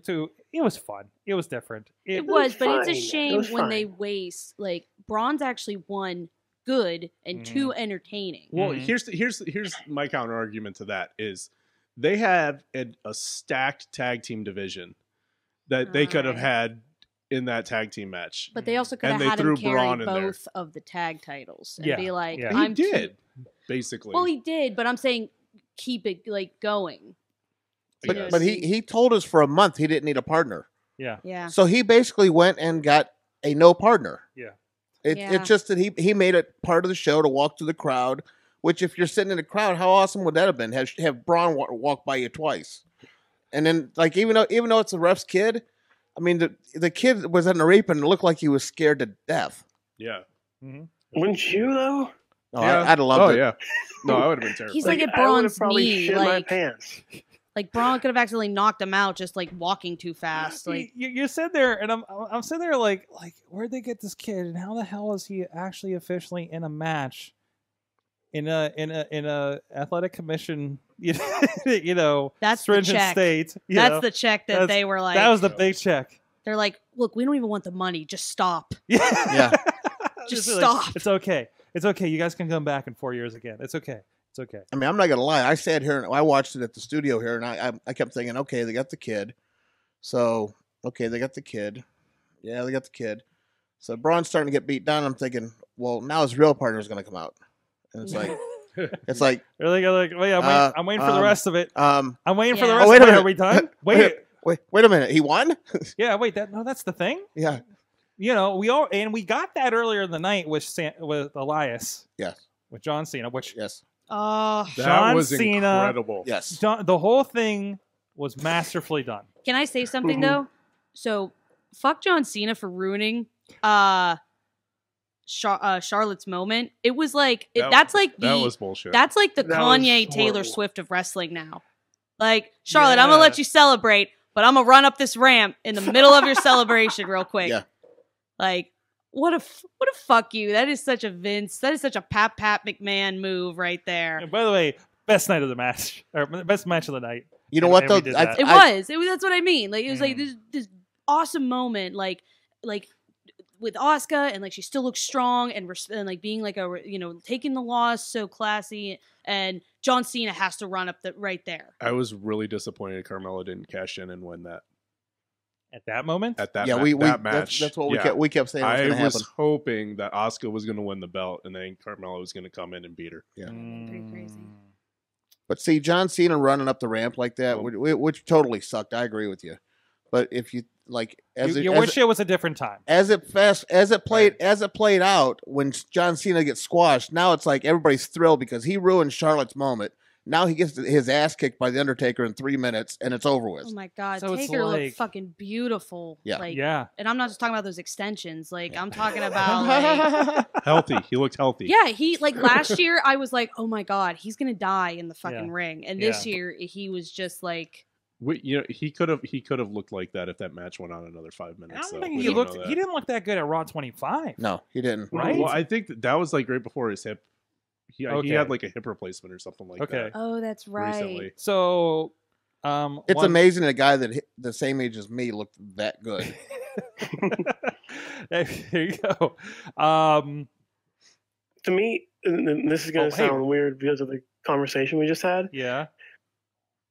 [SPEAKER 1] Two, it was fun. It was different.
[SPEAKER 4] It,
[SPEAKER 5] was
[SPEAKER 4] was, but it's a
[SPEAKER 5] fine. It
[SPEAKER 4] shame
[SPEAKER 5] was
[SPEAKER 4] when they waste like Braun's actually won good and two entertaining.
[SPEAKER 6] Well,
[SPEAKER 1] Mhm.
[SPEAKER 6] here's the, here's here's my counter argument to that is they have a, a stacked tag team division that they could have
[SPEAKER 4] Alright.
[SPEAKER 6] had in that tag team match.
[SPEAKER 4] But they also could
[SPEAKER 6] And
[SPEAKER 4] have
[SPEAKER 6] they
[SPEAKER 4] had him
[SPEAKER 6] threw
[SPEAKER 4] carry
[SPEAKER 6] Braun
[SPEAKER 4] both of the tag titles and
[SPEAKER 1] Yeah,
[SPEAKER 4] be like,
[SPEAKER 1] yeah.
[SPEAKER 4] "I'm too-
[SPEAKER 6] did. basically.
[SPEAKER 4] Well, he did, but I'm saying keep it like going.
[SPEAKER 3] But,
[SPEAKER 6] Yes.
[SPEAKER 3] but he, he told us for a month he didn't need a partner.
[SPEAKER 1] Yeah.
[SPEAKER 4] Yeah.
[SPEAKER 3] So he basically went and got a no partner.
[SPEAKER 1] Yeah.
[SPEAKER 3] It,
[SPEAKER 4] Yeah.
[SPEAKER 3] It's just that he, he made it part of the show to walk through the crowd, which if you're sitting in the crowd, how awesome would that have been? Have, have Braun wa- walk by you twice. And then, like, even though even though it's a ref's kid, I mean, the the kid was in the rape and looked like he was scared to death.
[SPEAKER 6] yeah. Mm-hmm.
[SPEAKER 5] Wouldn't you though?
[SPEAKER 3] No,
[SPEAKER 6] yeah.
[SPEAKER 3] I, I'd have loved
[SPEAKER 6] oh,
[SPEAKER 3] it.
[SPEAKER 6] yeah. No, I would have been terrified.
[SPEAKER 4] He's like, at
[SPEAKER 5] I would've
[SPEAKER 4] Braun's
[SPEAKER 5] probably
[SPEAKER 4] knee,
[SPEAKER 5] shit my
[SPEAKER 4] like-
[SPEAKER 5] pants.
[SPEAKER 4] Like Braun could have accidentally knocked him out just like walking too fast. Like
[SPEAKER 1] you, you sit there, and I'm I'm sitting there like like where'd they get this kid, and how the hell is he actually officially in a match, in a in a in a athletic commission, you know, you know
[SPEAKER 4] That's the
[SPEAKER 1] stringent
[SPEAKER 4] check.
[SPEAKER 1] state. you
[SPEAKER 4] that's
[SPEAKER 1] know?
[SPEAKER 4] the check that
[SPEAKER 1] That's-
[SPEAKER 4] they were like.
[SPEAKER 1] that was the big check.
[SPEAKER 4] they're like, look, we don't even want the money. Just stop.
[SPEAKER 1] Yeah,
[SPEAKER 3] Yeah.
[SPEAKER 4] Just
[SPEAKER 1] like,
[SPEAKER 4] stop.
[SPEAKER 1] it's okay. It's okay. You guys can come back in four years again. It's okay. It's okay.
[SPEAKER 3] I mean, I'm not gonna lie. I sat here and I watched it at the studio here, and I I, I kept thinking, okay, they got the kid, so okay, they got the kid, yeah, they got the kid. So Braun's starting to get beat down. I'm thinking, well, now his real partner's gonna come out, and it's like, it's like,
[SPEAKER 1] They're like, like wait, I'm,
[SPEAKER 3] Uh,
[SPEAKER 1] waiting, I'm waiting for the
[SPEAKER 3] um,
[SPEAKER 1] rest of it.
[SPEAKER 3] um,
[SPEAKER 1] I'm waiting for the rest
[SPEAKER 3] Oh, wait
[SPEAKER 1] of
[SPEAKER 3] a
[SPEAKER 1] it. Are we done?
[SPEAKER 3] Wait.
[SPEAKER 1] Wait,
[SPEAKER 3] wait, wait a minute, he won?
[SPEAKER 1] yeah, wait. That no, that's the thing.
[SPEAKER 3] yeah,
[SPEAKER 1] You know, we all and we got that earlier in the night with San, with Elias
[SPEAKER 3] yes,
[SPEAKER 1] with John Cena, which
[SPEAKER 3] yes,
[SPEAKER 4] Oh,
[SPEAKER 6] that
[SPEAKER 1] John
[SPEAKER 6] was
[SPEAKER 1] Cena-
[SPEAKER 6] incredible.
[SPEAKER 3] yes.
[SPEAKER 1] John, the whole thing was masterfully done.
[SPEAKER 4] can I say something
[SPEAKER 5] Mhm.
[SPEAKER 4] though? So, fuck John Cena for ruining uh, Char- uh Charlotte's moment. It was like it,
[SPEAKER 6] That-
[SPEAKER 4] that's like the
[SPEAKER 6] That was bullshit.
[SPEAKER 4] that's like the
[SPEAKER 5] That
[SPEAKER 4] Kanye Taylor. Swift of wrestling now. Like Charlotte, I'm gonna let you celebrate, but I'm gonna run up this ramp in the middle of your celebration real quick.
[SPEAKER 3] Yeah.
[SPEAKER 4] Like what a what a fuck you. That is such a Vince. That is such a Pat Pat McMahon move right there.
[SPEAKER 1] And by the way, best night of the match or best match of the night.
[SPEAKER 3] You know
[SPEAKER 1] And-
[SPEAKER 3] what though? I.
[SPEAKER 4] It
[SPEAKER 3] I-
[SPEAKER 4] was. It was. That's what I mean. Like it was like
[SPEAKER 1] Mm.
[SPEAKER 4] this this awesome moment. Like like with Asuka and like she still looks strong and, res- and like being like a you know taking the loss so classy and John Cena has to run up the right there.
[SPEAKER 6] I was really disappointed Carmella didn't cash in and win that
[SPEAKER 1] At that moment,
[SPEAKER 6] at that,
[SPEAKER 3] yeah,
[SPEAKER 6] ma-
[SPEAKER 3] we, we
[SPEAKER 6] that
[SPEAKER 3] that's,
[SPEAKER 6] match.
[SPEAKER 3] that's what we
[SPEAKER 6] Yeah.
[SPEAKER 3] kept we kept saying was
[SPEAKER 6] I was
[SPEAKER 3] happen.
[SPEAKER 6] hoping that Asuka was going to win the belt and then Carmella was going to come in and beat her.
[SPEAKER 3] Yeah.
[SPEAKER 4] Pretty crazy.
[SPEAKER 1] Mm.
[SPEAKER 3] But see, John Cena running up the ramp like that,
[SPEAKER 6] Oh.
[SPEAKER 3] which, which totally sucked. I agree with you. But if you like, as
[SPEAKER 1] you,
[SPEAKER 3] it,
[SPEAKER 1] you
[SPEAKER 3] as
[SPEAKER 1] wish it was a different time.
[SPEAKER 3] as it fast as it played as it played out when John Cena gets squashed, now it's like everybody's thrilled because he ruined Charlotte's moment. Now he gets his ass kicked by the Undertaker in three minutes, and it's over with.
[SPEAKER 4] Oh my god,
[SPEAKER 1] So it's
[SPEAKER 4] Taker
[SPEAKER 1] like-
[SPEAKER 4] looked fucking beautiful.
[SPEAKER 3] Yeah.
[SPEAKER 4] Like,
[SPEAKER 1] yeah,
[SPEAKER 4] and I'm not just talking about those extensions. Like I'm talking about like
[SPEAKER 6] Healthy. He looked healthy.
[SPEAKER 4] Yeah, he like last year I was like, "Oh my god, he's going to die in the fucking
[SPEAKER 1] Yeah.
[SPEAKER 4] ring." And this
[SPEAKER 1] Yeah.
[SPEAKER 4] year he was just like
[SPEAKER 6] We, you know, he could have he could have looked like that if that match went on another five minutes.
[SPEAKER 1] I
[SPEAKER 6] minutes.
[SPEAKER 1] don't
[SPEAKER 6] though.
[SPEAKER 1] think
[SPEAKER 6] We
[SPEAKER 1] he
[SPEAKER 6] don't
[SPEAKER 1] looked.
[SPEAKER 6] know
[SPEAKER 1] He didn't look that good at Raw 25.
[SPEAKER 3] no, he didn't.
[SPEAKER 1] Right?
[SPEAKER 6] Well, I think that, that was like right before his hip. He,
[SPEAKER 1] Okay.
[SPEAKER 6] he had like a hip replacement or something like
[SPEAKER 1] Okay.
[SPEAKER 6] that
[SPEAKER 4] Oh, that's right.
[SPEAKER 6] recently.
[SPEAKER 1] So, um,
[SPEAKER 3] It's
[SPEAKER 1] one-
[SPEAKER 3] amazing a guy that the same age as me looked that good.
[SPEAKER 1] there you go. Um,
[SPEAKER 5] To me, and and this is going
[SPEAKER 1] Oh,
[SPEAKER 5] to
[SPEAKER 1] hey.
[SPEAKER 5] sound weird because of the conversation we just had,
[SPEAKER 1] yeah,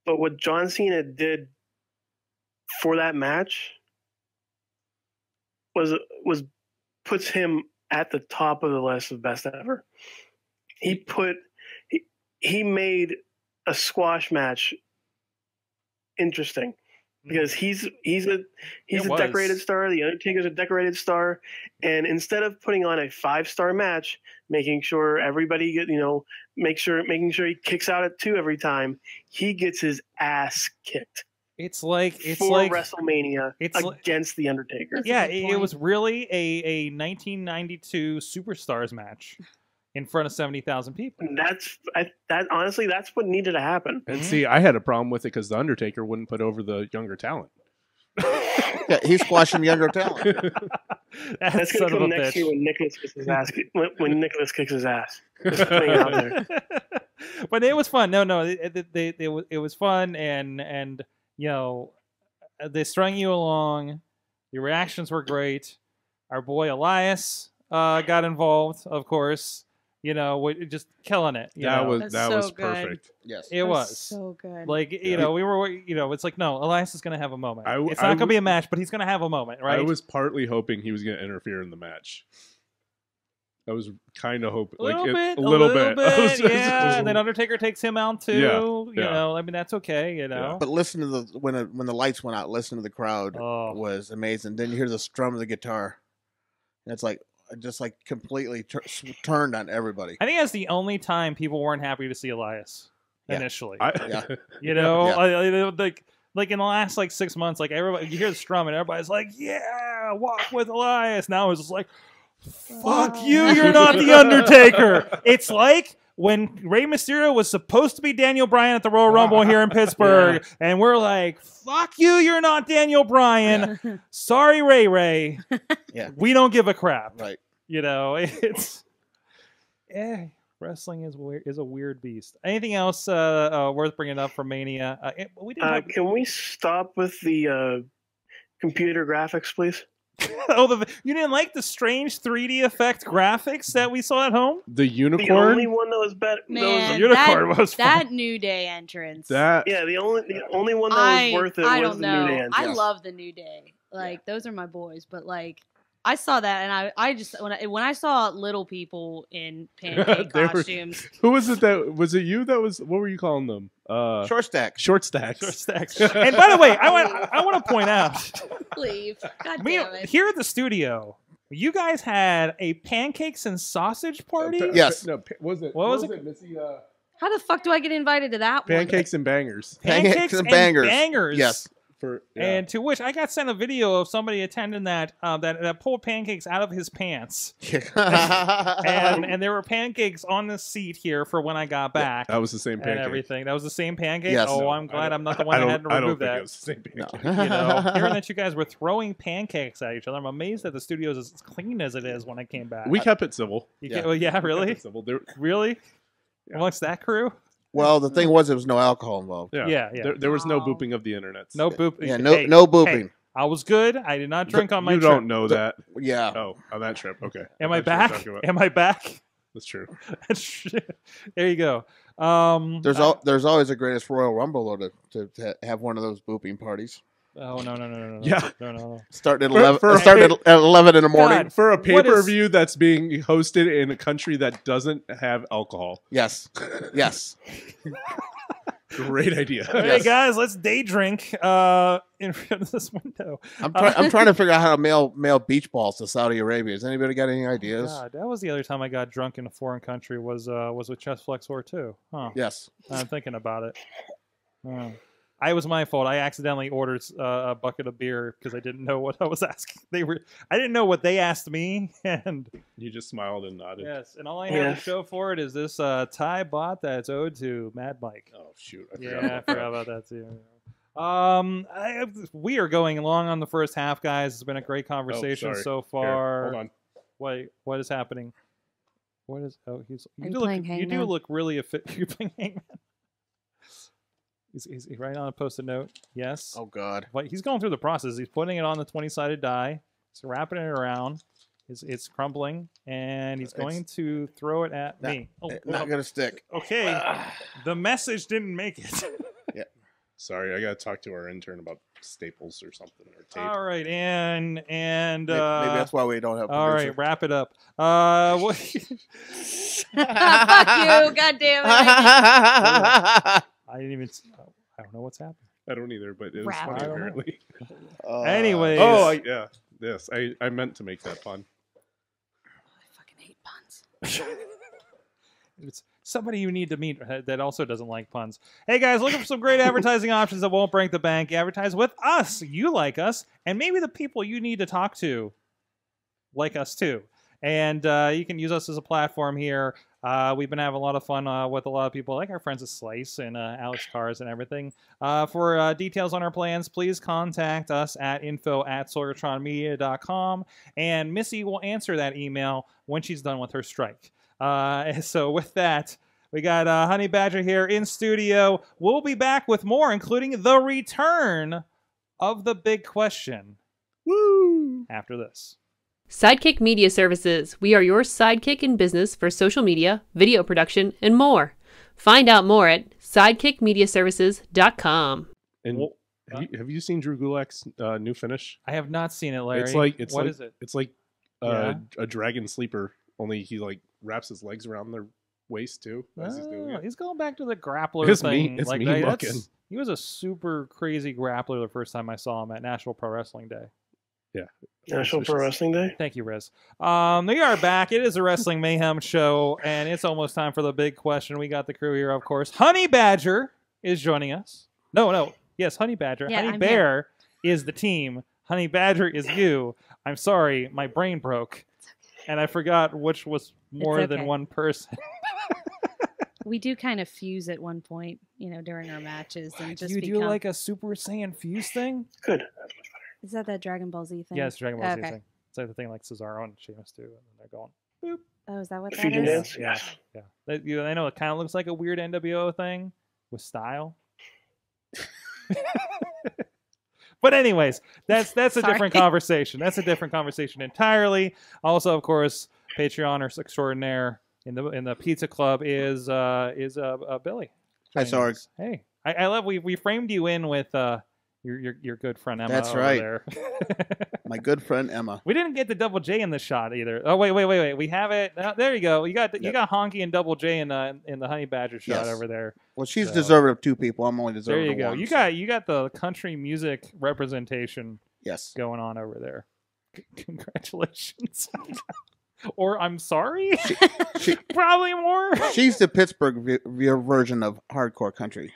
[SPEAKER 5] but what John Cena did for that match was was puts him at the top of the list of best ever. He put he, he made a squash match interesting because he's he's a he's
[SPEAKER 1] It
[SPEAKER 5] a
[SPEAKER 1] was.
[SPEAKER 5] decorated star. The Undertaker's a decorated star, and instead of putting on a five star match, making sure everybody get you know make sure making sure he kicks out at two every time, he gets his ass kicked
[SPEAKER 1] it's like it's
[SPEAKER 5] for
[SPEAKER 1] like
[SPEAKER 5] WrestleMania
[SPEAKER 1] it's like-
[SPEAKER 5] against the Undertaker.
[SPEAKER 1] Yeah, it, it was really a a 1992 Superstars match in front of 70,000 people.
[SPEAKER 5] And that's I, that honestly that's what needed to happen.
[SPEAKER 6] And
[SPEAKER 1] Mhm.
[SPEAKER 6] see, I had a problem with it because the Undertaker wouldn't put over the younger talent.
[SPEAKER 3] yeah, he's squashing younger talent.
[SPEAKER 1] that
[SPEAKER 5] That's gonna come next
[SPEAKER 1] bitch.
[SPEAKER 5] year when Nicholas kicks his ass. When, when Nicholas kicks his ass. Just putting it out there.
[SPEAKER 1] but it was fun. No, no, it, it, they, it, was, it was fun, and and you know, uh, they strung you along. The reactions were great. Our boy Elias uh, got involved, of course. You know, wi- just killing it. You
[SPEAKER 6] that
[SPEAKER 1] know?
[SPEAKER 6] was
[SPEAKER 4] That's
[SPEAKER 6] that
[SPEAKER 4] so
[SPEAKER 6] was
[SPEAKER 4] good.
[SPEAKER 6] perfect.
[SPEAKER 3] Yes.
[SPEAKER 1] it
[SPEAKER 4] That
[SPEAKER 1] was.
[SPEAKER 4] so good.
[SPEAKER 1] Like you
[SPEAKER 6] Yeah.
[SPEAKER 1] know, we were you know, it's like no, Elias is gonna have a moment.
[SPEAKER 6] I w-
[SPEAKER 1] it's
[SPEAKER 6] I
[SPEAKER 1] not gonna be a match, but he's gonna have a moment, right?
[SPEAKER 6] I was partly hoping he was going to interfere in the match. I was kind of hoping,
[SPEAKER 1] A
[SPEAKER 6] like
[SPEAKER 1] little
[SPEAKER 6] it-
[SPEAKER 1] bit,
[SPEAKER 6] a little, bit. I was just-
[SPEAKER 1] yeah. And then Undertaker takes him out too.
[SPEAKER 6] Yeah,
[SPEAKER 1] You
[SPEAKER 6] yeah.
[SPEAKER 1] know, I mean that's okay. You know.
[SPEAKER 3] But listen to the when it, when the lights went out, listen to the crowd
[SPEAKER 1] Oh.
[SPEAKER 3] was amazing. Then you hear the strum of the guitar, and it's like just like completely tur- turned on everybody.
[SPEAKER 1] I think that's the only time people weren't happy to see Elias
[SPEAKER 3] Yeah.
[SPEAKER 1] initially.
[SPEAKER 6] I,
[SPEAKER 3] Yeah.
[SPEAKER 1] you know,
[SPEAKER 3] Yeah.
[SPEAKER 1] I- I- like like in the last like six months, like everybody you hear the strum and everybody's like, "Yeah, walk with Elias." Now it's just like, "Fuck
[SPEAKER 4] Oh.
[SPEAKER 1] you, you're not the Undertaker." it's like. When Rey Mysterio was supposed to be Daniel Bryan at the Royal Rumble here in Pittsburgh, and we're like, "Fuck you, you're not Daniel Bryan." Sorry, Rey Rey.
[SPEAKER 3] Yeah.
[SPEAKER 1] we don't give a crap.
[SPEAKER 3] Right.
[SPEAKER 1] You know, it's eh, wrestling is weird is a weird beast. Anything else uh, uh, worth bringing up from Mania? Uh, it- we didn't.
[SPEAKER 5] Uh,
[SPEAKER 1] have,
[SPEAKER 5] can we stop with the uh, computer graphics, please?
[SPEAKER 1] oh, the, you didn't like the strange 3D effect graphics that we saw at home.
[SPEAKER 6] the unicorn.
[SPEAKER 5] The
[SPEAKER 6] unicorn.
[SPEAKER 5] only one that was better.
[SPEAKER 4] Man,
[SPEAKER 1] The unicorn
[SPEAKER 4] that,
[SPEAKER 1] was fun.
[SPEAKER 4] that New Day entrance.
[SPEAKER 6] that
[SPEAKER 5] yeah, the only the only one that
[SPEAKER 4] I,
[SPEAKER 5] was worth it
[SPEAKER 4] I
[SPEAKER 5] was
[SPEAKER 4] don't
[SPEAKER 5] the
[SPEAKER 4] know.
[SPEAKER 5] New Day.
[SPEAKER 4] I love the New Day. Like those are my boys, but like I saw that and I, I just when I when I saw little people in pancake
[SPEAKER 6] They were-
[SPEAKER 4] costumes.
[SPEAKER 6] who was it that was it you that was what were you calling them? Uh,
[SPEAKER 3] Short stack.
[SPEAKER 6] short stacks.
[SPEAKER 1] Short stacks. and by the way, I want I want to point out,
[SPEAKER 4] Leave. God
[SPEAKER 1] we,
[SPEAKER 4] damn it.
[SPEAKER 1] here at the studio, you guys had a pancakes and sausage party.
[SPEAKER 6] Pa-
[SPEAKER 3] Yes.
[SPEAKER 6] No, pa- was it?
[SPEAKER 1] What was
[SPEAKER 6] it? Missy? Uh,
[SPEAKER 4] How the fuck do I get invited to that one?
[SPEAKER 6] pancakes and bangers.
[SPEAKER 3] Pancakes and bangers.
[SPEAKER 1] bangers.
[SPEAKER 3] Yes.
[SPEAKER 6] For yeah.
[SPEAKER 1] And to which I got sent a video of somebody attending that uh, that that pulled pancakes out of his pants, and and there were pancakes on the seat here for when I got back
[SPEAKER 6] that was the same
[SPEAKER 1] and
[SPEAKER 6] pancake.
[SPEAKER 1] everything. That was the same pancake.
[SPEAKER 3] Yes.
[SPEAKER 1] oh,
[SPEAKER 6] No,
[SPEAKER 1] I'm glad I'm not the one that had to remove
[SPEAKER 6] think
[SPEAKER 1] that.
[SPEAKER 6] it was the same
[SPEAKER 3] No.
[SPEAKER 1] you know, hearing that you guys were throwing pancakes at each other, I'm amazed that the studio is as clean as it is when I came back.
[SPEAKER 6] We kept it civil.
[SPEAKER 1] you
[SPEAKER 3] Yeah.
[SPEAKER 1] Get, well, yeah,
[SPEAKER 6] kept
[SPEAKER 1] really,
[SPEAKER 6] it civil. There,
[SPEAKER 1] really,
[SPEAKER 6] Yeah.
[SPEAKER 1] amongst that crew.
[SPEAKER 3] Well, the thing was, there was no alcohol involved.
[SPEAKER 6] yeah,
[SPEAKER 1] Yeah, yeah.
[SPEAKER 6] There, there was no booping of the internet.
[SPEAKER 1] No boop.
[SPEAKER 3] Yeah, no,
[SPEAKER 1] Hey,
[SPEAKER 3] no
[SPEAKER 1] hey,
[SPEAKER 3] booping.
[SPEAKER 1] I was good. I did not drink on my trip.
[SPEAKER 6] you
[SPEAKER 1] trip.
[SPEAKER 6] don't know that.
[SPEAKER 3] Yeah.
[SPEAKER 6] Oh, on that trip. Okay.
[SPEAKER 1] Am
[SPEAKER 6] thought
[SPEAKER 1] I
[SPEAKER 6] you were
[SPEAKER 1] back?
[SPEAKER 6] talking about-
[SPEAKER 1] Am I back?
[SPEAKER 6] That's true.
[SPEAKER 1] there you go. Um,
[SPEAKER 3] There's
[SPEAKER 1] I-
[SPEAKER 3] al- there's always a greatest Royal Rumble though to, to, to have one of those booping parties.
[SPEAKER 1] Oh no no no no no
[SPEAKER 6] Yeah.
[SPEAKER 1] no no no.
[SPEAKER 3] Starting at
[SPEAKER 6] For-
[SPEAKER 3] eleven.
[SPEAKER 6] for-
[SPEAKER 3] starting at, at eleven in the morning.
[SPEAKER 1] God.
[SPEAKER 6] For a pay per view that's being hosted in a country that doesn't have alcohol.
[SPEAKER 3] Yes. Yes.
[SPEAKER 6] Great idea.
[SPEAKER 1] Hey
[SPEAKER 3] Yes.
[SPEAKER 1] guys, let's day drink uh, in front of this window.
[SPEAKER 3] I'm trying. I'm trying to figure out how to mail mail beach balls to Saudi Arabia. Has anybody got any ideas?
[SPEAKER 1] God, that was the other time I got drunk in a foreign country. Was uh, was with Chest Flexor too? Huh?
[SPEAKER 3] Yes.
[SPEAKER 1] I'm thinking about it. Oh. I was my fault. I accidentally ordered uh, a bucket of beer because I didn't know what I was asking. They were. I didn't know what they asked me, and
[SPEAKER 6] You just smiled and nodded.
[SPEAKER 1] yes, and all I have
[SPEAKER 5] Yes.
[SPEAKER 1] to show for it is this uh, Thai bot that's owed to Mad Mike.
[SPEAKER 6] Oh shoot! I forgot
[SPEAKER 1] Yeah, I
[SPEAKER 6] about that.
[SPEAKER 1] forgot about that too. Um, I, we are going along on the first half, guys. It's been a great conversation
[SPEAKER 6] Oh, sorry.
[SPEAKER 1] so
[SPEAKER 6] Here,
[SPEAKER 1] far.
[SPEAKER 6] hold on.
[SPEAKER 1] Wait, what is happening? What is? Oh, he's. You
[SPEAKER 4] Are you
[SPEAKER 1] do look.
[SPEAKER 4] playing
[SPEAKER 1] You do look really. Effi- You're playing Hangman. He's, he's he's writing on a post-it note. Yes.
[SPEAKER 3] Oh God.
[SPEAKER 1] But he's going through the process. He's putting it on the twenty-sided die. He's wrapping it around. It's, it's crumbling, and he's
[SPEAKER 3] It's-
[SPEAKER 1] going to throw it at
[SPEAKER 3] Not-
[SPEAKER 1] me. Oh,
[SPEAKER 3] Eh,
[SPEAKER 1] well,
[SPEAKER 3] Not gonna stick.
[SPEAKER 1] okay. the message didn't make it. yeah.
[SPEAKER 6] Sorry, I got to talk to our intern about staples or something or tape.
[SPEAKER 1] All right, and and
[SPEAKER 3] Maybe,
[SPEAKER 1] uh,
[SPEAKER 3] maybe that's why we don't have.
[SPEAKER 1] all right,
[SPEAKER 3] producer.
[SPEAKER 1] wrap it up. Uh, what?
[SPEAKER 4] Fuck you. God damn it.
[SPEAKER 1] I didn't even. oh, I don't know what's happening.
[SPEAKER 6] I don't either, but it was
[SPEAKER 4] Rap.
[SPEAKER 6] funny
[SPEAKER 1] I don't know.
[SPEAKER 6] apparently.
[SPEAKER 3] Uh,
[SPEAKER 1] Anyways.
[SPEAKER 6] Oh, I, yeah. Yes, I, I meant to make that pun.
[SPEAKER 4] I fucking hate puns.
[SPEAKER 1] It's somebody you need to meet uh, that also doesn't like puns. Hey guys, looking for some great advertising options that won't break the bank? Advertise with us. You like us, and maybe the people you need to talk to like us too. And uh, you can use us as a platform here. Uh, we've been having a lot of fun uh, with a lot of people, like our friends at Slice and uh, Alex Cars and everything. Uh, for uh, details on our plans, please contact us at info at sorgatronmedia.com, and Missy will answer that email when she's done with her strike. Uh, so with that, we got uh, Honey Badger here in studio. We'll be back with more, including the return of the big question. Woo! After this.
[SPEAKER 7] Sidekick Media Services. We are your sidekick in business for social media, video production, and more. Find out more at sidekickmediaservices.com.
[SPEAKER 6] And have, you, have you seen Drew Gulak's uh, new finish?
[SPEAKER 1] I have not seen it, Larry.
[SPEAKER 6] It's like it's
[SPEAKER 1] What
[SPEAKER 6] like
[SPEAKER 1] is it?
[SPEAKER 6] it's like uh, a dragon sleeper Only he like wraps his legs around their waist too as he's doing
[SPEAKER 1] Oh,
[SPEAKER 6] it.
[SPEAKER 1] he's going back to the grappler
[SPEAKER 6] It's
[SPEAKER 1] thing.
[SPEAKER 6] mean- it's
[SPEAKER 1] like
[SPEAKER 6] mean
[SPEAKER 1] that-
[SPEAKER 6] looking.
[SPEAKER 1] He was a super crazy grappler the first time I saw him at National Pro Wrestling Day.
[SPEAKER 5] National Pro
[SPEAKER 6] vicious.
[SPEAKER 5] Wrestling Day.
[SPEAKER 1] Thank you, Riz. Um, we are back. It is a Wrestling Mayhem show, and it's almost time for the big question. We got the crew here, of course. Honey Badger is joining us. No, no. Yes, Honey Badger.
[SPEAKER 4] Yeah,
[SPEAKER 1] Honey
[SPEAKER 4] I'm
[SPEAKER 1] Bear is the team. Honey Badger is you. I'm sorry, my brain broke, and I forgot which was more than one person.
[SPEAKER 4] We do kind of fuse at one point, you know, during our matches, and
[SPEAKER 1] Do
[SPEAKER 4] just
[SPEAKER 1] you do like a Super Saiyan fuse thing?
[SPEAKER 5] Good.
[SPEAKER 4] Is that that Dragon Ball Z thing?
[SPEAKER 1] Yes, Dragon Ball Z
[SPEAKER 4] Okay.
[SPEAKER 1] thing. It's like the thing like Cesaro and Sheamus do, and then they're going boop.
[SPEAKER 4] Oh, is that what that
[SPEAKER 5] Fusion
[SPEAKER 4] is?
[SPEAKER 5] dance.
[SPEAKER 1] Yeah. Yeah, That- you, I know it kind of looks like a weird NWO thing with style. but anyways, that's that's a different conversation. That's a different conversation entirely. Also, of course, Patreon or extraordinaire in the in the pizza club is uh is uh, uh Billy.
[SPEAKER 3] Hi,
[SPEAKER 1] joining
[SPEAKER 3] Sorg.
[SPEAKER 1] us. Hey, I, I love we we framed you in with uh your your your good friend Emma.
[SPEAKER 3] That's
[SPEAKER 1] over
[SPEAKER 3] right.
[SPEAKER 1] There.
[SPEAKER 3] My good friend Emma.
[SPEAKER 1] We didn't get the double J in the shot either. Oh wait, wait, wait, wait. We have it. Uh, there you go. You got the, you got Honky and double J in the in the Honey Badger shot
[SPEAKER 3] Yes.
[SPEAKER 1] over there.
[SPEAKER 3] Well, she's
[SPEAKER 1] So-
[SPEAKER 3] deserving of two people. I'm only deserving.
[SPEAKER 1] There you
[SPEAKER 3] of
[SPEAKER 1] go.
[SPEAKER 3] one.
[SPEAKER 1] You
[SPEAKER 3] so-
[SPEAKER 1] got you got the country music representation
[SPEAKER 3] yes.
[SPEAKER 1] going on over there. C- Congratulations. or I'm sorry.
[SPEAKER 3] she-
[SPEAKER 1] Probably more.
[SPEAKER 3] She's the Pittsburgh v- v- version of hardcore country.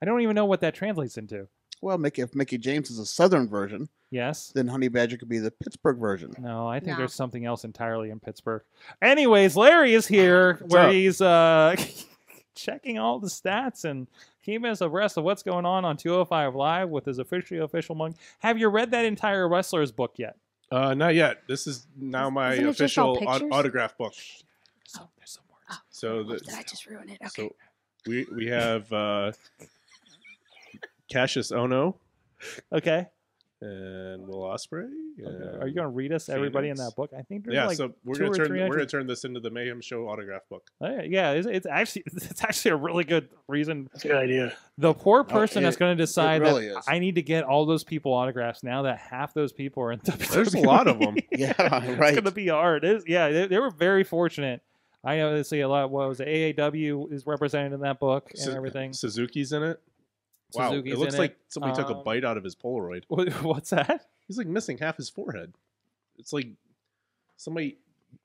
[SPEAKER 1] I don't even know what that translates into.
[SPEAKER 3] Well, Mickie, if Mickie James is a Southern version,
[SPEAKER 1] Yes.
[SPEAKER 3] then Honey Badger could be the Pittsburgh version.
[SPEAKER 1] No, I think
[SPEAKER 4] No.
[SPEAKER 1] there's something else entirely in Pittsburgh. Anyways, Larry is here where
[SPEAKER 6] up?
[SPEAKER 1] he's uh checking all the stats and keeping us abreast of what's going on on 205 Live with his officially official mug. Have you read that entire wrestler's book yet?
[SPEAKER 6] Uh, not yet. This is now
[SPEAKER 4] Is-
[SPEAKER 6] my
[SPEAKER 4] isn't it just all
[SPEAKER 6] official au-
[SPEAKER 4] pictures?
[SPEAKER 6] autograph book.
[SPEAKER 1] So there's some words.
[SPEAKER 6] So the,
[SPEAKER 4] Did I just ruin it? Okay.
[SPEAKER 6] so we we have uh, Kassius Ohno
[SPEAKER 1] Okay.
[SPEAKER 6] and Will Ospreay.
[SPEAKER 1] Okay. Are you going to read us everybody in that book? I think there's
[SPEAKER 6] Yeah,
[SPEAKER 1] like
[SPEAKER 6] so we're gonna turn we're gonna turn this into the Mayhem Show autograph book.
[SPEAKER 1] Oh, yeah, yeah, it's, it's actually it's actually a really good reason.
[SPEAKER 5] That's a good idea.
[SPEAKER 1] The poor oh, person that's
[SPEAKER 3] it-
[SPEAKER 1] going to decide
[SPEAKER 3] really
[SPEAKER 1] that
[SPEAKER 3] is.
[SPEAKER 1] I need to get all those people autographs now that half those people are in WWE.
[SPEAKER 6] There's a lot of them.
[SPEAKER 3] Yeah,
[SPEAKER 1] it's
[SPEAKER 3] right.
[SPEAKER 1] going to be hard. It is- yeah, they, they were very fortunate. I know they see a lot. What was it? AAW is represented in that book and
[SPEAKER 6] Su-
[SPEAKER 1] everything.
[SPEAKER 6] Suzuki's in it. Wow,
[SPEAKER 1] Suzuki's
[SPEAKER 6] it looks like somebody took a
[SPEAKER 1] Um,
[SPEAKER 6] bite out of his Polaroid.
[SPEAKER 1] What's that?
[SPEAKER 6] He's like missing half his forehead. It's like somebody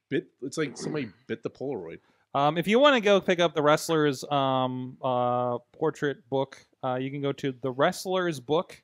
[SPEAKER 6] bit. It's like somebody bit the Polaroid.
[SPEAKER 1] Um, if you want to go pick up the wrestler's um, uh, portrait book, uh, you can go to the wrestler's book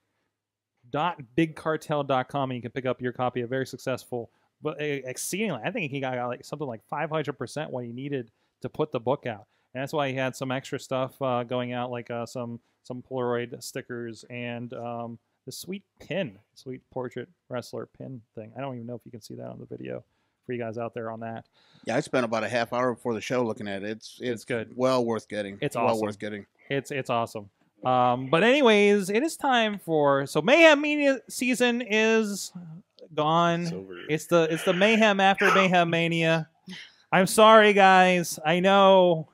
[SPEAKER 1] bigcartel.com and you can pick up your copy of very successful but uh, exceedingly i think he got like something like 500% what he needed to put the book out and that's why he had some extra stuff uh, going out like uh, some some polaroid stickers and um, the sweet pin sweet portrait wrestler pin thing i don't even know if you can see that on the video for you guys out there on that
[SPEAKER 3] Yeah, I spent about a half hour before the show looking at it. It's it's,
[SPEAKER 1] It's good.
[SPEAKER 3] Well worth getting.
[SPEAKER 1] It's
[SPEAKER 3] well
[SPEAKER 1] awesome.
[SPEAKER 3] worth getting.
[SPEAKER 1] It's it's awesome. Um, but anyways, it is time for so Mayhem Mania season is gone.
[SPEAKER 6] It's over.
[SPEAKER 1] It's the it's the Mayhem after Mayhem Mania. I'm sorry, guys. I know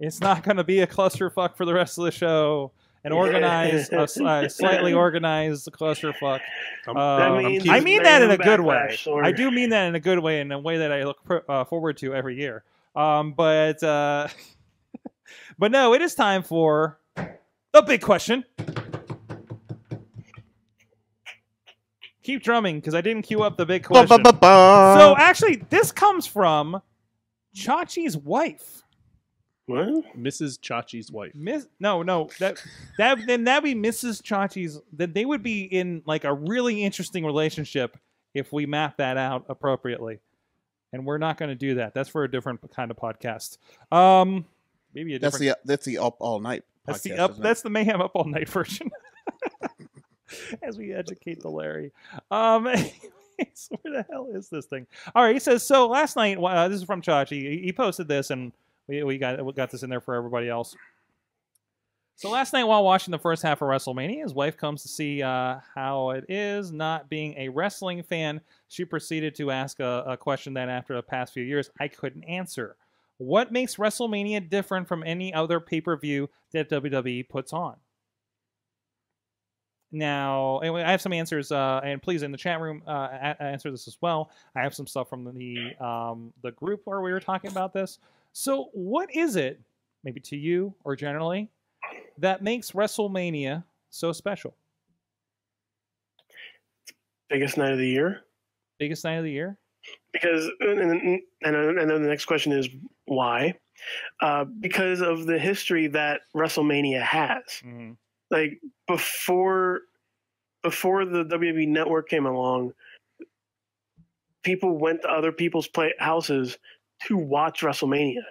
[SPEAKER 1] it's not going to be a clusterfuck for the rest of the show. An organized, a, s- a slightly organized clusterfuck.
[SPEAKER 6] I'm-
[SPEAKER 1] Um,
[SPEAKER 5] That
[SPEAKER 1] I mean that in a good way.
[SPEAKER 5] Or-
[SPEAKER 1] I do mean that in a good way, in a way that I look uh, forward to every year. Um, but uh, but no, it is time for the big question. Keep drumming because I didn't queue up the big question.
[SPEAKER 3] Ba-ba-ba-ba.
[SPEAKER 1] So actually, this comes from Chachi's wife.
[SPEAKER 5] What?
[SPEAKER 6] Mrs. Chachi's wife.
[SPEAKER 1] Miss no no that that then that would be Mrs. Chachi's then they would be in like a really interesting relationship if we map that out appropriately. And we're not going to do that. That's for a different kind of podcast. Um maybe a different
[SPEAKER 3] that's
[SPEAKER 1] different
[SPEAKER 3] the that's the up all night.
[SPEAKER 1] that's the up that's the mayhem up all night version. As we educate the Larry. Um where the hell is this thing? All right, he says so last night uh, this is from Chachi. He, he posted this and we, we got we got this in there for everybody else. So last night, while watching the first half of WrestleMania, his wife comes to see uh, how it is not being a wrestling fan. She proceeded to ask a, a question that, after the past few years, I couldn't answer. What makes WrestleMania different from any other pay per view that WWE puts on? now, anyway, I have some answers, uh, and please in the chat room uh, answer this as well. I have some stuff from the um, the group where we were talking about this. So, what is it, maybe to you or generally, that makes WrestleMania so special?
[SPEAKER 5] Biggest night of the year.
[SPEAKER 1] Biggest night of the year?
[SPEAKER 5] because and, and, and then the next question is why uh, because of the history that wrestlemania has
[SPEAKER 1] Mhm.
[SPEAKER 5] like before before the wwe network came along people went to other people's play houses to watch wrestlemania.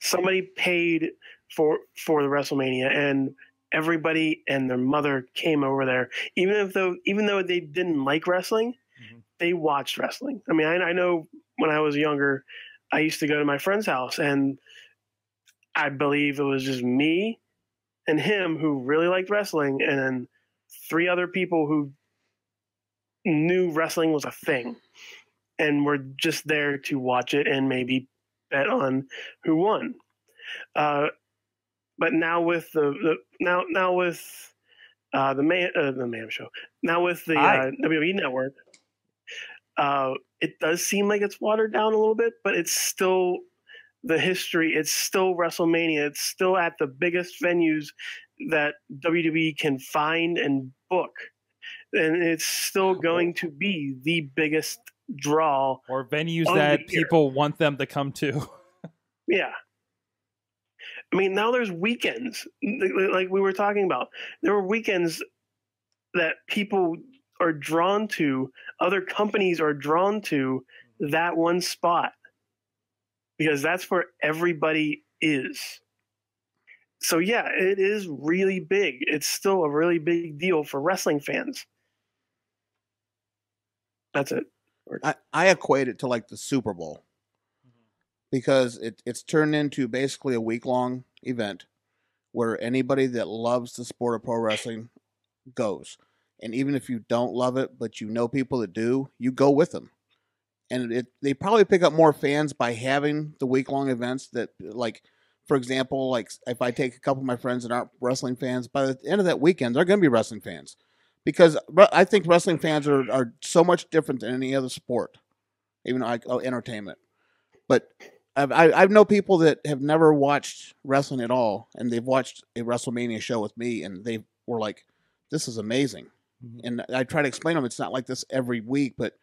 [SPEAKER 5] Somebody paid for for the wrestlemania and everybody and their mother came over there. Even if though even though they didn't like wrestling
[SPEAKER 1] Mhm.
[SPEAKER 5] they watched wrestling. I mean I, I know when i was younger i used to go to my friend's house and i believe it was just me and him who really liked wrestling and then three other people who knew wrestling was a thing and were just there to watch it and maybe bet on who won uh, but now with the, the now now with uh, the man uh, the man show now with the
[SPEAKER 1] Hi.
[SPEAKER 5] uh, WWE network, uh, it does seem like it's watered down a little bit, but it's still the history. It's still WrestleMania. It's still at the biggest venues that WWE can find and book, and it's still going to be the biggest draw.
[SPEAKER 1] Or venues that people want them to come to?
[SPEAKER 5] Yeah. I mean, now there's weekends, like like we were talking about. There were weekends that people are drawn to, other companies are drawn to that one spot because that's where everybody is. So, yeah, it is really big. It's still a really big deal for wrestling fans. That's it.
[SPEAKER 3] I, I equate it to like the Super Bowl because it, it's turned into basically a week long event where anybody that loves the sport of pro wrestling goes. And even if you don't love it, but you know people that do, you go with them. And it they probably pick up more fans by having the week long events that like for example, like if I take a couple of my friends that aren't wrestling fans, by the end of that weekend, they're going to be wrestling fans because I think wrestling fans are, are so much different than any other sport, even like oh, entertainment. But I've, I, I know people that have never watched wrestling at all, and they've watched a WrestleMania show with me, and they were like, "This is amazing."
[SPEAKER 1] Mhm.
[SPEAKER 3] And I try to explain to them it's not like this every week, but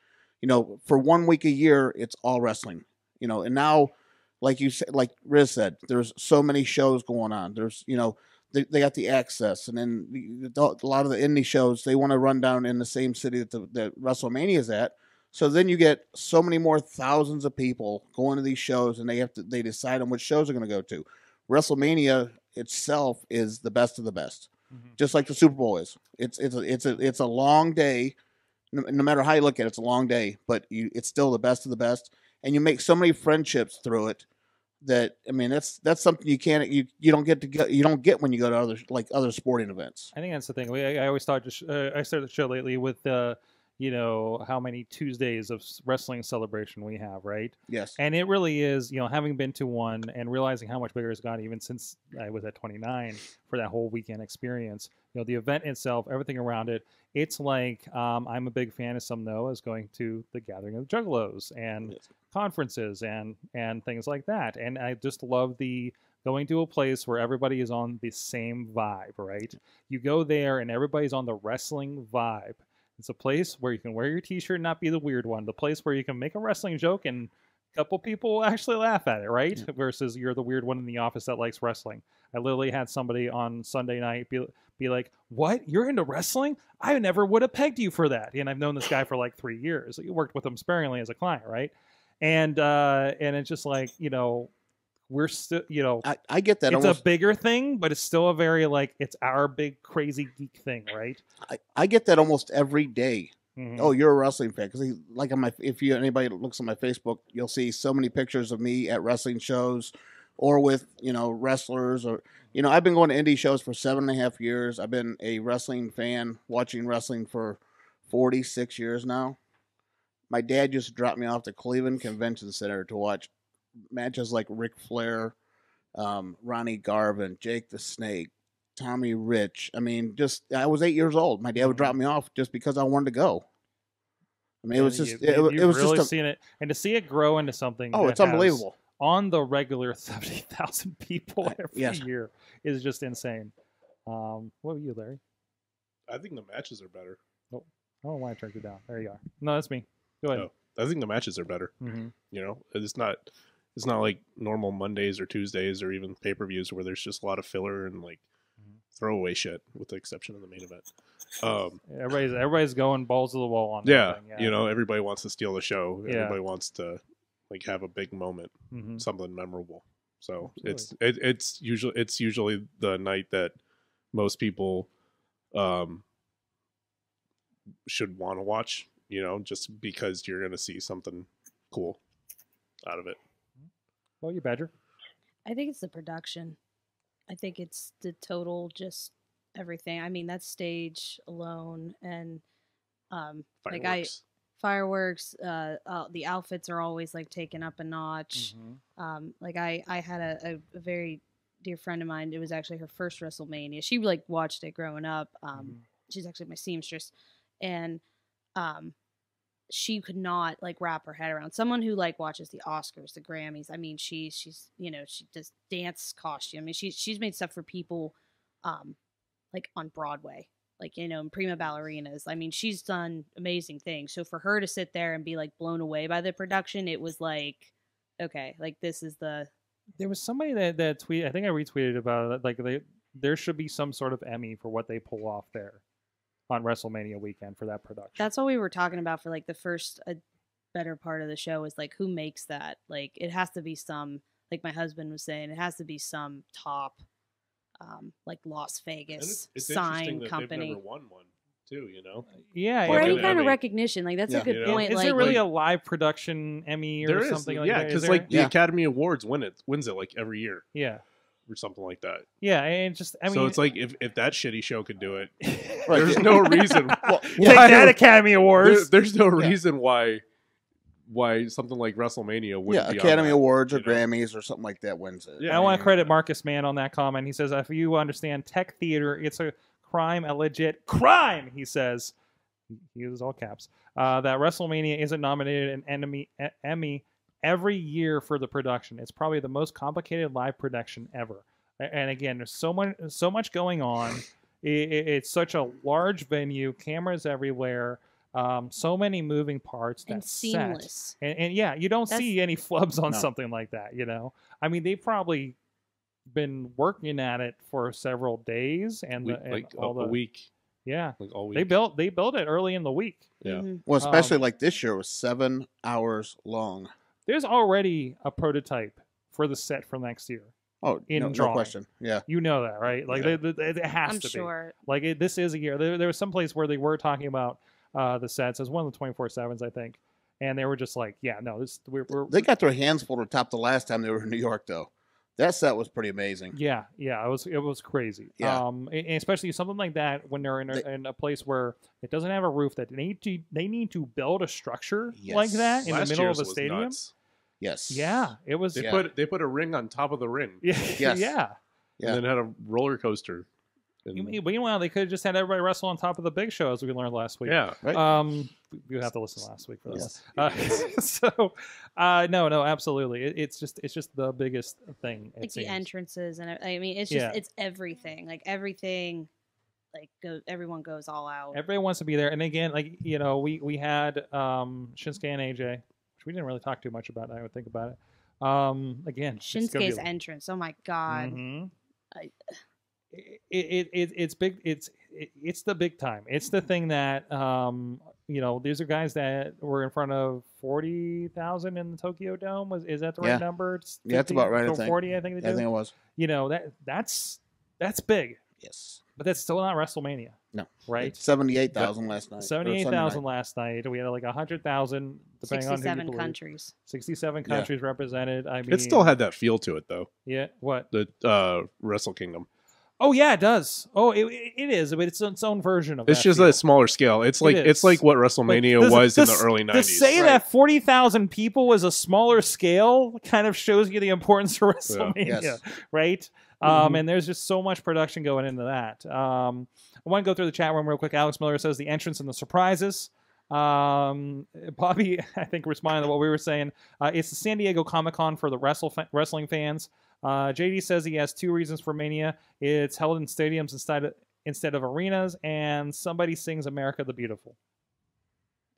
[SPEAKER 3] you know, for one week a year, it's all wrestling. You know, and now, like you said, like Riz said, there's so many shows going on. There's you know they, they got the Axxess, and then the, the- a lot of the indie shows they want to run down in the same city that the that WrestleMania is at. So then you get so many more thousands of people going to these shows, and they have to they decide on which shows they're going to go to. WrestleMania itself is the best of the best,
[SPEAKER 1] Mhm.
[SPEAKER 3] just like the Super Bowl is. It's it's a, it's a it's a long day, no, no matter how you look at it. It's a long day, but you it's still the best of the best, and you make so many friendships through it that I mean that's that's something you can't you you don't get to go you don't get when you go to other like other sporting events.
[SPEAKER 1] I think that's the thing. We, I, I always thought, just, uh, I started the show lately with, uh, you know, how many Tuesdays of wrestling celebration we have, right?
[SPEAKER 3] Yes,
[SPEAKER 1] And it really is, you know, having been to one and realizing how much bigger it's gotten even since I was at 29 for that whole weekend experience. You know, the event itself, everything around it, it's like um, I'm a big fan, as some know, as going to the Gathering of the Juggalos and
[SPEAKER 3] Yes.
[SPEAKER 1] conferences and and things like that. And I just love the going to a place where everybody is on the same vibe, right? You go there and everybody's on the wrestling vibe. It's a place where you can wear your t-shirt and not be the weird one. The place where you can make a wrestling joke and a couple people will actually laugh at it, right? Versus you're the weird one in the office that likes wrestling. I literally had somebody on Sunday night be, be like, "What? You're into wrestling? I never would have pegged you for that." And I've known this guy for like three years. You worked with him sparingly as a client, right? And uh, and it's just like you know, we're still you know,
[SPEAKER 3] I, I get that
[SPEAKER 1] it's
[SPEAKER 3] almost.
[SPEAKER 1] a bigger thing, but it's still a very like it's our big crazy geek thing, right?
[SPEAKER 3] I, I get that almost every day.
[SPEAKER 1] Mhm.
[SPEAKER 3] Oh, you're a wrestling fan because like on my if you anybody looks on my Facebook, you'll see so many pictures of me at wrestling shows or with you know wrestlers or you know I've been going to indie shows for seven and a half years. I've been a wrestling fan, watching wrestling for forty six years now. My dad just dropped me off to Cleveland Convention Center to watch matches like Ric Flair, um, Ronnie Garvin, Jake the Snake, Tommy Rich. I mean, just I was eight years old. My dad would drop me off just because I wanted to go. I mean, it was just
[SPEAKER 1] you-
[SPEAKER 3] it, it was
[SPEAKER 1] really
[SPEAKER 3] just a,
[SPEAKER 1] seen it, and to see it grow into something.
[SPEAKER 3] oh,
[SPEAKER 1] that
[SPEAKER 3] it's
[SPEAKER 1] has
[SPEAKER 3] unbelievable.
[SPEAKER 1] on the regular seventy thousand people every
[SPEAKER 3] yes.
[SPEAKER 1] year is just insane. Um, what were you, Larry?
[SPEAKER 6] I think the matches are better.
[SPEAKER 1] I don't know why I turned it down. There you are. No, that's me. Go ahead.
[SPEAKER 6] Oh, I think the matches are better.
[SPEAKER 1] hmm
[SPEAKER 6] You know, it's not it's not like normal Mondays or Tuesdays or even pay per views where there's just a lot of filler and like
[SPEAKER 1] Mhm.
[SPEAKER 6] throwaway shit, with the exception of the main event. Um,
[SPEAKER 1] Everybody's everybody's going balls to the wall on.
[SPEAKER 6] yeah,
[SPEAKER 1] everything,
[SPEAKER 6] you know, everybody wants to steal the show.
[SPEAKER 1] Yeah.
[SPEAKER 6] Everybody wants to like have a big moment,
[SPEAKER 1] hmm
[SPEAKER 6] something memorable. So
[SPEAKER 1] Absolutely.
[SPEAKER 6] it's it, it's usually it's usually the night that most people um should want to watch. You know, just because you're going to see something cool out of it.
[SPEAKER 1] Well, you Badger.
[SPEAKER 4] I think it's the production. I think it's the total just everything. I mean, that stage alone and um like I
[SPEAKER 6] Fireworks.
[SPEAKER 4] fireworks, uh, uh the outfits are always like taken up a notch.
[SPEAKER 1] Mm-hmm.
[SPEAKER 4] Um like I I had a, a, a very dear friend of mine, it was actually her first WrestleMania. She like watched it growing up. Um
[SPEAKER 1] Mm-hmm.
[SPEAKER 4] she's actually my seamstress and um she could not like wrap her head around someone who like watches the Oscars, the Grammys. I mean, she's she's you know she does dance costume. I mean, she's she's made stuff for people, um, like on Broadway, like you know, prima ballerinas. I mean, she's done amazing things. So for her to sit there and be like blown away by the production, it was like, okay, like this is the
[SPEAKER 1] There was somebody that that tweet. I think I retweeted about it. Like they, there should be some sort of Emmy for what they pull off there on WrestleMania weekend for that production.
[SPEAKER 4] that's what we were talking about for like the first uh, better part of the show is like who makes that like it has to be some like my husband was saying it has to be some top um like las vegas
[SPEAKER 6] it's, it's
[SPEAKER 4] sign
[SPEAKER 6] that
[SPEAKER 4] company
[SPEAKER 6] never won one, too. You know,
[SPEAKER 1] yeah.
[SPEAKER 4] or any kind of recognition like that's
[SPEAKER 3] Yeah.
[SPEAKER 4] a good
[SPEAKER 6] You know?
[SPEAKER 4] point
[SPEAKER 1] is
[SPEAKER 4] like
[SPEAKER 1] there really a live production Emmy or
[SPEAKER 6] there is,
[SPEAKER 1] something like
[SPEAKER 6] yeah,
[SPEAKER 1] that? Is
[SPEAKER 6] because
[SPEAKER 1] there?
[SPEAKER 6] like the
[SPEAKER 3] Yeah.
[SPEAKER 6] Academy Awards win it wins it like every year
[SPEAKER 1] yeah,
[SPEAKER 6] or something like that.
[SPEAKER 1] yeah, and just I mean,
[SPEAKER 6] so it's like if, if that shitty show could do it,
[SPEAKER 3] Right.
[SPEAKER 6] there's no reason.
[SPEAKER 3] Well,
[SPEAKER 1] take
[SPEAKER 6] why-
[SPEAKER 1] that Academy
[SPEAKER 6] there-
[SPEAKER 1] Awards.
[SPEAKER 6] there's no
[SPEAKER 3] Yeah.
[SPEAKER 6] reason why why something like WrestleMania would
[SPEAKER 3] yeah,
[SPEAKER 6] be on
[SPEAKER 3] Academy
[SPEAKER 6] that,
[SPEAKER 3] Awards or
[SPEAKER 6] know?
[SPEAKER 3] Grammys or something like that wins it.
[SPEAKER 6] Yeah.
[SPEAKER 1] I want to credit Marcus Mann on that comment. He says, if you understand tech theater, it's a crime, a legit crime, he says. He uses all caps. Uh, that WrestleMania isn't nominated an Emmy, Emmy every year for the production. It's probably the most complicated live production ever. And again, there's so much, so much going on. I- I- it's such a large venue, cameras everywhere, um, so many moving parts.
[SPEAKER 4] and
[SPEAKER 1] that set.
[SPEAKER 4] seamless
[SPEAKER 1] And, and yeah, you don't
[SPEAKER 4] That's-
[SPEAKER 1] see any flubs on
[SPEAKER 3] No.
[SPEAKER 1] something like that. You know, I mean, they've probably been working at it for several days, and,
[SPEAKER 6] We-
[SPEAKER 1] the, and
[SPEAKER 6] like
[SPEAKER 1] all
[SPEAKER 6] a
[SPEAKER 1] the
[SPEAKER 6] week,
[SPEAKER 1] yeah,
[SPEAKER 6] like all week.
[SPEAKER 1] they built they built it early in the week.
[SPEAKER 6] Yeah.
[SPEAKER 4] Mhm.
[SPEAKER 3] Well, especially
[SPEAKER 1] Um,
[SPEAKER 3] like this year was seven hours long.
[SPEAKER 1] There's already a prototype for the set for next year.
[SPEAKER 3] Oh,
[SPEAKER 1] In
[SPEAKER 3] no, no
[SPEAKER 1] drawing.
[SPEAKER 3] question. Yeah.
[SPEAKER 1] You know that, right? Like
[SPEAKER 6] Yeah.
[SPEAKER 1] they, they- it has
[SPEAKER 4] i'm
[SPEAKER 1] to
[SPEAKER 4] sure
[SPEAKER 1] be. Like it, this is a year. There, there was some place where they were talking about uh, the sets as one of the twenty four sevens, I think, and they were just like, yeah, no, this we're, we're
[SPEAKER 3] They got their hands full to top the last time they were in New York, though. That set was pretty amazing.
[SPEAKER 1] Yeah, yeah, it was it was crazy.
[SPEAKER 3] Yeah.
[SPEAKER 1] Um, and and especially something like that when they're in a,
[SPEAKER 3] They-
[SPEAKER 1] in a place where it doesn't have a roof that they need to they need to build a structure like that in
[SPEAKER 6] Last
[SPEAKER 1] the middle of a
[SPEAKER 6] was
[SPEAKER 1] stadium.
[SPEAKER 6] nuts.
[SPEAKER 3] Yes.
[SPEAKER 1] Yeah, it was.
[SPEAKER 6] They
[SPEAKER 3] Yeah.
[SPEAKER 6] put they put a ring on top of the ring,
[SPEAKER 1] Yeah,
[SPEAKER 3] Yes.
[SPEAKER 1] yeah.
[SPEAKER 3] Yeah.
[SPEAKER 6] and then had a roller coaster. And-
[SPEAKER 1] You- Meanwhile, they could have just had everybody wrestle on top of the big show, as we learned last week.
[SPEAKER 6] yeah,
[SPEAKER 3] Right.
[SPEAKER 1] Um, you have to listen last week for this.
[SPEAKER 3] Yes.
[SPEAKER 1] Uh, so, uh, no, no, absolutely. It, it's just it's just the biggest thing. It
[SPEAKER 4] like the
[SPEAKER 1] seems.
[SPEAKER 4] entrances and I I mean it's just
[SPEAKER 1] Yeah.
[SPEAKER 4] it's everything like everything like go everyone goes all out
[SPEAKER 1] Everybody wants to be there, and again, like you know, we we had um Shinsuke and AJ, which we didn't really talk too much about. I would think about it. Um, again, it's be
[SPEAKER 4] Shinsuke's
[SPEAKER 1] a-
[SPEAKER 4] entrance oh my god
[SPEAKER 1] Mhm.
[SPEAKER 4] I-
[SPEAKER 1] It, it, it it's big. It's it, it's the big time. It's the thing that um you know these are guys that were in front of forty thousand in the Tokyo Dome. Was is that the right
[SPEAKER 3] Yeah.
[SPEAKER 1] number? It's
[SPEAKER 3] Yeah, that's about right, I think.
[SPEAKER 1] Forty, I think they
[SPEAKER 3] I
[SPEAKER 1] do.
[SPEAKER 3] think it was.
[SPEAKER 1] You know that that's that's big,
[SPEAKER 3] Yes.
[SPEAKER 1] but that's still not WrestleMania.
[SPEAKER 3] No.
[SPEAKER 1] right?
[SPEAKER 3] Seventy-eight thousand last night. or
[SPEAKER 1] Seventy-eight
[SPEAKER 3] Sunday
[SPEAKER 1] last night. We had like hundred thousand, depending on who you
[SPEAKER 4] 67
[SPEAKER 1] believe.
[SPEAKER 4] countries
[SPEAKER 1] Sixty-seven
[SPEAKER 3] Yeah.
[SPEAKER 1] countries represented. I mean,
[SPEAKER 6] it still had that feel to it though.
[SPEAKER 1] yeah. What?
[SPEAKER 6] The uh, Wrestle Kingdom.
[SPEAKER 1] Oh yeah, it does. Oh, it, it- it is, but it's its own version of.
[SPEAKER 6] It's
[SPEAKER 1] that
[SPEAKER 6] just
[SPEAKER 1] feel.
[SPEAKER 6] a smaller scale. It's like it's like what
[SPEAKER 1] Like,
[SPEAKER 6] WrestleMania
[SPEAKER 1] this-
[SPEAKER 6] was in
[SPEAKER 1] this-
[SPEAKER 6] the early
[SPEAKER 1] To
[SPEAKER 6] nineties.
[SPEAKER 1] say
[SPEAKER 3] Right.
[SPEAKER 1] that forty thousand people was a smaller scale kind of shows you the importance of WrestleMania,
[SPEAKER 3] Yes.
[SPEAKER 1] right? Um,
[SPEAKER 3] Mhm.
[SPEAKER 1] And there's just so much production going into that. Um, I want to go through the chat room real quick. Alex Miller says the entrance and the surprises. Um, Bobby, I think, responding to what we were saying. Uh, it's the San Diego Comic Con for the wrestle fa- wrestling fans. Uh, JD says he has two reasons for Mania. It's held in stadiums instead of, instead of arenas, and somebody sings "America the Beautiful."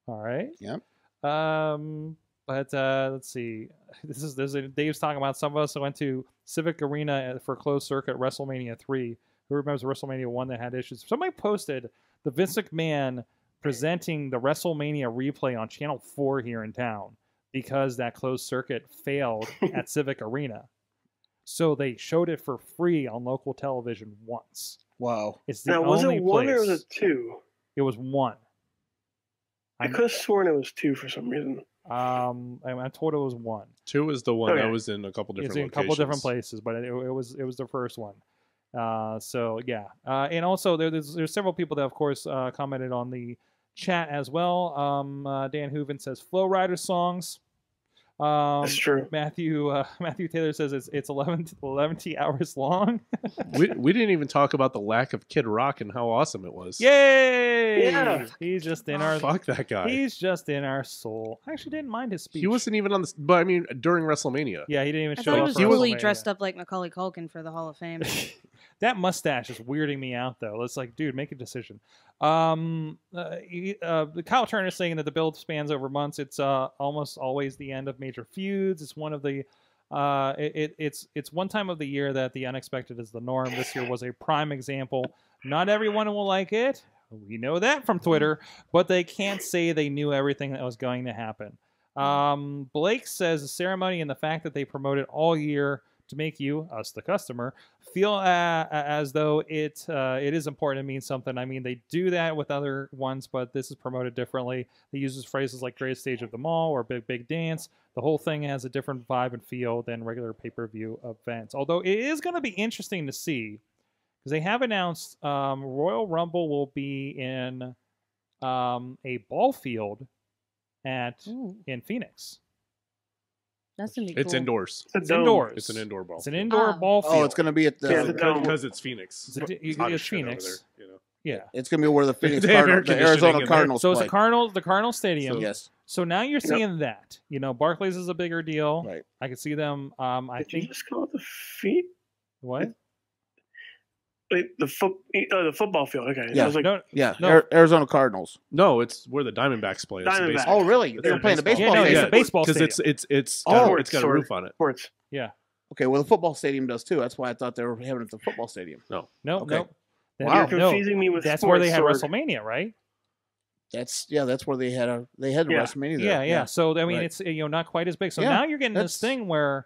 [SPEAKER 1] All right.
[SPEAKER 3] Yep.
[SPEAKER 1] Um, but uh, let's see. This is there's a, Dave's talking about some of us that went to Civic Arena for closed circuit WrestleMania three. Who remembers WrestleMania one that had issues? Somebody posted the Vince McMahon presenting the WrestleMania replay on Channel four here in town because that closed circuit failed at Civic Arena. So they showed it for free on local television once.
[SPEAKER 3] Wow.
[SPEAKER 1] It's the
[SPEAKER 5] Now, was
[SPEAKER 1] only
[SPEAKER 5] it one
[SPEAKER 1] place.
[SPEAKER 5] or was it two?
[SPEAKER 1] It was one.
[SPEAKER 5] I
[SPEAKER 1] I'm-
[SPEAKER 5] could have sworn it was two for some reason.
[SPEAKER 1] Um, I, I told it was one.
[SPEAKER 6] Two is the one
[SPEAKER 5] Okay.
[SPEAKER 6] that was in a couple different
[SPEAKER 1] it's in a couple different places, but it, it was it was the first one. Uh, so yeah, uh, and also there, there's there's several people that of course uh, commented on the chat as well. Um, uh, Dan Hooven says Flo Rida songs. Um,
[SPEAKER 5] That's true.
[SPEAKER 1] Matthew uh, Matthew Taylor says it's it's 11, 11 hours long.
[SPEAKER 6] we, we didn't even talk about the lack of Kid Rock and how awesome it was.
[SPEAKER 1] Yay!
[SPEAKER 5] Yeah.
[SPEAKER 1] He's just in our
[SPEAKER 6] Fuck that guy.
[SPEAKER 1] he's just in our soul. I actually didn't mind his speech.
[SPEAKER 6] He wasn't even on the. But I mean, during WrestleMania.
[SPEAKER 1] Yeah, he didn't even
[SPEAKER 4] I
[SPEAKER 1] show up.
[SPEAKER 6] he was-
[SPEAKER 4] fully dressed up like Macaulay Culkin for the Hall of Fame.
[SPEAKER 1] That mustache is weirding me out though. It's like, dude, make a decision. Um, uh, uh, the Kyle Turner is saying that the build spans over months. It's uh, almost always the end of major feuds. It's one of the uh, it, it, it's it's one time of the year that the unexpected is the norm. This year was a prime example. Not everyone will like it. We know that from Twitter, but they can't say they knew everything that was going to happen. Um, Blake says the ceremony and the fact that they promote it all year to make you, us the customer, feel uh, as though it uh, it is important and means something. I mean, they do that with other ones, but this is promoted differently. They uses phrases like "greatest stage of them all" or "big big dance." The whole thing has a different vibe and feel than regular pay per view events. Although it is going to be interesting to see because they have announced um, Royal Rumble will be in um, a ball field at
[SPEAKER 4] Ooh,
[SPEAKER 1] in Phoenix.
[SPEAKER 4] That's gonna be
[SPEAKER 6] It's
[SPEAKER 4] cool.
[SPEAKER 6] indoors.
[SPEAKER 5] It's
[SPEAKER 1] It's
[SPEAKER 5] dome.
[SPEAKER 1] indoors.
[SPEAKER 6] It's an indoor ball.
[SPEAKER 1] It's an indoor
[SPEAKER 4] Ah.
[SPEAKER 1] ball field.
[SPEAKER 3] Oh, it's going to be at the.
[SPEAKER 5] Yeah, the dome.
[SPEAKER 6] because it's Phoenix.
[SPEAKER 1] It's, a-
[SPEAKER 6] It's hot as
[SPEAKER 1] it's
[SPEAKER 6] shit over
[SPEAKER 1] Phoenix.
[SPEAKER 6] there, you know.
[SPEAKER 1] Yeah.
[SPEAKER 3] It's going to be where the Phoenix
[SPEAKER 6] They have
[SPEAKER 3] Cardinal,
[SPEAKER 6] air
[SPEAKER 3] the
[SPEAKER 6] conditioning
[SPEAKER 3] Arizona
[SPEAKER 6] there.
[SPEAKER 3] Cardinals
[SPEAKER 1] So it's
[SPEAKER 3] play.
[SPEAKER 1] the Cardinal, the Cardinal Stadium.
[SPEAKER 3] yes,
[SPEAKER 1] So now you're seeing that. You know, Barclays is a bigger deal.
[SPEAKER 3] right.
[SPEAKER 1] I can see them. Um, I
[SPEAKER 5] Did you
[SPEAKER 1] think
[SPEAKER 5] just call it the feet?
[SPEAKER 1] what?
[SPEAKER 5] Wait, the foot, oh, the football field. Okay,
[SPEAKER 3] Yeah.
[SPEAKER 5] I was like,
[SPEAKER 1] No,
[SPEAKER 3] Yeah,
[SPEAKER 1] No.
[SPEAKER 3] Ar- Arizona Cardinals.
[SPEAKER 6] No, it's where the Diamondbacks play. It's a
[SPEAKER 5] Diamondbacks.
[SPEAKER 3] Oh, really?
[SPEAKER 6] It's
[SPEAKER 3] They're playing the
[SPEAKER 6] baseball.
[SPEAKER 3] baseball
[SPEAKER 1] Yeah, no,
[SPEAKER 3] game.
[SPEAKER 1] it's a baseball
[SPEAKER 6] because it's
[SPEAKER 1] stadium.
[SPEAKER 6] it's it's
[SPEAKER 3] Oh.
[SPEAKER 6] got, it's got a
[SPEAKER 5] oh,
[SPEAKER 6] roof on it.
[SPEAKER 5] sports. Yeah.
[SPEAKER 3] Okay, well, the football stadium does too. That's why I thought they were having it at the football stadium.
[SPEAKER 1] no,
[SPEAKER 3] Okay.
[SPEAKER 1] no. That-
[SPEAKER 3] Wow.
[SPEAKER 5] You're
[SPEAKER 1] no,
[SPEAKER 5] confusing me with
[SPEAKER 1] that's where they had
[SPEAKER 5] sports, Sorg.
[SPEAKER 1] WrestleMania, right?
[SPEAKER 3] That's yeah. That's where they had a they had
[SPEAKER 5] Yeah.
[SPEAKER 3] WrestleMania. There.
[SPEAKER 1] Yeah, yeah. So I mean,
[SPEAKER 3] Right.
[SPEAKER 1] it's you know not quite as big. So
[SPEAKER 3] Yeah,
[SPEAKER 1] now you're getting this thing where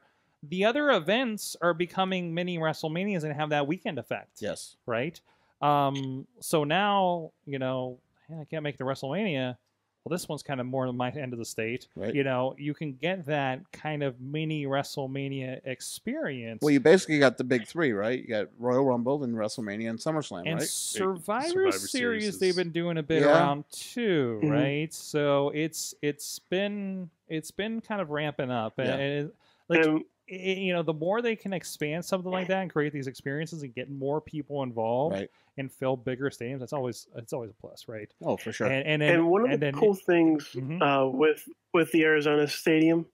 [SPEAKER 1] the other events are becoming mini WrestleManias and have that weekend effect.
[SPEAKER 3] Yes.
[SPEAKER 1] right? Um, so now, you know, I can't make the WrestleMania. Well, this one's kind of more my end of the state.
[SPEAKER 3] Right.
[SPEAKER 1] You know, you can get that kind of mini WrestleMania experience.
[SPEAKER 3] Well, you basically got the big three, right? You got Royal Rumble, and WrestleMania, and SummerSlam,
[SPEAKER 1] and
[SPEAKER 3] right?
[SPEAKER 1] Survivor,
[SPEAKER 6] Survivor
[SPEAKER 1] Series,
[SPEAKER 6] Series
[SPEAKER 1] they've been doing a bit
[SPEAKER 3] Yeah.
[SPEAKER 1] around too,
[SPEAKER 3] Mhm.
[SPEAKER 1] right? So it's it's been it's been kind of ramping up, and,
[SPEAKER 3] Yeah.
[SPEAKER 1] and it, like
[SPEAKER 5] And
[SPEAKER 1] i- you know, the more they can expand something like that and create these experiences and get more people involved
[SPEAKER 3] Right.
[SPEAKER 1] and fill bigger stadiums, that's always it's always a plus, right?
[SPEAKER 3] Oh, for sure.
[SPEAKER 1] And and, then,
[SPEAKER 5] and one of
[SPEAKER 1] and
[SPEAKER 5] the
[SPEAKER 1] then
[SPEAKER 5] cool things
[SPEAKER 1] Mhm.
[SPEAKER 5] uh, with with the Arizona Stadium,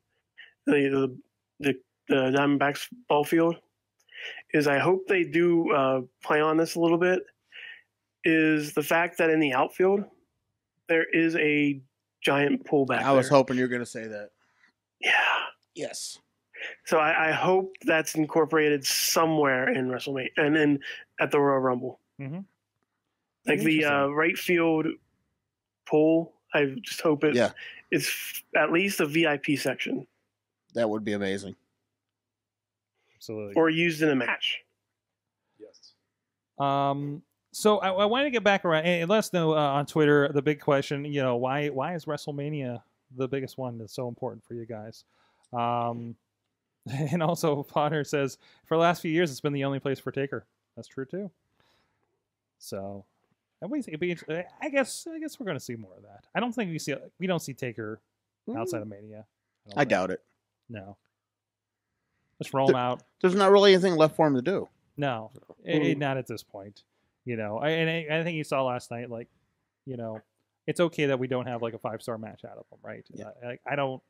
[SPEAKER 5] the the the, the Diamondbacks ball field, is I hope they do uh, play on this a little bit. Is the fact that in the outfield there is a giant pullback.
[SPEAKER 3] I was
[SPEAKER 5] there.
[SPEAKER 3] hoping you were going to say that.
[SPEAKER 5] Yeah.
[SPEAKER 3] Yes.
[SPEAKER 5] So I, I hope that's incorporated somewhere in WrestleMania and then at the Royal Rumble.
[SPEAKER 1] Mhm.
[SPEAKER 5] Like the uh, right field pool. I just hope it
[SPEAKER 3] Yeah.
[SPEAKER 5] it's at least a VIP section
[SPEAKER 3] That would be amazing.
[SPEAKER 1] absolutely.
[SPEAKER 5] or used in a match.
[SPEAKER 6] Yes.
[SPEAKER 1] Um, so I, I wanted to get back around and let us know uh, on Twitter the big question. You know, why why is WrestleMania the biggest one that's so important for you guys? Um, and also Potter says for the last few years it's been the only place for Taker. That's true too. So, and we it'd be, eh, I guess I guess we're going to see more of that. I don't think we see we don't see Taker outside mm. of Mania.
[SPEAKER 3] Hmm. I doubt it.
[SPEAKER 1] No. Let's roll him out.
[SPEAKER 3] There's not really anything left for him to do.
[SPEAKER 1] No, it, it- not at this point. You know, I, and I, I think you saw last night, like, you know, it's okay that we don't have like a five star match out of them, right?
[SPEAKER 3] Yeah.
[SPEAKER 1] I, like, I don't.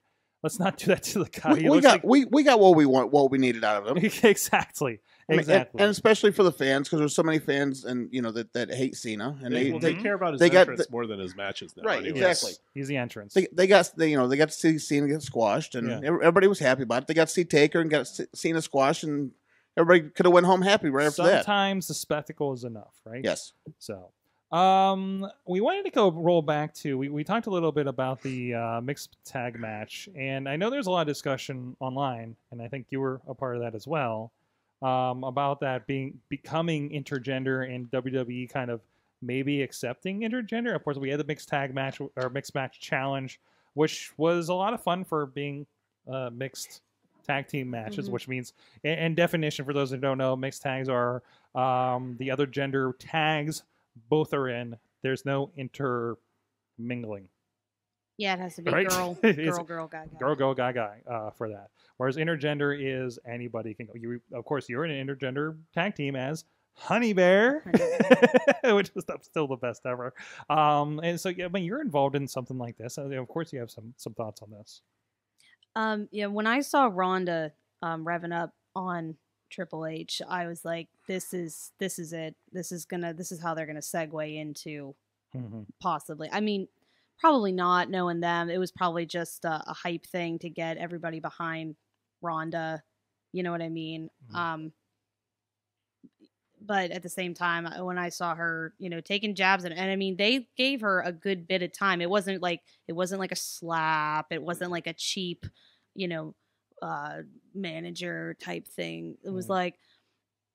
[SPEAKER 1] Let's not do that to the guy.
[SPEAKER 3] we, we got
[SPEAKER 1] like-
[SPEAKER 3] we, we got what we want, what we needed out of them.
[SPEAKER 1] exactly,
[SPEAKER 3] I mean, and-
[SPEAKER 1] exactly.
[SPEAKER 3] and, especially for the fans because there's so many fans and you know that, that hate Cena and
[SPEAKER 6] They,
[SPEAKER 3] they,
[SPEAKER 6] well,
[SPEAKER 3] they,
[SPEAKER 6] they care about his
[SPEAKER 3] they got
[SPEAKER 6] entrance
[SPEAKER 3] the-
[SPEAKER 6] more than his matches now.
[SPEAKER 3] Right,
[SPEAKER 6] anyways.
[SPEAKER 3] exactly.
[SPEAKER 1] He's the entrance.
[SPEAKER 3] they, they got they, you know they got to see Cena get squashed and
[SPEAKER 1] Yeah.
[SPEAKER 3] everybody was happy about it. They got to see Taker and got C- Cena squashed and everybody could have went home happy right after that.
[SPEAKER 1] Sometimes the spectacle is enough, right?
[SPEAKER 3] Yes,
[SPEAKER 1] So, um, we wanted to go roll back to we, we talked a little bit about the uh, mixed tag match, and I know there's a lot of discussion online, and I think you were a part of that as well, um, about that being becoming intergender and WWE kind of maybe accepting intergender. Of course, we had the mixed tag match or mixed match challenge, which was a lot of fun for being uh, mixed tag team matches,
[SPEAKER 4] Mhm.
[SPEAKER 1] which means, and, and definition for those who don't know, mixed tags are um, the other gender tags both are in. There's no intermingling.
[SPEAKER 4] Yeah, it has to be
[SPEAKER 1] Right?
[SPEAKER 4] girl, girl, girl, guy, guy.
[SPEAKER 1] Girl, go, guy, guy uh, for that. Whereas intergender is anybody can go. You, of course, you're in an intergender tag team as Honey Bear, which is still the best ever. Um, and so, yeah, when you're involved in something like this, of course, you have some some thoughts on this.
[SPEAKER 4] Um, yeah, when I saw Ronda um, revving up on Triple H, I was like, "This is this is it. This is gonna this is how they're gonna segue into
[SPEAKER 1] Mhm.
[SPEAKER 4] possibly. I mean, probably not knowing them. It was probably just a, a hype thing to get everybody behind Ronda. You know what I mean?
[SPEAKER 1] Mhm.
[SPEAKER 4] Um, but at the same time, when I saw her, you know, taking jabs and, and I mean, they gave her a good bit of time. It wasn't like it wasn't like a slap. It wasn't like a cheap, you know, uh, manager type thing. It was
[SPEAKER 1] Mhm.
[SPEAKER 4] like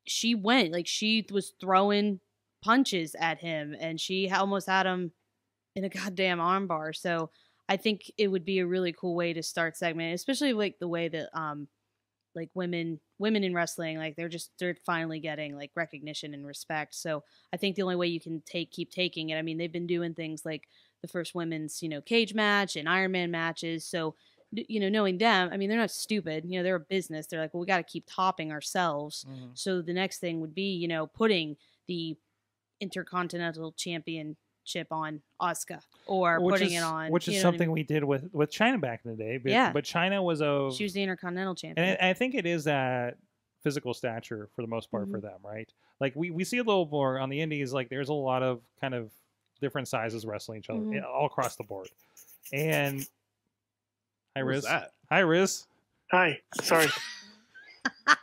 [SPEAKER 4] she went like she was throwing punches at him and she almost had him in a goddamn armbar. So I think it would be a really cool way to start segment, especially like the way that um like women women in wrestling like they're just they're finally getting like recognition and respect. So I think the only way you can take keep taking it. I mean, they've been doing things like the first women's, you know, cage match and Iron Man matches. So you know, knowing them, I mean, they're not stupid. You know, they're a business. They're like, well, we got to keep topping ourselves. So the next thing would be, you know, putting the Intercontinental Championship on Asuka or
[SPEAKER 1] which
[SPEAKER 4] putting
[SPEAKER 1] is,
[SPEAKER 4] it on,
[SPEAKER 1] which is
[SPEAKER 4] what I
[SPEAKER 1] something
[SPEAKER 4] mean?
[SPEAKER 1] we did with with Chyna back in the day. But,
[SPEAKER 4] Yeah.
[SPEAKER 1] but Chyna was a
[SPEAKER 4] She was the Intercontinental Champion.
[SPEAKER 1] and I, I think it is that physical stature for the most part
[SPEAKER 4] Mm-hmm.
[SPEAKER 1] for them, right? Like we, we see a little more on the indies. Like there's a lot of kind of different sizes wrestling each other
[SPEAKER 4] Mhm.
[SPEAKER 1] eh, all across the board. And hi Riz, hi Riz.
[SPEAKER 5] Hi, sorry.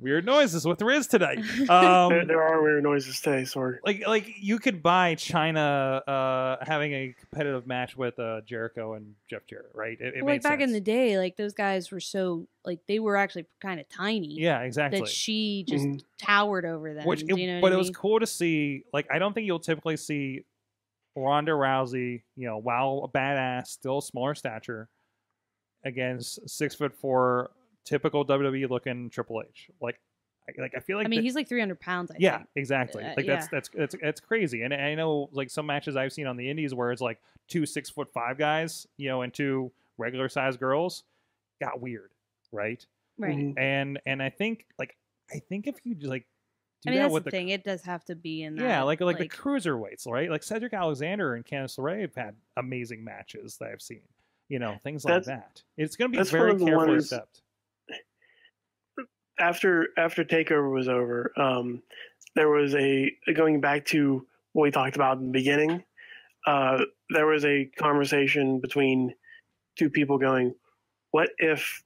[SPEAKER 1] Weird noises with Riz today.
[SPEAKER 5] there,
[SPEAKER 1] Um,
[SPEAKER 5] there are weird noises today. Sorry.
[SPEAKER 1] like like you could buy Chyna uh, having a competitive match with uh, Jericho and Jeff Jarrett, right? It, it
[SPEAKER 4] Well,
[SPEAKER 1] made
[SPEAKER 4] like back in the day, like those guys were so like they were actually kind of tiny.
[SPEAKER 1] yeah, exactly.
[SPEAKER 4] That she just
[SPEAKER 5] Mhm.
[SPEAKER 4] towered over them.
[SPEAKER 1] Which, it-
[SPEAKER 4] you know
[SPEAKER 1] but
[SPEAKER 4] what I
[SPEAKER 1] it was cool to see. Like, I don't think you'll typically see Ronda Rousey, you know, while a badass, still smaller stature, against six foot four, typical WWE looking Triple H. Like, I, like I feel like
[SPEAKER 4] I mean,
[SPEAKER 1] that-
[SPEAKER 4] he's like 300 pounds. I
[SPEAKER 1] yeah,
[SPEAKER 4] think.
[SPEAKER 1] exactly.
[SPEAKER 4] Uh,
[SPEAKER 1] like that's
[SPEAKER 4] yeah.
[SPEAKER 1] that's that's that's crazy. And I know like some matches I've seen on the Indies where it's like two six foot five guys, you know, and two regular sized girls, got weird, right?
[SPEAKER 4] Right.
[SPEAKER 5] Mhm.
[SPEAKER 1] And and I think like I think if you like do
[SPEAKER 4] I mean,
[SPEAKER 1] that
[SPEAKER 4] that's
[SPEAKER 1] with
[SPEAKER 4] the thing. It does have to be in that.
[SPEAKER 1] yeah, like, like the cruiserweights, right? Like Cedric Alexander and Candice LeRae have had amazing matches that I've seen. You know, things like that. It's going to be very
[SPEAKER 5] one
[SPEAKER 1] carefully
[SPEAKER 5] ones-
[SPEAKER 1] stepped.
[SPEAKER 5] after after takeover was over um there was a going back to what we talked about in the beginning uh there was a conversation between two people going what if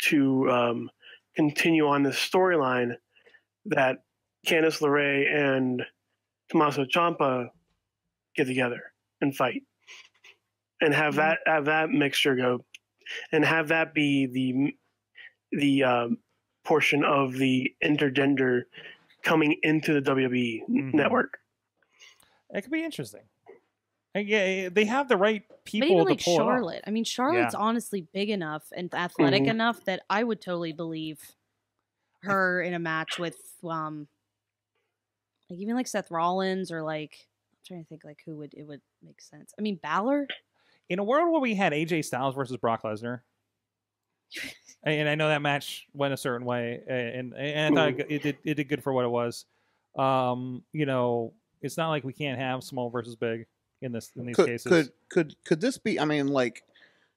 [SPEAKER 5] to um continue on this storyline that Candice LeRae and Tommaso Ciampa get together and fight and have that have that mixture go and have that be the the um, portion of the intergender coming into the WWE
[SPEAKER 1] Mhm.
[SPEAKER 5] network.
[SPEAKER 1] It could be interesting. Yeah, they have the right
[SPEAKER 4] But
[SPEAKER 1] people
[SPEAKER 4] even
[SPEAKER 1] to
[SPEAKER 4] like
[SPEAKER 1] pull it off.
[SPEAKER 4] Charlotte. I mean, Charlotte's honestly big enough and athletic
[SPEAKER 5] Mhm.
[SPEAKER 4] enough that I would totally believe her in a match with um like even like Seth Rollins or like I'm trying to think like who would it would make sense. I mean Balor.
[SPEAKER 1] In a world where we had AJ Styles versus Brock Lesnar, and I know that match went a certain way, and and I thought it, it did it did good for what it was. Um, you know, it's not like we can't have small versus big in this in these
[SPEAKER 3] could,
[SPEAKER 1] cases.
[SPEAKER 3] could could could this be? I mean, like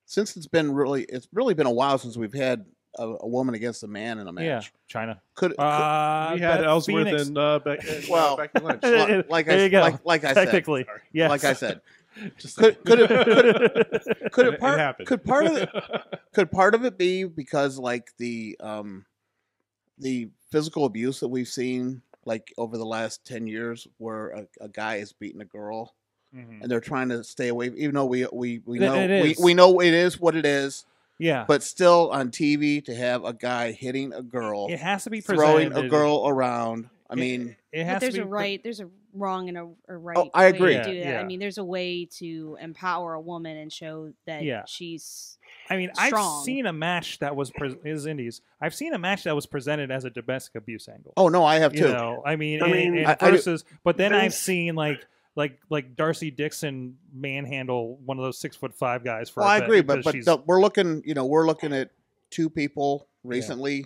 [SPEAKER 3] since it's been really, it's really been a while since we've had a, a woman against a man in a match.
[SPEAKER 1] yeah, Chyna.
[SPEAKER 3] Could, could
[SPEAKER 1] Uh,
[SPEAKER 6] we had
[SPEAKER 1] Beth
[SPEAKER 6] Ellsworth
[SPEAKER 1] Phoenix.
[SPEAKER 6] and uh, Beck,
[SPEAKER 3] Well,
[SPEAKER 6] uh, Becky Lynch.
[SPEAKER 3] li- like I
[SPEAKER 1] there you go.
[SPEAKER 3] like like I said,
[SPEAKER 1] Technically,
[SPEAKER 6] Sorry.
[SPEAKER 1] yes.
[SPEAKER 3] like I said,
[SPEAKER 6] Just
[SPEAKER 3] could
[SPEAKER 6] saying.
[SPEAKER 3] could it could it could
[SPEAKER 6] It-
[SPEAKER 3] it
[SPEAKER 6] it
[SPEAKER 3] part
[SPEAKER 6] happened.
[SPEAKER 3] could part of it could part of it be because like the um the physical abuse that we've seen like over the last 10 years where a, a guy is beating a girl
[SPEAKER 1] Mhm.
[SPEAKER 3] and they're trying to stay away even though we we, we know we, we know it is what it is
[SPEAKER 1] Yeah,
[SPEAKER 3] but still on TV to have a guy hitting a girl
[SPEAKER 1] it has to be
[SPEAKER 3] throwing a girl around I
[SPEAKER 1] It-
[SPEAKER 3] mean
[SPEAKER 1] it
[SPEAKER 4] But
[SPEAKER 1] has
[SPEAKER 4] there's
[SPEAKER 1] to
[SPEAKER 4] a
[SPEAKER 1] be pre-
[SPEAKER 4] right, there's a wrong and a, a oh, right.
[SPEAKER 3] Oh, I
[SPEAKER 4] way
[SPEAKER 3] agree.
[SPEAKER 4] To
[SPEAKER 1] Yeah,
[SPEAKER 4] do that.
[SPEAKER 1] yeah.
[SPEAKER 4] I mean, there's a way to empower a woman and show that
[SPEAKER 1] Yeah.
[SPEAKER 4] she's
[SPEAKER 1] I mean, I've seen a match that was pre- is indies. I've seen a match that was presented as a domestic abuse angle.
[SPEAKER 3] oh no I have
[SPEAKER 1] you
[SPEAKER 3] too
[SPEAKER 1] know, I mean,
[SPEAKER 5] I
[SPEAKER 1] and-
[SPEAKER 5] mean-
[SPEAKER 1] and
[SPEAKER 3] I- I do-
[SPEAKER 1] versus, but then I've seen like like like Darcy Dixon manhandle one of those six foot five guys for.
[SPEAKER 3] well
[SPEAKER 1] a
[SPEAKER 3] I
[SPEAKER 1] bit
[SPEAKER 3] agree but but the- we're looking you know we're looking at two people recently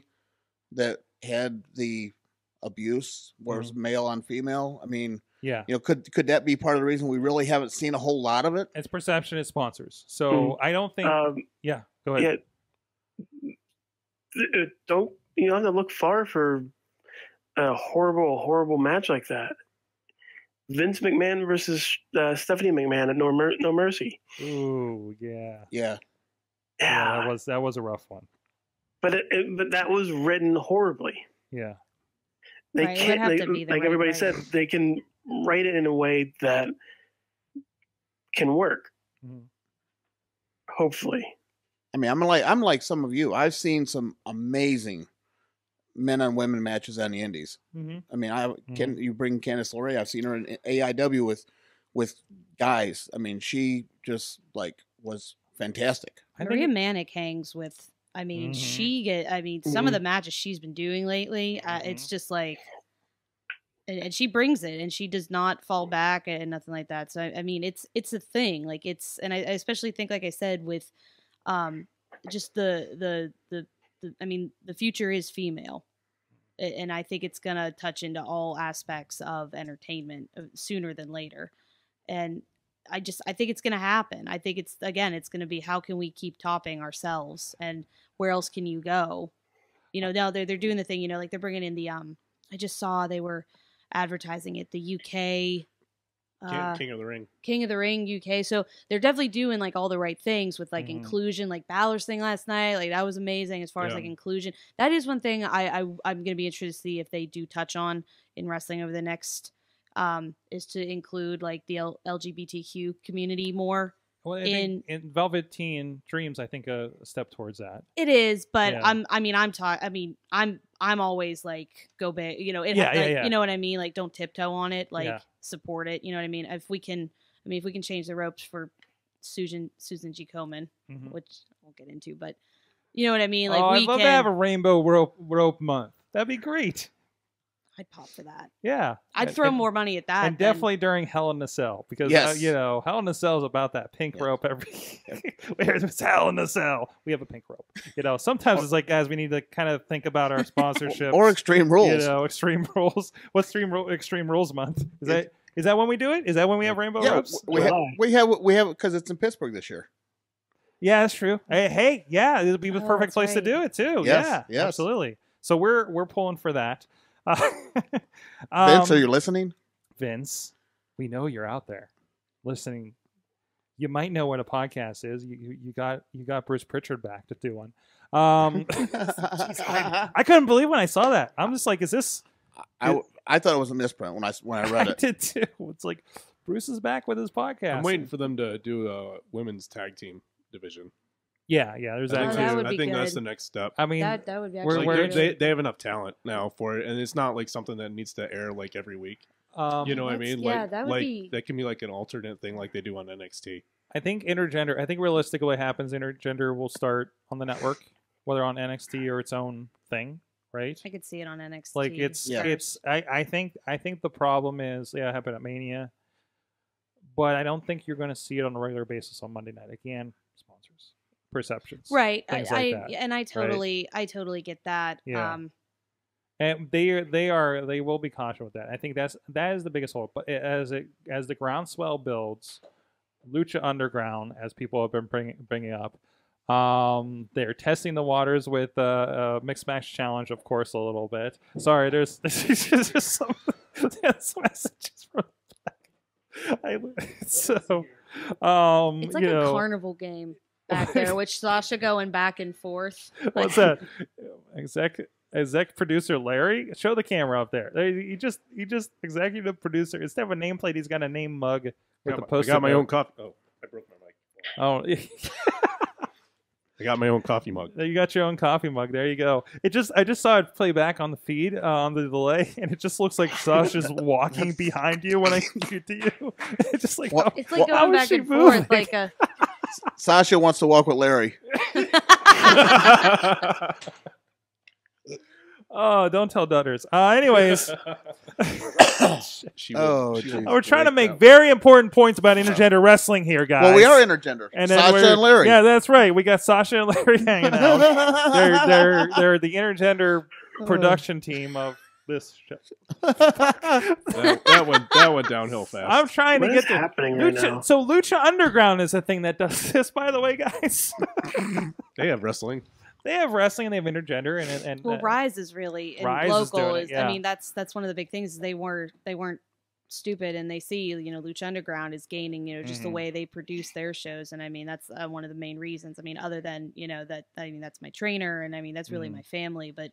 [SPEAKER 3] that had the abuse whereas
[SPEAKER 1] Mm-hmm.
[SPEAKER 3] male on female I mean
[SPEAKER 1] yeah,
[SPEAKER 3] you know could could that be part of the reason we really haven't seen a whole lot of it
[SPEAKER 1] it's perception, it's sponsors. So
[SPEAKER 5] Mhm.
[SPEAKER 1] I don't think.
[SPEAKER 5] Um,
[SPEAKER 1] yeah, go ahead.
[SPEAKER 5] yeah, uh, don't you don't have to look far for a horrible, horrible match like that. Vince McMahon versus uh, Stephanie McMahon at No, Mer- no Mercy.
[SPEAKER 1] Ooh, yeah.
[SPEAKER 3] yeah
[SPEAKER 1] yeah,
[SPEAKER 5] Yeah,
[SPEAKER 1] that was that was a rough one.
[SPEAKER 5] but it, it, but that was written horribly.
[SPEAKER 1] Yeah,
[SPEAKER 5] They
[SPEAKER 4] Right,
[SPEAKER 5] can't, they,
[SPEAKER 4] to be the
[SPEAKER 5] like
[SPEAKER 4] right
[SPEAKER 5] everybody
[SPEAKER 4] way.
[SPEAKER 5] said, they can write it in a way that can work.
[SPEAKER 1] Mhm.
[SPEAKER 5] Hopefully,
[SPEAKER 3] I mean I'm like I'm like some of you I've seen some amazing men on women matches on the indies
[SPEAKER 1] hmm
[SPEAKER 3] I mean I
[SPEAKER 1] Mm-hmm.
[SPEAKER 3] can you bring Candice LeRae I've seen her in AIW with with guys I mean she just like was fantastic
[SPEAKER 1] I
[SPEAKER 4] Maria. Manic hangs with. I mean,
[SPEAKER 1] Mhm.
[SPEAKER 4] she get. I mean, some of the matches she's been doing lately, uh,
[SPEAKER 1] Mm-hmm.
[SPEAKER 4] it's just like, and, and she brings it, and she does not fall back and nothing like that. So I, I mean, it's it's a thing. Like it's, and I, I especially think, like I said, with, um, just the the the, the I mean, the future is female. And I think it's gonna touch into all aspects of entertainment uh, sooner than later, and I just I think it's going to happen. I think it's again it's going to be how can we keep topping ourselves and where else can you go? You know, now they're they're doing the thing, you know, like they're bringing in the um I just saw they were advertising it the UK
[SPEAKER 6] King,
[SPEAKER 4] uh,
[SPEAKER 6] King of the Ring.
[SPEAKER 4] King of the Ring UK. So they're definitely doing like all the right things with like
[SPEAKER 1] Mhm.
[SPEAKER 4] inclusion, like Balor's thing last night. Like that was amazing as far as like inclusion. That is one thing I, I I'm gonna be interested to see if they do touch on in wrestling over the next um is to include like the L- LGBTQ community more.
[SPEAKER 1] Well, I
[SPEAKER 4] in-
[SPEAKER 1] think in Velveteen Dreams, I think a step towards that.
[SPEAKER 4] It is, but
[SPEAKER 1] Yeah.
[SPEAKER 4] I'm I mean I'm taught I mean I'm I'm always like go big, you know, it
[SPEAKER 1] Yeah, yeah, yeah.
[SPEAKER 4] you know what I mean? Like don't tiptoe on it, like
[SPEAKER 1] Yeah.
[SPEAKER 4] support it, you know what I mean? If we can I mean if we can change the ropes for Susan Susan G. Komen,
[SPEAKER 1] Mhm.
[SPEAKER 4] which I won't get into, but you know what I mean? Like
[SPEAKER 1] oh,
[SPEAKER 4] we
[SPEAKER 1] I'd love
[SPEAKER 4] can
[SPEAKER 1] to have a rainbow rope rope month. That'd be great.
[SPEAKER 4] I'd pop for that.
[SPEAKER 1] Yeah,
[SPEAKER 4] I'd
[SPEAKER 1] And-
[SPEAKER 4] throw
[SPEAKER 1] and-
[SPEAKER 4] more money at that.
[SPEAKER 1] and
[SPEAKER 4] than-
[SPEAKER 1] definitely during Hell in a Cell because uh, you know Hell in a Cell is about that pink
[SPEAKER 3] Yes.
[SPEAKER 1] rope. Every where's it's Hell in a Cell? We have a pink rope. You know, sometimes it's like guys, we need to kind of think about our sponsorship
[SPEAKER 3] or extreme rules
[SPEAKER 1] You know, Extreme Rules. What's Extreme Ru- Extreme Rules Month? Is that is that when we do it? Is that when we have rainbow
[SPEAKER 3] yeah
[SPEAKER 1] ropes?
[SPEAKER 3] we, ha- we have we have because it's in Pittsburgh this year
[SPEAKER 1] Yeah, that's true. Hey, hey yeah, it'll be the
[SPEAKER 4] Oh,
[SPEAKER 1] perfect
[SPEAKER 4] that's
[SPEAKER 1] place to do it too.
[SPEAKER 3] Yes,
[SPEAKER 1] yeah,
[SPEAKER 3] yes.
[SPEAKER 1] absolutely. So we're we're pulling for that. Uh,
[SPEAKER 3] Vince
[SPEAKER 1] um,
[SPEAKER 3] are you listening
[SPEAKER 1] Vince, we know you're out there listening. You might know what a podcast is. You, you, you got you got Bruce Pritchard back to do one. Um, Jeez, I, I couldn't believe when I saw that. I'm just like, is this?
[SPEAKER 3] I, I thought it was a misprint when I when I read
[SPEAKER 1] I
[SPEAKER 3] it
[SPEAKER 1] did too. It's like Bruce is back with his podcast.
[SPEAKER 6] I'm waiting for them to do a women's tag team division.
[SPEAKER 1] Yeah, yeah. There's
[SPEAKER 6] I
[SPEAKER 1] that.
[SPEAKER 6] think,
[SPEAKER 4] Oh,
[SPEAKER 1] too.
[SPEAKER 4] that
[SPEAKER 6] that's-
[SPEAKER 4] would
[SPEAKER 6] I
[SPEAKER 4] be
[SPEAKER 6] think that's
[SPEAKER 4] good.
[SPEAKER 6] the next step.
[SPEAKER 1] I mean,
[SPEAKER 4] that that would be actually
[SPEAKER 6] Like
[SPEAKER 1] we're-
[SPEAKER 6] they're-
[SPEAKER 4] good.
[SPEAKER 6] they they have enough talent now for it, and it's not like something that needs to air like every week.
[SPEAKER 1] um,
[SPEAKER 6] You know what I
[SPEAKER 4] That's-
[SPEAKER 6] mean?
[SPEAKER 4] yeah,
[SPEAKER 6] like
[SPEAKER 4] that would
[SPEAKER 6] like
[SPEAKER 4] be-
[SPEAKER 6] that can be like an alternate thing, like they do on NXT.
[SPEAKER 1] I think intergender. I think realistically, what happens, intergender will start on the network, whether on NXT or its own thing, right?
[SPEAKER 4] I could see it on NXT.
[SPEAKER 1] Like it's
[SPEAKER 3] Yeah.
[SPEAKER 1] it's. I I think I think the problem is yeah, it happened at Mania, but I don't think you're going to see it on a regular basis on Monday night. Again, sponsors, perceptions.
[SPEAKER 4] right. I,
[SPEAKER 1] like
[SPEAKER 4] I and I totally, I totally get that.
[SPEAKER 1] Yeah.
[SPEAKER 4] Um,
[SPEAKER 1] and they are they are they will be cautious with that. I think that's that is the biggest hold. But it- as it as the groundswell builds, Lucha Underground, as people have been bringing bringing up, um, they're testing the waters with uh, uh, mixed match challenge, of course, a little bit. Sorry, there's there's just some there's messages from the back. I, so um,
[SPEAKER 4] it's like
[SPEAKER 1] you
[SPEAKER 4] a
[SPEAKER 1] know,
[SPEAKER 4] carnival game back there, which Sasha going back and forth.
[SPEAKER 1] What's that? Exec exec producer Larry, show the camera up there. He just he just executive producer. Instead of a nameplate, he's got a name mug with the
[SPEAKER 6] my- I
[SPEAKER 1] post.
[SPEAKER 6] got my own coffee. Oh, I broke my mic.
[SPEAKER 1] Oh,
[SPEAKER 6] I got my own coffee mug.
[SPEAKER 1] you got your own coffee mug. There you go. It just I just saw it play back on the feed uh, on the delay, and it just looks like Sasha's walking behind you when I shoot to you. It's just like
[SPEAKER 3] What-
[SPEAKER 1] how-
[SPEAKER 4] It's like
[SPEAKER 1] how
[SPEAKER 4] going
[SPEAKER 1] is
[SPEAKER 4] back and forth,
[SPEAKER 1] moving?
[SPEAKER 4] like a.
[SPEAKER 3] Sasha wants to walk with Larry.
[SPEAKER 1] oh, don't tell Dutters. Uh, anyways.
[SPEAKER 6] she will-
[SPEAKER 3] Oh,
[SPEAKER 6] she will.
[SPEAKER 1] We're trying to make
[SPEAKER 6] out.
[SPEAKER 1] very important points about intergender wrestling here, guys.
[SPEAKER 3] Well, we are intergender.
[SPEAKER 1] And
[SPEAKER 3] Sasha and Larry.
[SPEAKER 1] Yeah, that's right. We got Sasha and Larry hanging out. they're they're they're the intergender production team of this show.
[SPEAKER 6] that, that went that went downhill fast.
[SPEAKER 1] I'm trying
[SPEAKER 5] What
[SPEAKER 1] to
[SPEAKER 5] is
[SPEAKER 1] get to
[SPEAKER 5] happening right now?
[SPEAKER 1] So Lucha Underground is a thing that does this, by the way, guys.
[SPEAKER 6] they have wrestling.
[SPEAKER 1] they have wrestling and they have intergender and and
[SPEAKER 4] Well,
[SPEAKER 1] uh,
[SPEAKER 4] Rise is really and
[SPEAKER 1] Rise is
[SPEAKER 4] local
[SPEAKER 1] doing it,
[SPEAKER 4] is.
[SPEAKER 1] yeah.
[SPEAKER 4] I mean, that's that's one of the big things. They were they weren't stupid and they see you know Lucha Underground is gaining you know just the
[SPEAKER 1] Mhm.
[SPEAKER 4] way they produce their shows and I mean that's uh, one of the main reasons. I mean, other than you know that I mean that's my trainer and I mean that's really
[SPEAKER 1] Mhm.
[SPEAKER 4] my family, but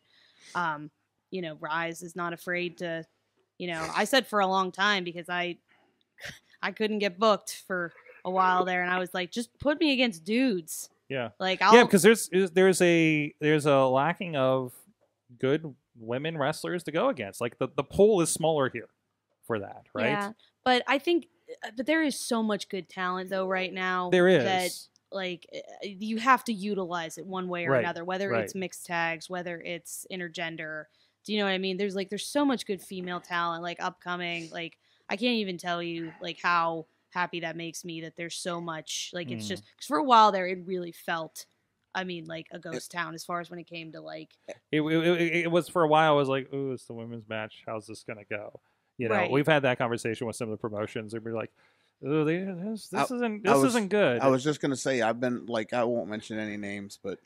[SPEAKER 4] um you know Rise is not afraid to you know I said for a long time because I I couldn't get booked for a while there and I was like just put me against dudes
[SPEAKER 1] yeah.
[SPEAKER 4] like I'll
[SPEAKER 1] Yeah, because there's there's a there's a lacking of good women wrestlers to go against. Like the the pool is smaller here for that, right?
[SPEAKER 4] Yeah, but I think, uh, but there is so much good talent though right now.
[SPEAKER 1] There is.
[SPEAKER 4] that like uh, you have to utilize it one way or
[SPEAKER 1] Right,
[SPEAKER 4] another, whether it's mixed tags, whether it's intergender. Do you know what I mean? There's like there's so much good female talent like upcoming. Like I can't even tell you like how happy that makes me that there's so much like it's
[SPEAKER 1] Mm.
[SPEAKER 4] just because for a while there it really felt. I mean, like a ghost town as far as when it came to like
[SPEAKER 1] it, it, it, it was for a while. I was like, "Ooh, it's the women's match. How's this gonna go?" You know,
[SPEAKER 4] Right.
[SPEAKER 1] we've had that conversation with some of the promotions. and we're like, "Ooh, they, this, this
[SPEAKER 3] I-
[SPEAKER 1] isn't this
[SPEAKER 3] was-
[SPEAKER 1] isn't good."
[SPEAKER 3] I was just gonna say I've been like I won't mention any names, but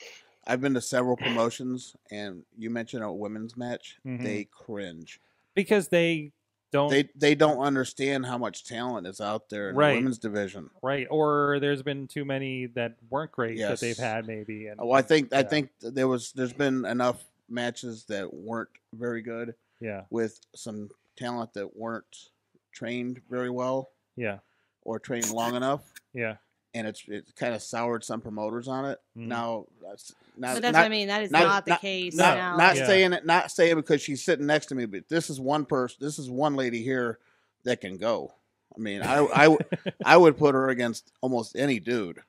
[SPEAKER 3] I've been to several promotions, and you mentioned a women's match,
[SPEAKER 1] Mhm.
[SPEAKER 3] they cringe.
[SPEAKER 1] because they don't
[SPEAKER 3] They they don't understand how much talent is out there in
[SPEAKER 1] Right.
[SPEAKER 3] the women's division.
[SPEAKER 1] right, or there's been too many that weren't great that they've had maybe. And
[SPEAKER 3] Well, I think I think there was there's been enough matches that weren't very good
[SPEAKER 1] yeah,
[SPEAKER 3] with some talent that weren't trained very well
[SPEAKER 1] yeah,
[SPEAKER 3] or trained long enough,
[SPEAKER 1] yeah.
[SPEAKER 3] And it's it kind of soured some promoters on it.
[SPEAKER 1] Mhm.
[SPEAKER 3] Now that's not
[SPEAKER 4] but that's
[SPEAKER 3] not,
[SPEAKER 4] what I mean. That is
[SPEAKER 3] not-
[SPEAKER 4] not, the
[SPEAKER 3] not-
[SPEAKER 4] case
[SPEAKER 3] not,
[SPEAKER 4] now.
[SPEAKER 3] not
[SPEAKER 1] Yeah.
[SPEAKER 3] saying it not saying because she's sitting next to me, but this is one person. This is one lady here that can go. I mean, I I would put her against almost any dude,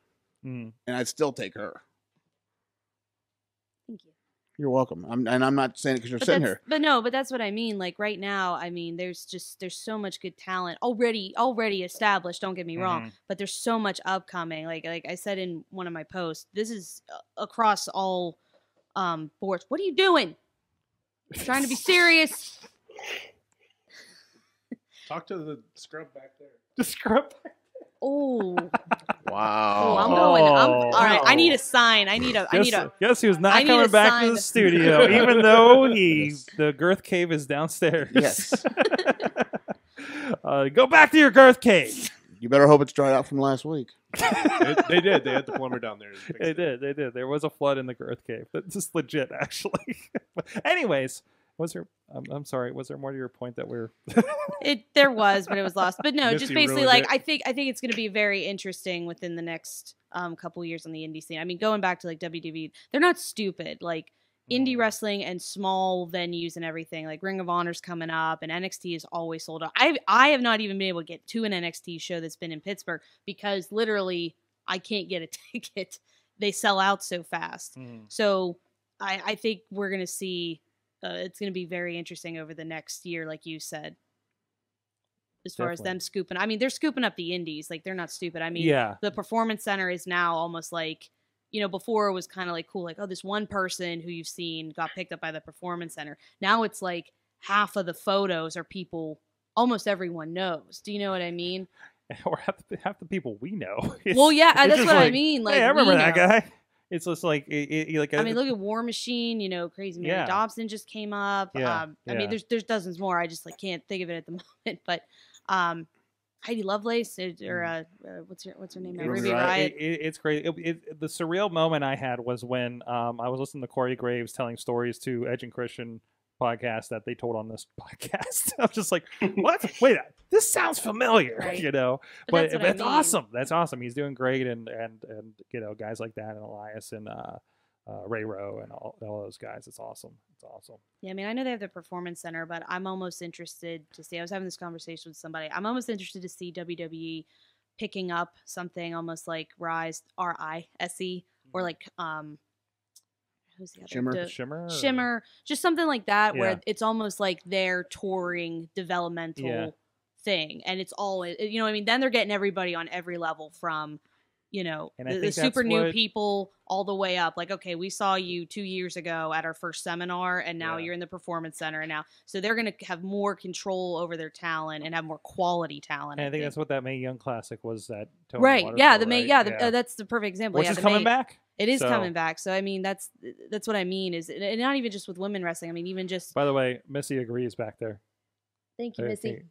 [SPEAKER 1] Mm.
[SPEAKER 3] and I'd still take her.
[SPEAKER 4] Thank you.
[SPEAKER 3] You're welcome. I'm, and I'm not saying it because you're
[SPEAKER 4] but
[SPEAKER 3] sitting here.
[SPEAKER 4] But no, but that's what I mean. Like right now, I mean, there's just there's so much good talent already already established. Don't get me wrong,
[SPEAKER 1] Mhm.
[SPEAKER 4] but there's so much upcoming. Like like I said in one of my posts, this is uh, across all um boards. What are you doing? Trying to be serious.
[SPEAKER 6] Talk to the scrub back there.
[SPEAKER 1] The scrub.
[SPEAKER 4] Oh,
[SPEAKER 3] Wow.
[SPEAKER 4] oh, I'm going. I'm,
[SPEAKER 1] Oh.
[SPEAKER 4] all right, I need a sign. I need a. I
[SPEAKER 1] Guess,
[SPEAKER 4] need a.
[SPEAKER 1] guess who's not
[SPEAKER 4] I
[SPEAKER 1] coming
[SPEAKER 4] a
[SPEAKER 1] back to the studio, even though he the girth cave is downstairs.
[SPEAKER 3] Yes.
[SPEAKER 1] uh, go back to your girth cave.
[SPEAKER 3] You better hope it's dried out from last week.
[SPEAKER 6] they, they did. They had the plumber down there.
[SPEAKER 1] They
[SPEAKER 6] it.
[SPEAKER 1] did. They did. There was a flood in the girth cave. That's just legit, actually. But anyways, was there? I'm, I'm sorry. Was there more to your point that we're?
[SPEAKER 4] It there was, but it was lost. But no, just basically like
[SPEAKER 6] it.
[SPEAKER 4] I think I think it's going to be very interesting within the next um couple years on the indie scene. I mean, going back to like WWE, they're not stupid. Like indie
[SPEAKER 1] Mm.
[SPEAKER 4] wrestling and small venues and everything. Like Ring of Honor's coming up, and NXT is always sold out. I I have not even been able to get to an NXT show that's been in Pittsburgh because literally I can't get a ticket. They sell out so fast.
[SPEAKER 1] Mm.
[SPEAKER 4] So I, I think we're going to see, uh, it's going to be very interesting over the next year, like you said, as far as them scooping. I mean, they're scooping up the indies. Like they're not stupid. I mean,
[SPEAKER 1] yeah.
[SPEAKER 4] the performance center is now almost like you know, before it was kind of like cool, like, oh, this one person who you've seen got picked up by the performance center. Now it's like half of the photos are people almost everyone knows. Do you know what I mean?
[SPEAKER 1] or half the, half the people we know.
[SPEAKER 4] well, yeah, that's what I mean. Like,
[SPEAKER 1] hey, I remember that guy. It's just like it, it, like
[SPEAKER 4] I mean, look at War Machine. You know, Crazy Mary
[SPEAKER 1] Yeah.
[SPEAKER 4] Dobson just came up.
[SPEAKER 1] Yeah,
[SPEAKER 4] Um, I
[SPEAKER 1] yeah.
[SPEAKER 4] mean, there's there's dozens more. I just like can't think of it at the moment. But um, Heidi Lovelace uh, or uh, uh, what's her what's her name? now? Ruby
[SPEAKER 1] it-
[SPEAKER 4] Riot.
[SPEAKER 1] it- it's it, the surreal moment I had was when um, I was listening to Corey Graves telling stories to Edge and Christian podcast that they told on this podcast. I'm just like, what? Wait, this sounds familiar,
[SPEAKER 4] Right.
[SPEAKER 1] you know?
[SPEAKER 4] But
[SPEAKER 1] But,
[SPEAKER 4] that's I
[SPEAKER 1] that's
[SPEAKER 4] mean.
[SPEAKER 1] awesome. That's awesome. He's doing great, and and and you know, guys like that, and Elias and uh, uh, Ray Rowe, and all, all those guys. It's awesome. It's awesome.
[SPEAKER 4] Yeah, I mean, I know they have the performance center, but I'm almost interested to see. I was having this conversation with somebody. I'm almost interested to see WWE picking up something almost like Rise, R I S E, or like um, who's the other
[SPEAKER 3] Shimmer?
[SPEAKER 4] The-
[SPEAKER 1] Shimmer,
[SPEAKER 4] Shimmer, just something like that,
[SPEAKER 1] Yeah.
[SPEAKER 4] where it's almost like their touring developmental
[SPEAKER 1] Yeah.
[SPEAKER 4] thing, and it's all eh, you know. what I mean, then they're getting everybody on every level from. You know, the, the super new
[SPEAKER 1] what-
[SPEAKER 4] people all the way up. Like, okay, we saw you two years ago at our first seminar, and now
[SPEAKER 1] Yeah.
[SPEAKER 4] you're in the performance center, and now so they're going to have more control over their talent and have more quality talent.
[SPEAKER 1] And I think that's what that Mae Young Classic was. That Tony
[SPEAKER 4] right. Yeah,
[SPEAKER 1] Waterfall,
[SPEAKER 4] the May.
[SPEAKER 1] right?
[SPEAKER 4] Yeah, the, Uh, that's the perfect example.
[SPEAKER 1] which
[SPEAKER 4] yeah,
[SPEAKER 1] is coming
[SPEAKER 4] May-
[SPEAKER 1] back.
[SPEAKER 4] It is
[SPEAKER 1] So-
[SPEAKER 4] coming back. So I mean, that's that's what I mean. Is and not even just with women wrestling. I mean, even just
[SPEAKER 1] By the way, Missy agrees back there.
[SPEAKER 4] thank you,
[SPEAKER 1] Uh,
[SPEAKER 4] Missy.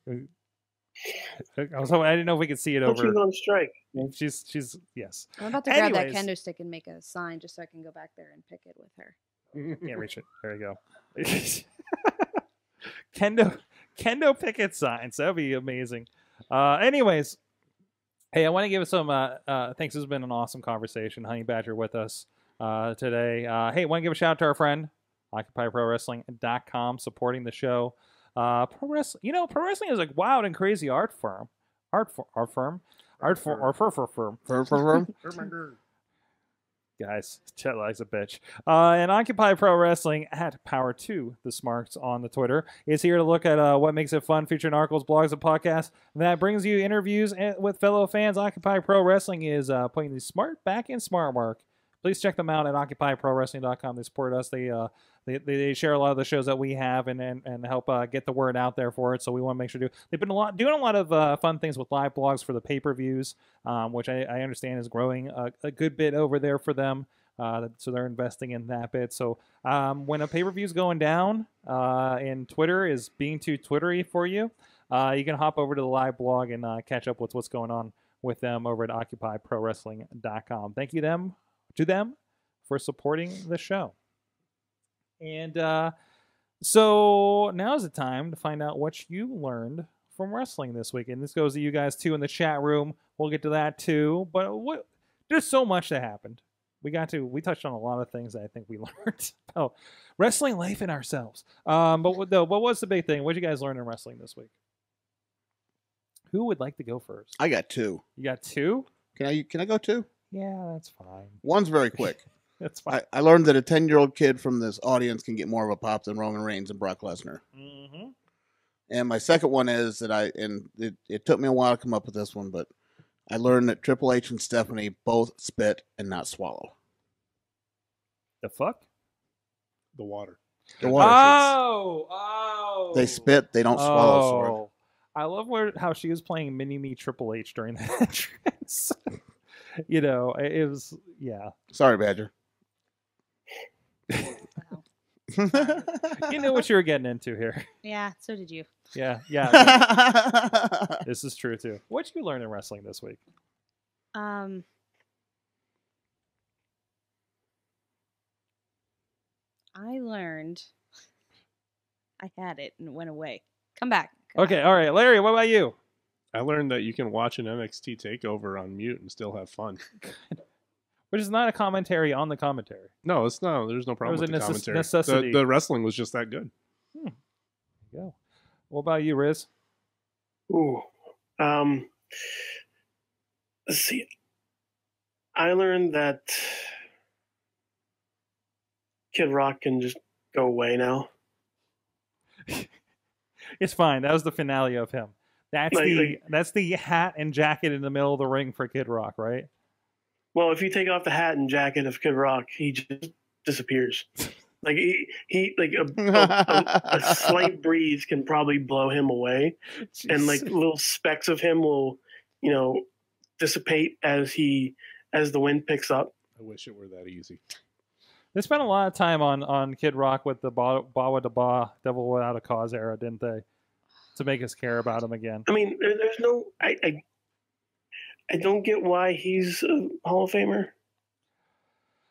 [SPEAKER 1] I was hoping, I didn't know if we could see it
[SPEAKER 5] But she's
[SPEAKER 1] over.
[SPEAKER 5] on strike.
[SPEAKER 1] She's she's yes.
[SPEAKER 4] I'm about to grab that
[SPEAKER 1] Anyways.
[SPEAKER 4] kendo stick and make a sign just so I can go back there and pick it with her.
[SPEAKER 1] Can't reach it. There you go. Kendo Kendo picket signs. That'd be amazing. Uh, anyways, hey, I want to give us some uh, uh, thanks. This has been an awesome conversation. Honey Badger with us uh, today. Uh, hey, want to give a shout out to our friend OccupyProWrestling.com supporting the show. Uh, pro wrestling, you know, pro wrestling is a wild and crazy art firm. Art, for, art firm, art for, art for, for firm.
[SPEAKER 3] Fur, fur, fur.
[SPEAKER 1] guys. Chet likes a bitch. Uh, and Occupy Pro Wrestling at Power 2, the smarts on the Twitter, is here to look at uh, what makes it fun, featuring articles, blogs, and podcasts. That brings you interviews with fellow fans. Occupy Pro Wrestling is uh, putting the smart back in smart work. Please check them out at occupyprowrestling.com. They support us. They uh, they, they, share a lot of the shows that we have and and, and help uh, get the word out there for it. So we want to make sure to do. They've been a lot doing a lot of uh, fun things with live blogs for the pay per views, um, which I, I understand is growing a, a good bit over there for them. Uh, so they're investing in that bit. So um, when a pay per view is going down uh, and Twitter is being too Twittery for you, uh, you can hop over to the live blog and uh, catch up with what's going on with them over at OccupyProWrestling.com. Thank you them to them for supporting the show. And uh, so now's the time to find out what you learned from wrestling this week. And this goes to you guys too in the chat room. We'll get to that too. But what there's so much that happened. We got to we touched on a lot of things that I think we learned about wrestling life and ourselves. Um, but what, though, what was the big thing? What did you guys learn in wrestling this week? Who would like to go first?
[SPEAKER 3] I got two.
[SPEAKER 1] You got two?
[SPEAKER 3] Can I? Can I go two?
[SPEAKER 1] Yeah, that's fine.
[SPEAKER 3] One's very quick.
[SPEAKER 1] That's fine.
[SPEAKER 3] I, I learned that a ten-year-old kid from this audience can get more of a pop than Roman Reigns and Brock Lesnar.
[SPEAKER 1] Mm-hmm.
[SPEAKER 3] And my second one is that I and it, it took me a while to come up with this one, but I learned that Triple H and Stephanie both spit and not swallow.
[SPEAKER 1] The fuck?
[SPEAKER 6] The water.
[SPEAKER 3] The water shits.
[SPEAKER 1] Oh, oh.
[SPEAKER 3] They spit, they don't swallow. Sorg.
[SPEAKER 1] Oh. I love where how she was playing Mini Me Triple H during that entrance. you know, it, it was yeah.
[SPEAKER 3] Sorry, Badger.
[SPEAKER 1] You knew what you were getting into here.
[SPEAKER 4] Yeah, so did you.
[SPEAKER 1] Yeah, yeah. this is true too. What'd you learn in wrestling this week?
[SPEAKER 4] Um, I learned. I had it and it went away. Come back. Come
[SPEAKER 1] Okay,
[SPEAKER 4] back.
[SPEAKER 1] all right, Larry. What about you?
[SPEAKER 6] I learned that you can watch an NXT takeover on mute and still have fun.
[SPEAKER 1] Which is not a commentary on the commentary.
[SPEAKER 6] No, it's no. There's no problem
[SPEAKER 1] was
[SPEAKER 6] with
[SPEAKER 1] a
[SPEAKER 6] the
[SPEAKER 1] necess-
[SPEAKER 6] commentary.
[SPEAKER 1] necessity.
[SPEAKER 6] The, the wrestling was just that good.
[SPEAKER 1] There you go. What about you, Riz?
[SPEAKER 5] Ooh. Um, let's see. I learned that Kid Rock can just go away now.
[SPEAKER 1] It's fine. That was the finale of him. That's
[SPEAKER 5] Like-
[SPEAKER 1] the
[SPEAKER 5] like-
[SPEAKER 1] that's the hat and jacket in the middle of the ring for Kid Rock, right?
[SPEAKER 5] Well, if you take off the hat and jacket of Kid Rock, he just disappears. Like he, he like a, a, a, a slight breeze can probably blow him away, and like little specks of him will, you know, dissipate as he as the wind picks up.
[SPEAKER 6] I wish it were that easy.
[SPEAKER 1] They spent a lot of time on on Kid Rock with the Ba Bawa da Ba Devil Without a Cause era, didn't they? To make us care about him again.
[SPEAKER 5] I mean, there's no, I, I, I don't get why he's a Hall of Famer.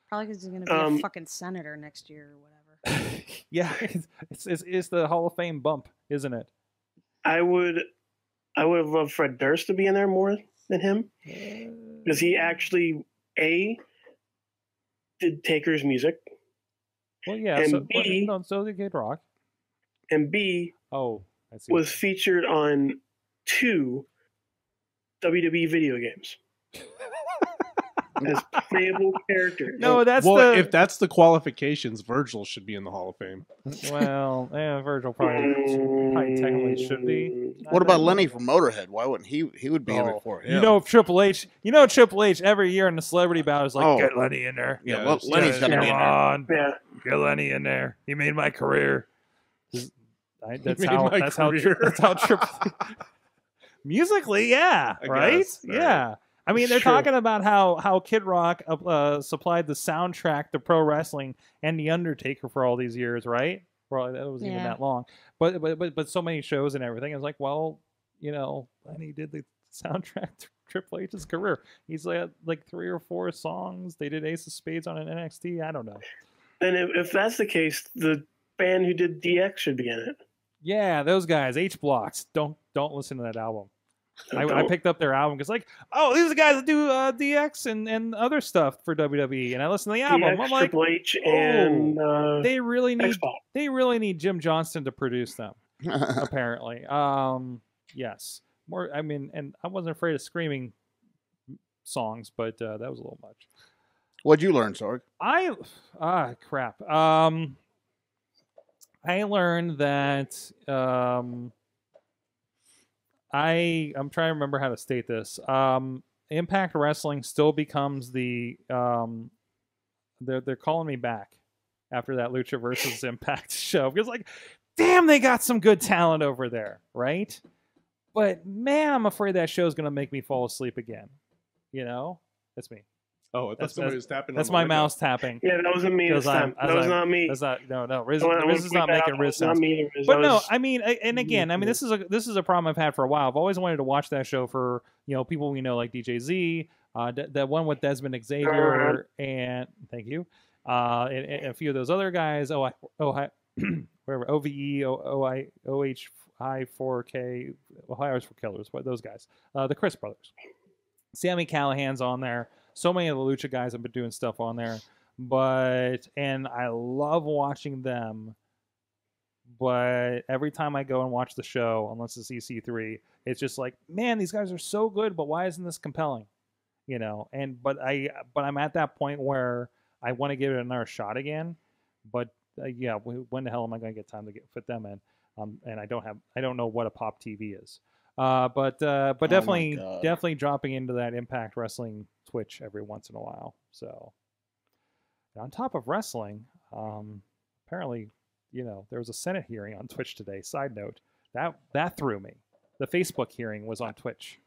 [SPEAKER 4] Probably because he's gonna be
[SPEAKER 5] Um,
[SPEAKER 4] a fucking senator next year or whatever.
[SPEAKER 1] yeah, it's, it's, it's, it's the Hall of Fame bump, isn't it?
[SPEAKER 5] I would, I would have loved Fred Durst to be in there more than him because he actually a did Taker's music
[SPEAKER 1] Well, yeah.
[SPEAKER 5] And
[SPEAKER 1] so,
[SPEAKER 5] B-
[SPEAKER 1] no, so did Kid Rock.
[SPEAKER 5] and b
[SPEAKER 1] Oh, I see.
[SPEAKER 5] was featured on two WWE video games as playable characters.
[SPEAKER 1] no, that's
[SPEAKER 6] well,
[SPEAKER 1] the.
[SPEAKER 6] if that's the qualifications, Virgil should be in the Hall of Fame.
[SPEAKER 1] well, yeah, Virgil probably, probably technically should be.
[SPEAKER 3] What about Lemmy from Motorhead? Why wouldn't he? He would be in
[SPEAKER 1] Oh,
[SPEAKER 3] it for it.
[SPEAKER 1] You know, Triple H. You know, Triple H every year in the celebrity bout is like,
[SPEAKER 3] Oh.
[SPEAKER 1] get Lemmy in there.
[SPEAKER 3] Yeah,
[SPEAKER 6] Yeah,
[SPEAKER 3] well,
[SPEAKER 6] it's
[SPEAKER 3] Lemmy's
[SPEAKER 6] just-
[SPEAKER 3] gonna be in there.
[SPEAKER 1] on,
[SPEAKER 5] Yeah,
[SPEAKER 1] get Lemmy in there. He made my career. I, that's
[SPEAKER 6] made
[SPEAKER 1] how.
[SPEAKER 6] my
[SPEAKER 1] That's how.
[SPEAKER 6] career.
[SPEAKER 1] That's how Triple. Musically, yeah,
[SPEAKER 6] I
[SPEAKER 1] right,
[SPEAKER 6] guess. All right.
[SPEAKER 1] yeah. I mean, they're
[SPEAKER 5] true.
[SPEAKER 1] talking about how how Kid Rock uh, uh, supplied the soundtrack to pro wrestling and the Undertaker for all these years, right? Well, that wasn't even that long, but but but but so many shows and everything. I was like, well, you know, Lemmy did the soundtrack to Triple H's career. He's like like three or four songs. They did Ace of Spades on an NXT. I don't know.
[SPEAKER 5] and if, if that's the case, the band who did DX should be in it.
[SPEAKER 1] Yeah, those guys, H blocks. Don't don't listen to that album. I, I picked up their album because like, oh, these are the guys that do uh, DX and, and other stuff for WWE, and I listened to the album.
[SPEAKER 5] DX,
[SPEAKER 1] I'm like,
[SPEAKER 5] Triple H, and uh,
[SPEAKER 1] they really need
[SPEAKER 5] X-Pac.
[SPEAKER 1] they really need Jim Johnston to produce them. apparently, um, yes, more. I mean, and I wasn't afraid of screaming songs, but uh, that was a little much.
[SPEAKER 3] What'd you learn, Sorg?
[SPEAKER 1] I ah crap. Um I learned that um I I'm trying to remember how to state this. Um Impact Wrestling still becomes the um they're they're calling me back after that Lucha versus Impact show because like damn they got some good talent over there, right? But man, I'm afraid that show is gonna make me fall asleep again. You know? That's me.
[SPEAKER 6] Oh, I thought
[SPEAKER 1] That's-
[SPEAKER 6] somebody
[SPEAKER 1] that's-
[SPEAKER 6] was tapping.
[SPEAKER 1] That's my
[SPEAKER 6] window.
[SPEAKER 1] mouse tapping.
[SPEAKER 5] Yeah, that wasn't me
[SPEAKER 1] Because
[SPEAKER 5] this
[SPEAKER 1] I'm-
[SPEAKER 5] time. That was
[SPEAKER 1] I'm-
[SPEAKER 5] not me.
[SPEAKER 1] That's not no no. Riz,
[SPEAKER 5] I
[SPEAKER 1] Riz is not making
[SPEAKER 5] out.
[SPEAKER 1] Riz
[SPEAKER 5] It's not me. Riz.
[SPEAKER 1] But
[SPEAKER 5] That
[SPEAKER 1] no, I mean, and again, I mean, this is a this is a problem I've had for a while. I've always wanted to watch that show for you know people we know like DJ Z, uh, d- that one with Dezmond Xavier, and thank you, uh, and, and a few of those other guys. Oh, I, oh, I, whatever, OVE, O- 4K, Ohio's for Killers, but those guys, uh, the Crist brothers, Sami Callihan's on there. So many of the Lucha guys have been doing stuff on there, but and I love watching them but every time I go and watch the show, unless it's EC3, it's just like, man, these guys are so good, but why isn't this compelling? You know, and but I but I'm at that point where I want to give it another shot again, but uh, yeah, when the hell am I going to get time to get fit them in? Um, and I don't have I don't know what a pop TV is. Uh, but uh, but
[SPEAKER 3] Oh
[SPEAKER 1] definitely
[SPEAKER 3] God.
[SPEAKER 1] definitely dropping into that Impact Wrestling Twitch every once in a while. So and on top of wrestling, um, apparently you know, there was a Senate hearing on Twitch today. Side note, that that threw me. The Facebook hearing was on Twitch.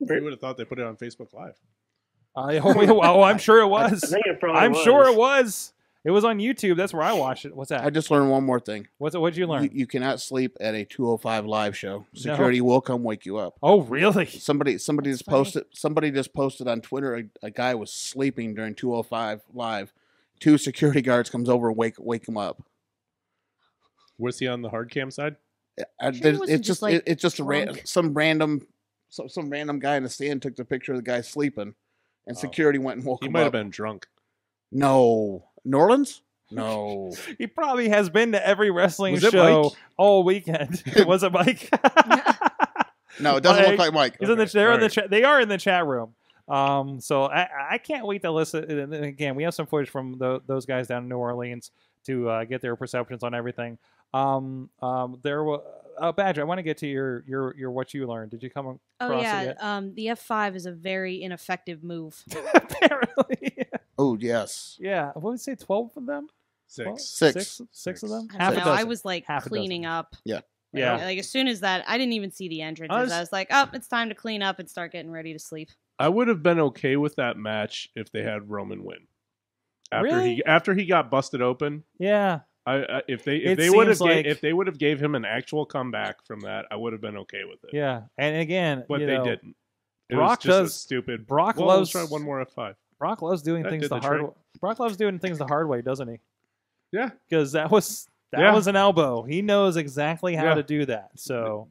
[SPEAKER 6] You would have thought they put it on Facebook Live.
[SPEAKER 1] I oh, oh, I'm sure it
[SPEAKER 5] I
[SPEAKER 1] was.
[SPEAKER 5] think it probably
[SPEAKER 1] I'm
[SPEAKER 5] was.
[SPEAKER 1] sure it was. It was on YouTube. That's where I watched it. What's that?
[SPEAKER 3] I just learned one more thing.
[SPEAKER 1] What's it? What'd you learn?
[SPEAKER 3] You, you cannot sleep at a 205 live show. Security will come wake you up.
[SPEAKER 1] oh, really?
[SPEAKER 3] Somebody somebody
[SPEAKER 4] That's
[SPEAKER 3] just
[SPEAKER 4] funny.
[SPEAKER 3] posted somebody just posted on Twitter a, a guy was sleeping during 205 live. Two security guards comes over and wake wake him up.
[SPEAKER 6] Was he on the hard cam side?
[SPEAKER 3] Uh, I,
[SPEAKER 4] Sure he
[SPEAKER 3] there's-
[SPEAKER 4] wasn't
[SPEAKER 3] it's
[SPEAKER 4] just,
[SPEAKER 3] just
[SPEAKER 4] like,
[SPEAKER 3] it, it's just a ran, some random some, some random guy in the stand took the picture of the guy sleeping, and
[SPEAKER 6] Oh.
[SPEAKER 3] security went and woke
[SPEAKER 6] He
[SPEAKER 3] him up.
[SPEAKER 6] He might have been drunk.
[SPEAKER 3] No, New Orleans. No,
[SPEAKER 1] He probably has been to every wrestling
[SPEAKER 6] Was
[SPEAKER 1] show
[SPEAKER 6] Mike?
[SPEAKER 1] all weekend. was it Mike?
[SPEAKER 3] no, it doesn't look
[SPEAKER 1] Mike.
[SPEAKER 3] like Mike.
[SPEAKER 1] He's in the. They're in the chat. They are in the chat room. Um, so I, I can't wait to listen. And again, we have some footage from tho- those guys down in New Orleans to uh, get their perceptions on everything. Um, um, there was uh, Badger, I want to get to your your your what you learned. Did you come across
[SPEAKER 4] Oh
[SPEAKER 1] it
[SPEAKER 4] yeah,
[SPEAKER 1] yet?
[SPEAKER 4] um, the F five is a very ineffective move.
[SPEAKER 1] Apparently,
[SPEAKER 3] Oh yes.
[SPEAKER 1] yeah. What would you say? Twelve of them? Twelve?
[SPEAKER 6] Six.
[SPEAKER 3] Six.
[SPEAKER 1] Six, six of them.
[SPEAKER 4] I
[SPEAKER 1] Half
[SPEAKER 4] don't
[SPEAKER 1] a
[SPEAKER 4] know. I was like
[SPEAKER 1] Half
[SPEAKER 4] cleaning up.
[SPEAKER 1] Yeah.
[SPEAKER 4] Like, like, as soon as that, I didn't even see the entrances. I was,
[SPEAKER 6] was-
[SPEAKER 4] like, oh, it's time to clean up and start getting ready to sleep.
[SPEAKER 6] I would have been okay with that match if they had Roman win. After
[SPEAKER 1] Really?
[SPEAKER 6] he after he got busted open,
[SPEAKER 1] Yeah.
[SPEAKER 6] I, I if they if
[SPEAKER 1] It
[SPEAKER 6] they would have
[SPEAKER 1] seems like-
[SPEAKER 6] if they would have gave him an actual comeback from that, I would have been okay with it.
[SPEAKER 1] Yeah. And again,
[SPEAKER 6] but
[SPEAKER 1] you
[SPEAKER 6] they
[SPEAKER 1] know,
[SPEAKER 6] didn't. It
[SPEAKER 1] Brock
[SPEAKER 6] was just a
[SPEAKER 1] does-
[SPEAKER 6] stupid.
[SPEAKER 1] Brock
[SPEAKER 6] well,
[SPEAKER 1] loves
[SPEAKER 6] try one more F five.
[SPEAKER 1] Brock loves doing
[SPEAKER 6] That
[SPEAKER 1] things
[SPEAKER 6] did
[SPEAKER 1] the,
[SPEAKER 6] the
[SPEAKER 1] hard
[SPEAKER 6] trick.
[SPEAKER 1] way. Brock loves doing things the hard way, doesn't he?
[SPEAKER 6] Yeah,
[SPEAKER 1] Because that was that
[SPEAKER 6] Yeah.
[SPEAKER 1] was an elbow. He knows exactly how
[SPEAKER 6] Yeah.
[SPEAKER 1] to do that. So,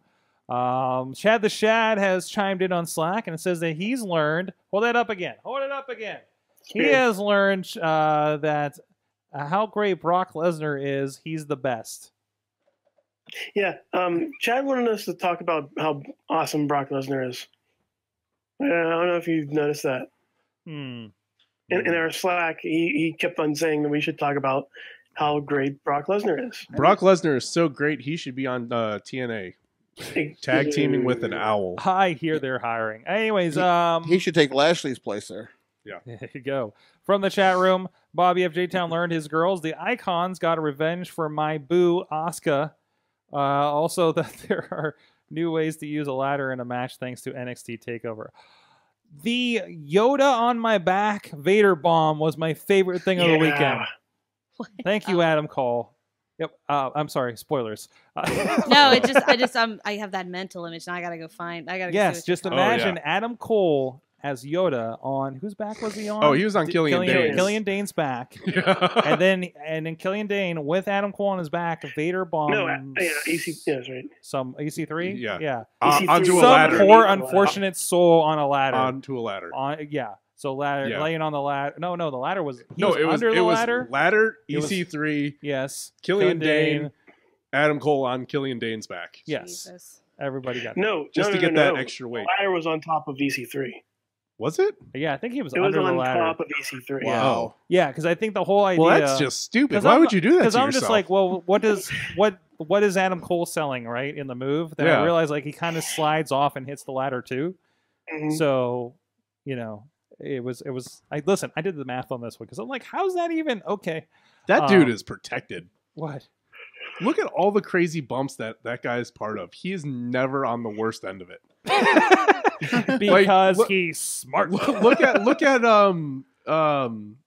[SPEAKER 1] um, Chad the Shad has chimed in on Slack and it says that he's learned. Hold that up again. Hold it up again. He has learned uh, that how great Brock Lesnar is. He's the best.
[SPEAKER 5] Yeah, um, Chad wanted us to talk about how awesome Brock Lesnar is. Uh, I don't know if you've noticed that.
[SPEAKER 1] Hmm.
[SPEAKER 5] In, in our Slack, he, he kept on saying that we should talk about how great Brock Lesnar is.
[SPEAKER 6] Brock Lesnar is so great. He should be on uh, TNA tag teaming with an owl.
[SPEAKER 1] I hear they're hiring. Anyways, um,
[SPEAKER 3] He should take Lashley's place there.
[SPEAKER 1] Yeah, there you go. From the chat room, Bobby FJ Town learned his girls, the icons, got a revenge for my boo, Asuka. Uh, also, that there are new ways to use a ladder in a match thanks to NXT TakeOver. The Yoda on my back Vader bomb was my favorite thing of the weekend.
[SPEAKER 5] Yeah.
[SPEAKER 1] Thank you, Adam Cole. Yep. Uh, I'm sorry. Spoilers.
[SPEAKER 4] No, it just, I just, um, I have that mental image. Now I gotta go find. I gotta. Go see
[SPEAKER 1] yes.
[SPEAKER 4] what
[SPEAKER 1] Just
[SPEAKER 4] you're
[SPEAKER 6] Oh, yeah.
[SPEAKER 1] imagine Adam Cole as Yoda on whose back was he on?
[SPEAKER 6] Oh, he was on
[SPEAKER 1] D-
[SPEAKER 6] Killian
[SPEAKER 1] Killian,
[SPEAKER 6] Dain's.
[SPEAKER 1] Killian Dain's back.
[SPEAKER 6] Yeah.
[SPEAKER 1] and then and then Killian Dain with Adam Cole on his back, Vader bombs
[SPEAKER 5] No, uh, yeah, EC, yeah, that's right.
[SPEAKER 1] some EC3.
[SPEAKER 6] Yeah.
[SPEAKER 1] yeah.
[SPEAKER 6] Uh,
[SPEAKER 5] EC3
[SPEAKER 6] onto a
[SPEAKER 1] Some
[SPEAKER 6] ladder.
[SPEAKER 1] poor unfortunate soul on a ladder.
[SPEAKER 6] onto a ladder.
[SPEAKER 1] On yeah. So ladder
[SPEAKER 6] Yeah.
[SPEAKER 1] laying on the ladder. No, no, the ladder was he
[SPEAKER 6] no,
[SPEAKER 1] was
[SPEAKER 6] it was
[SPEAKER 1] under
[SPEAKER 6] it
[SPEAKER 1] the
[SPEAKER 6] was
[SPEAKER 1] ladder.
[SPEAKER 6] ladder
[SPEAKER 1] It was-
[SPEAKER 6] EC3,
[SPEAKER 1] yes.
[SPEAKER 6] Killian Dain, Adam Cole on Killian Dain's back.
[SPEAKER 1] Yes.
[SPEAKER 4] Jesus.
[SPEAKER 1] Everybody got.
[SPEAKER 5] No,
[SPEAKER 6] Just
[SPEAKER 5] no,
[SPEAKER 6] to
[SPEAKER 5] no,
[SPEAKER 6] get
[SPEAKER 5] no,
[SPEAKER 6] that
[SPEAKER 5] no.
[SPEAKER 6] extra weight.
[SPEAKER 5] The ladder was on top of EC3.
[SPEAKER 6] Was it?
[SPEAKER 1] Yeah, I think he was
[SPEAKER 5] It was
[SPEAKER 1] under the ladder.
[SPEAKER 5] top of EC3.
[SPEAKER 3] Wow.
[SPEAKER 1] Yeah, because I think the whole idea.
[SPEAKER 6] Well, that's just stupid. Why
[SPEAKER 1] I'm-
[SPEAKER 6] would you do that
[SPEAKER 1] Because
[SPEAKER 6] to
[SPEAKER 1] I'm
[SPEAKER 6] yourself?
[SPEAKER 1] just like, well, what does what what is Adam Cole selling right in the move? Then I realize like he kind of slides off and hits the ladder too.
[SPEAKER 5] Mhm.
[SPEAKER 1] So, you know, it was it was. I listen. I did the math on this one because I'm like, how's that even okay?
[SPEAKER 6] that dude
[SPEAKER 1] um,
[SPEAKER 6] is protected.
[SPEAKER 1] What?
[SPEAKER 6] Look at all the crazy bumps that that guy is part of. He is never on the worst end of it.
[SPEAKER 1] because
[SPEAKER 6] look-
[SPEAKER 1] he's smart.
[SPEAKER 6] look, at look at um um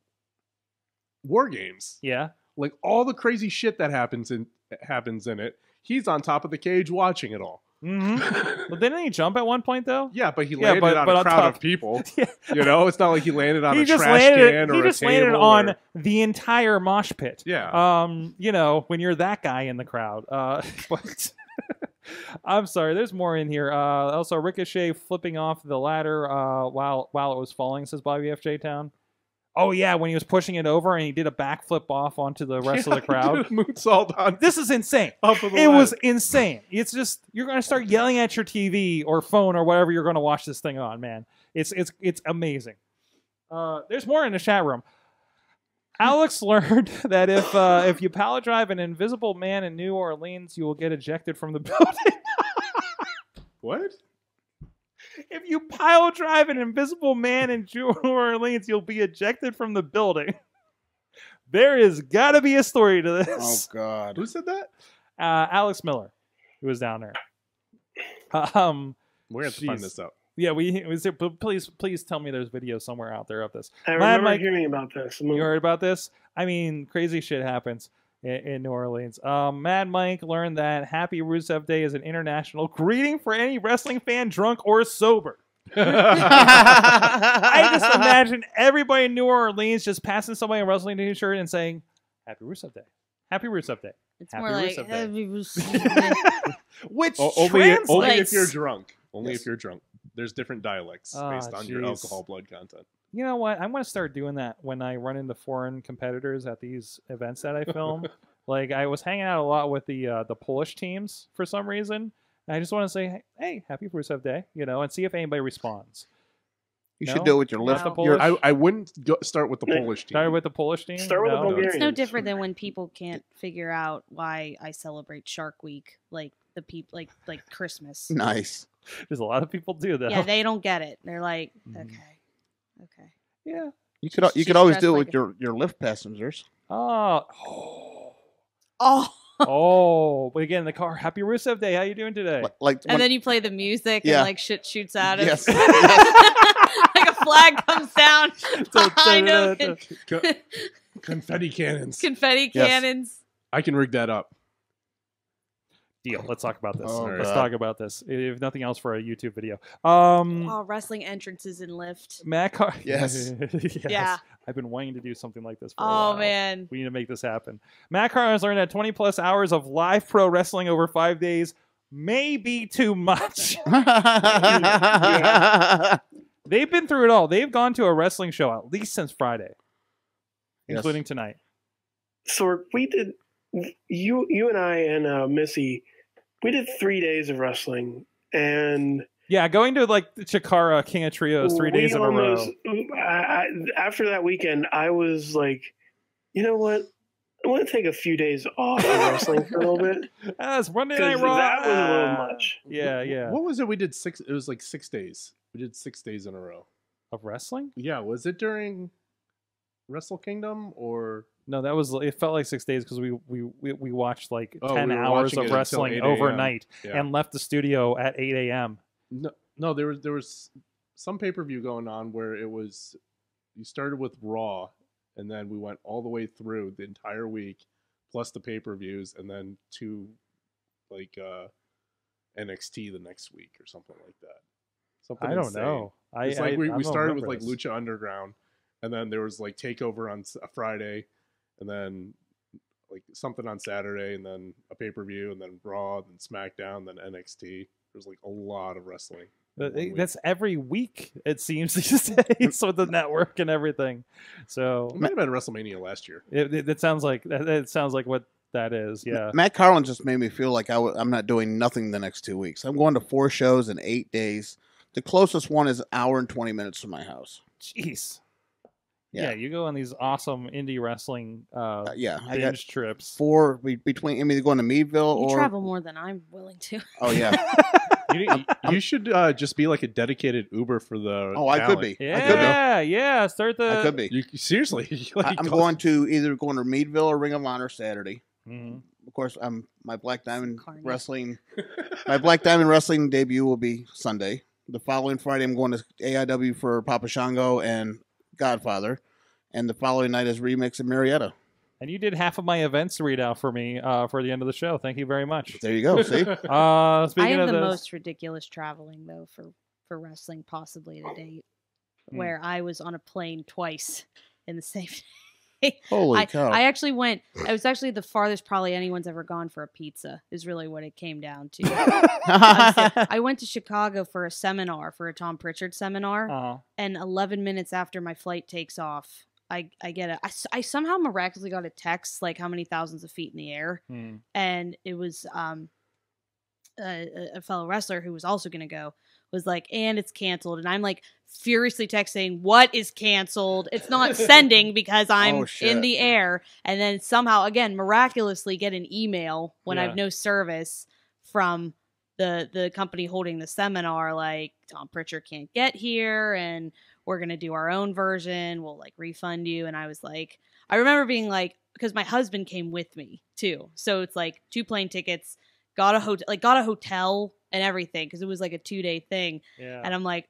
[SPEAKER 6] war games.
[SPEAKER 1] yeah.
[SPEAKER 6] Like all the crazy shit that happens in happens in it. He's on top of the cage watching it all.
[SPEAKER 1] Mm-hmm. Well, didn't he jump at one point though?
[SPEAKER 6] yeah, but he
[SPEAKER 1] Yeah,
[SPEAKER 6] landed
[SPEAKER 1] but-
[SPEAKER 6] on
[SPEAKER 1] but
[SPEAKER 6] a
[SPEAKER 1] on
[SPEAKER 6] crowd
[SPEAKER 1] top-
[SPEAKER 6] of people.
[SPEAKER 1] Yeah.
[SPEAKER 6] You know, it's not like he landed on
[SPEAKER 1] he
[SPEAKER 6] a
[SPEAKER 1] just
[SPEAKER 6] trash
[SPEAKER 1] landed.
[SPEAKER 6] can or
[SPEAKER 1] he
[SPEAKER 6] a
[SPEAKER 1] just landed on
[SPEAKER 6] or-
[SPEAKER 1] the entire mosh pit.
[SPEAKER 6] yeah.
[SPEAKER 1] um you know when you're that guy in the crowd uh but i'm sorry there's more in here. Uh also ricochet flipping off the ladder uh while while it was falling says bobby fj town. Oh yeah when he was pushing it over and he did a backflip off onto the rest of the crowd.
[SPEAKER 6] moonsault on
[SPEAKER 1] this is insane.
[SPEAKER 6] of
[SPEAKER 1] it was insane. It's just you're gonna start yelling at your tv or phone or whatever you're gonna watch this thing on man. It's it's it's amazing. Uh there's more in the chat room Alex learned that if uh, if you power drive an invisible man in New Orleans, you will get ejected from the building.
[SPEAKER 6] what?
[SPEAKER 1] if you pile drive an invisible man in New Orleans, you'll be ejected from the building. There is got to be a story to this. Oh.
[SPEAKER 3] God.
[SPEAKER 6] Who said that?
[SPEAKER 1] Uh, Alex Miller, who was down there. Um,
[SPEAKER 6] We're gonna have to find this out.
[SPEAKER 1] Yeah, we. we said, but please, please tell me there's video somewhere out there of this.
[SPEAKER 5] I
[SPEAKER 1] Mad
[SPEAKER 5] remember
[SPEAKER 1] Mike-
[SPEAKER 5] hearing about this.
[SPEAKER 1] You heard about this? I mean, crazy shit happens in, in New Orleans. Um, Mad Mike learned that Happy Rusev Day is an international greeting for any wrestling fan, drunk or sober. I just imagine everybody in New Orleans just passing somebody a wrestling t-shirt and saying, "Happy Rusev Day." Happy Rusev Day.
[SPEAKER 4] It's
[SPEAKER 1] Happy
[SPEAKER 4] more like
[SPEAKER 1] Rusev Day.
[SPEAKER 4] "Happy Rusev
[SPEAKER 1] Which
[SPEAKER 6] O- only, only if you're drunk. Only
[SPEAKER 1] Yes.
[SPEAKER 6] if you're drunk. There's different dialects
[SPEAKER 1] Ah,
[SPEAKER 6] based on your alcohol blood content.
[SPEAKER 1] You know what? I'm going to start doing that when I run into foreign competitors at these events that I film. like I was hanging out a lot with the uh, the Polish teams for some reason. And I just want to say, hey, happy Rusev Day, you know, and see if anybody responds.
[SPEAKER 3] You
[SPEAKER 1] No?
[SPEAKER 3] should do it with your Lyft.
[SPEAKER 4] Wow.
[SPEAKER 3] Your,
[SPEAKER 6] I, I wouldn't go, start with the Polish team.
[SPEAKER 1] Start with the Polish team.
[SPEAKER 5] Start with the
[SPEAKER 1] No?
[SPEAKER 5] Bulgarians.
[SPEAKER 4] It's no different than when people can't figure out why I celebrate Shark Week, like the people, like like Christmas.
[SPEAKER 3] nice.
[SPEAKER 1] There's a lot of people do that.
[SPEAKER 4] Yeah, they don't get it. They're like,
[SPEAKER 1] Mhm.
[SPEAKER 4] okay, okay.
[SPEAKER 1] yeah.
[SPEAKER 3] You could you could always
[SPEAKER 4] dressed
[SPEAKER 3] do it
[SPEAKER 4] like
[SPEAKER 3] with
[SPEAKER 4] a-
[SPEAKER 3] your your Lyft passengers.
[SPEAKER 1] Oh.
[SPEAKER 4] Oh,
[SPEAKER 1] oh. But again, the car. Happy Rusev Day. How you doing today?
[SPEAKER 3] Li- Like
[SPEAKER 4] and
[SPEAKER 3] when-
[SPEAKER 4] then you play the music
[SPEAKER 3] Yeah.
[SPEAKER 4] and like shit shoots out of
[SPEAKER 3] Yes.
[SPEAKER 4] like a flag comes down. I know.
[SPEAKER 6] Confetti cannons.
[SPEAKER 4] Confetti
[SPEAKER 3] Yes.
[SPEAKER 4] cannons.
[SPEAKER 6] I can rig that up.
[SPEAKER 1] Deal. Let's talk about this.
[SPEAKER 3] Oh,
[SPEAKER 1] Let's
[SPEAKER 3] God.
[SPEAKER 1] talk about this. If nothing else, for a YouTube video. Um,
[SPEAKER 4] Oh, wrestling entrances in Lyft.
[SPEAKER 1] Matt Car-
[SPEAKER 3] Yes.
[SPEAKER 1] yes.
[SPEAKER 4] Yeah.
[SPEAKER 1] I've been wanting to do something like this for a
[SPEAKER 4] Oh man.
[SPEAKER 1] We need to make this happen. Matt Carr has learned that 20 plus hours of live pro wrestling over five days may be too much. They've been through it all. They've gone to a wrestling show at least since Friday,
[SPEAKER 3] Yes.
[SPEAKER 1] including tonight.
[SPEAKER 5] So we did you you and I and uh, Missy, we did three days of wrestling, and
[SPEAKER 1] Yeah, going to like the Chikara King of Trios three days in a row.
[SPEAKER 5] I, I, after that weekend, I was like, you know what? I want to take a few days off of wrestling for a little bit
[SPEAKER 1] That's Monday Night
[SPEAKER 5] because
[SPEAKER 1] Raw.
[SPEAKER 5] that was a little
[SPEAKER 1] Ah.
[SPEAKER 5] much.
[SPEAKER 1] Yeah, yeah.
[SPEAKER 6] What was it? We did six. It was like six days. We did six days in a row.
[SPEAKER 1] Of wrestling?
[SPEAKER 6] Yeah. Was it during Wrestle Kingdom or?
[SPEAKER 1] No, that was. It felt like six days because we, we we we watched like
[SPEAKER 6] Oh,
[SPEAKER 1] ten
[SPEAKER 6] we were
[SPEAKER 1] hours
[SPEAKER 6] watching
[SPEAKER 1] of
[SPEAKER 6] until
[SPEAKER 1] wrestling
[SPEAKER 6] 8 a.m..
[SPEAKER 1] overnight
[SPEAKER 6] Yeah.
[SPEAKER 1] and left the studio at eight a.m.
[SPEAKER 6] No, no. There was there was some pay per view going on where it was. You started with Raw, and then we went all the way through the entire week, plus the pay per views, and then to like uh NXT the next week or something like that. Something
[SPEAKER 1] I don't
[SPEAKER 6] insane.
[SPEAKER 1] know. I,
[SPEAKER 6] It's like
[SPEAKER 1] I-
[SPEAKER 6] we,
[SPEAKER 1] I
[SPEAKER 6] we started with
[SPEAKER 1] remember
[SPEAKER 6] like
[SPEAKER 1] this.
[SPEAKER 6] Lucha Underground, and then there was like Takeover on s- a Friday, and then like something on Saturday, and then a pay per view, and then Raw, then SmackDown, then NXT. There's like a lot of wrestling.
[SPEAKER 1] That- That's every week it seems these days with the network and everything. So
[SPEAKER 6] It might have been WrestleMania last year.
[SPEAKER 1] it, it, it sounds like that. It sounds like what that is. Yeah.
[SPEAKER 3] Matt Carlin just made me feel like I w- I'm not doing nothing the next two weeks. I'm going to four shows in eight days. The closest one is an hour and 20 minutes from my house.
[SPEAKER 1] Jeez. Yeah.
[SPEAKER 3] Yeah.
[SPEAKER 1] you go on these awesome indie wrestling uh,
[SPEAKER 3] Uh, yeah, I got
[SPEAKER 1] binge trips.
[SPEAKER 3] four be- between. I mean, going to Meadville
[SPEAKER 4] You
[SPEAKER 3] or
[SPEAKER 4] travel more than I'm willing to.
[SPEAKER 3] oh yeah,
[SPEAKER 6] You, you should uh, just be like a dedicated Uber for the.
[SPEAKER 3] oh I could be.
[SPEAKER 1] Yeah,
[SPEAKER 3] I could be.
[SPEAKER 1] yeah. Start the.
[SPEAKER 3] I could be.
[SPEAKER 6] You seriously?
[SPEAKER 3] I-
[SPEAKER 6] like,
[SPEAKER 3] I'm going to either going to Meadville or Ring of Honor Saturday.
[SPEAKER 1] Mhm.
[SPEAKER 3] Of course, I'm my Black Diamond
[SPEAKER 4] carnage.
[SPEAKER 3] Wrestling. My Black Diamond Wrestling debut will be Sunday. The following Friday, I'm going to AIW for Papa Shango and Godfather, and the following night is Remix and Marietta.
[SPEAKER 1] And you did half of my events readout for me uh, for the end of the show. Thank you very much.
[SPEAKER 3] There you go. See,
[SPEAKER 1] Uh,
[SPEAKER 4] I
[SPEAKER 1] speaking
[SPEAKER 4] have
[SPEAKER 1] of
[SPEAKER 4] the
[SPEAKER 1] this,
[SPEAKER 4] most ridiculous traveling though for for wrestling possibly to date,
[SPEAKER 1] Hmm.
[SPEAKER 4] where I was on a plane twice in the same.
[SPEAKER 3] holy
[SPEAKER 4] I,
[SPEAKER 3] cow!
[SPEAKER 4] I actually went. It was actually the farthest probably anyone's ever gone for a pizza. Is really what it came down to. I went to Chicago for a seminar for a Tom Pritchard seminar,
[SPEAKER 1] uh,
[SPEAKER 4] and 11 minutes after my flight takes off, I I get a I, I somehow miraculously got a text like how many thousands of feet in the air,
[SPEAKER 1] hmm.
[SPEAKER 4] and it was um a- a fellow wrestler who was also going to go was like and it's canceled. And i'm like furiously texting what is canceled? It's not sending because oh, i'm
[SPEAKER 3] Oh,
[SPEAKER 4] in the air. And then somehow again miraculously get an email when i have no service from the the company holding the seminar like tom pritchard can't get here and we're going to do our own version. We'll like refund you. And i was like i remember being like because my husband came with me too. So it's like two plane tickets got a hotel like got a hotel and everything because it was like a two day thing.
[SPEAKER 1] Yeah.
[SPEAKER 4] and i'm like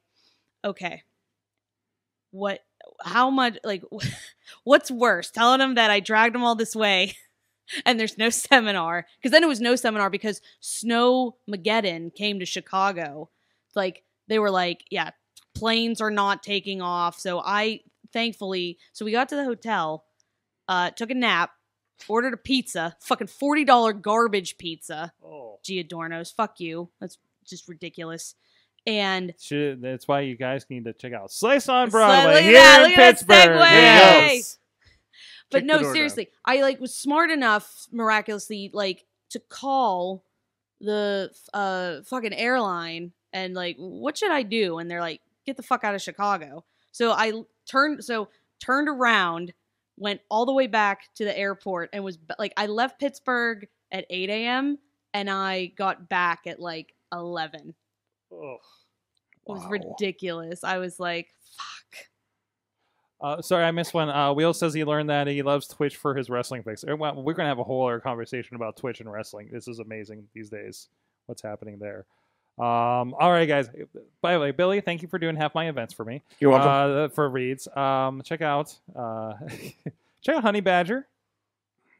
[SPEAKER 4] okay. What how much like what's worse telling them that i dragged them all this way and there's no seminar because then it was no seminar because snow mageddon came to chicago. Like they were like yeah planes are not taking off. So i thankfully so we got to the hotel uh took a nap ordered a pizza fucking $40 garbage pizza
[SPEAKER 1] oh.
[SPEAKER 4] Giordano's. Fuck you. That's just ridiculous. And
[SPEAKER 1] Should, that's why you guys need to check out Slice on Broadway
[SPEAKER 4] look
[SPEAKER 1] here
[SPEAKER 4] that,
[SPEAKER 1] in
[SPEAKER 4] look at that
[SPEAKER 1] Pittsburgh. Yes.
[SPEAKER 4] but
[SPEAKER 6] Kick
[SPEAKER 4] no,
[SPEAKER 6] door down.
[SPEAKER 4] seriously, I like was smart enough miraculously like to call the uh fucking airline and like what should I do? And they're like get the fuck out of Chicago. So I turned so turned around, went all the way back to the airport, and was like I left Pittsburgh at 8 a.m. and I got back at like 11.
[SPEAKER 1] Ugh.
[SPEAKER 4] It was
[SPEAKER 3] Wow.
[SPEAKER 4] ridiculous. I was like, fuck.
[SPEAKER 1] Uh, sorry, I missed one. Uh, Wheel says he learned that he loves Twitch for his wrestling fix. Uh, we're gonna have a whole other conversation about Twitch and wrestling. This is amazing these days. What's happening there? Um, all right, guys. By the way, Billy, thank you for doing half my events for me.
[SPEAKER 3] You're welcome.
[SPEAKER 1] Uh, for reads. Um, check out uh, check out Honey Badger.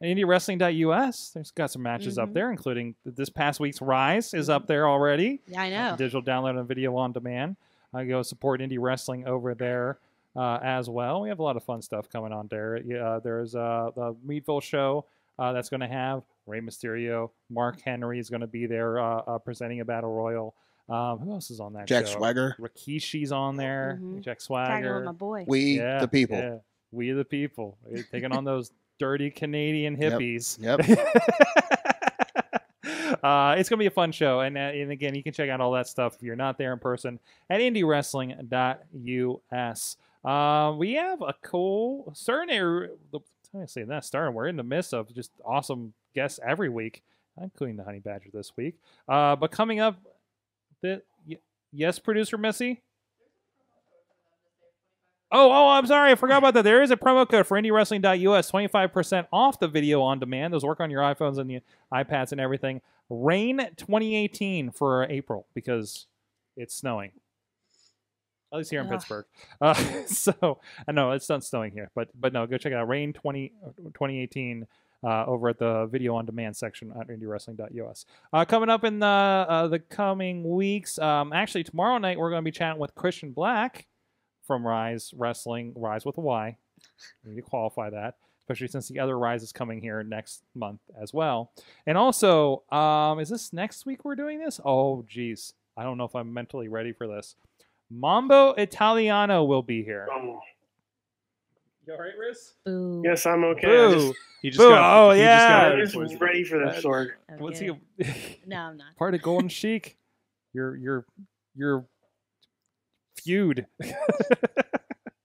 [SPEAKER 1] IndieWrestling.us. There's got some matches up
[SPEAKER 4] Mhm.
[SPEAKER 1] there, including this past week's Rise is up there already
[SPEAKER 4] Yeah, I know.
[SPEAKER 1] digital download and video on demand. I go support indie wrestling over there uh, as well. We have a lot of fun stuff coming on there. Yeah, there's uh, the Meadville show uh, that's going to have Rey Mysterio, Mark Henry is going to be there uh, uh, presenting a battle royal. Um, who else is on that
[SPEAKER 3] Jack
[SPEAKER 1] show?
[SPEAKER 3] Swagger.
[SPEAKER 1] Rikishi's on there.
[SPEAKER 4] Mhm.
[SPEAKER 1] Jack
[SPEAKER 4] Tagging
[SPEAKER 1] Swagger.
[SPEAKER 4] my boy.
[SPEAKER 3] We
[SPEAKER 1] Yeah,
[SPEAKER 3] the people.
[SPEAKER 1] yeah. We the people. We're taking on those dirty Canadian
[SPEAKER 3] Yep,
[SPEAKER 1] hippies.
[SPEAKER 3] yep.
[SPEAKER 1] uh, it's gonna be a fun show, and uh, and again, you can check out all that stuff if you're not there in person at IndieWrestling.us. Uh, we have a cool certain say that starting. We're in the midst of just awesome guests every week, including the Honey Badger this week. Uh, but coming up, the yes, producer Missy. Oh, oh, I'm sorry. I forgot about that. There is a promo code for IndieWrestling.us, 25% off the video on demand. Those work on your iPhones and the iPads and everything. Rain 2018 for April because it's snowing. At least here in
[SPEAKER 4] Ugh.
[SPEAKER 1] Pittsburgh. Uh, so I know it's not snowing here, but but no, go check it out. Rain 20, 2018 uh, over at the video on demand section at IndieWrestling.us. Uh, coming up in the uh, the coming weeks, um, actually tomorrow night we're going to be chatting with Christian Black from Rise Wrestling, Rise with a Y. We need to qualify that, especially since the other Rise is coming here next month as well. And also, um, is this next week we're doing this? Oh, geez. I don't know if I'm mentally ready for this. Mambo Italiano will be here.
[SPEAKER 5] Um,
[SPEAKER 1] You all right, Riz?
[SPEAKER 4] Boo.
[SPEAKER 5] yes, I'm okay. I
[SPEAKER 1] Boo.
[SPEAKER 5] just,
[SPEAKER 6] He just
[SPEAKER 1] Boo.
[SPEAKER 6] got.
[SPEAKER 1] Oh,
[SPEAKER 6] he just
[SPEAKER 1] yeah.
[SPEAKER 6] got
[SPEAKER 5] I'm
[SPEAKER 6] food
[SPEAKER 5] just
[SPEAKER 6] poisoning.
[SPEAKER 5] ready for this sword.
[SPEAKER 1] What's
[SPEAKER 4] Okay.
[SPEAKER 1] he?
[SPEAKER 4] No, I'm not.
[SPEAKER 1] Part of Golden Sheik. Your your your feud.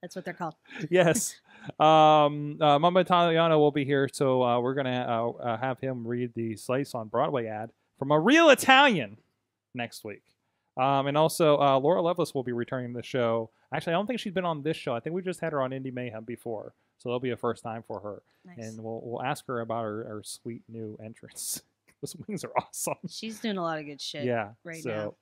[SPEAKER 4] That's what they're called.
[SPEAKER 1] yes. Um, uh, Mama Italiano will be here, so uh, we're gonna uh, uh, have him read the Slice on Broadway ad from a real Italian next week. Um, and also, uh, Laura Lovelace will be returning to the show. Actually, I don't think she's been on this show. I think we just had her on Indie Mayhem before, so that'll be a first time for her.
[SPEAKER 4] Nice.
[SPEAKER 1] And we'll we'll ask her about her, her sweet new entrance. Those wings are awesome.
[SPEAKER 4] She's doing a lot of good shit.
[SPEAKER 1] yeah.
[SPEAKER 4] right
[SPEAKER 1] so,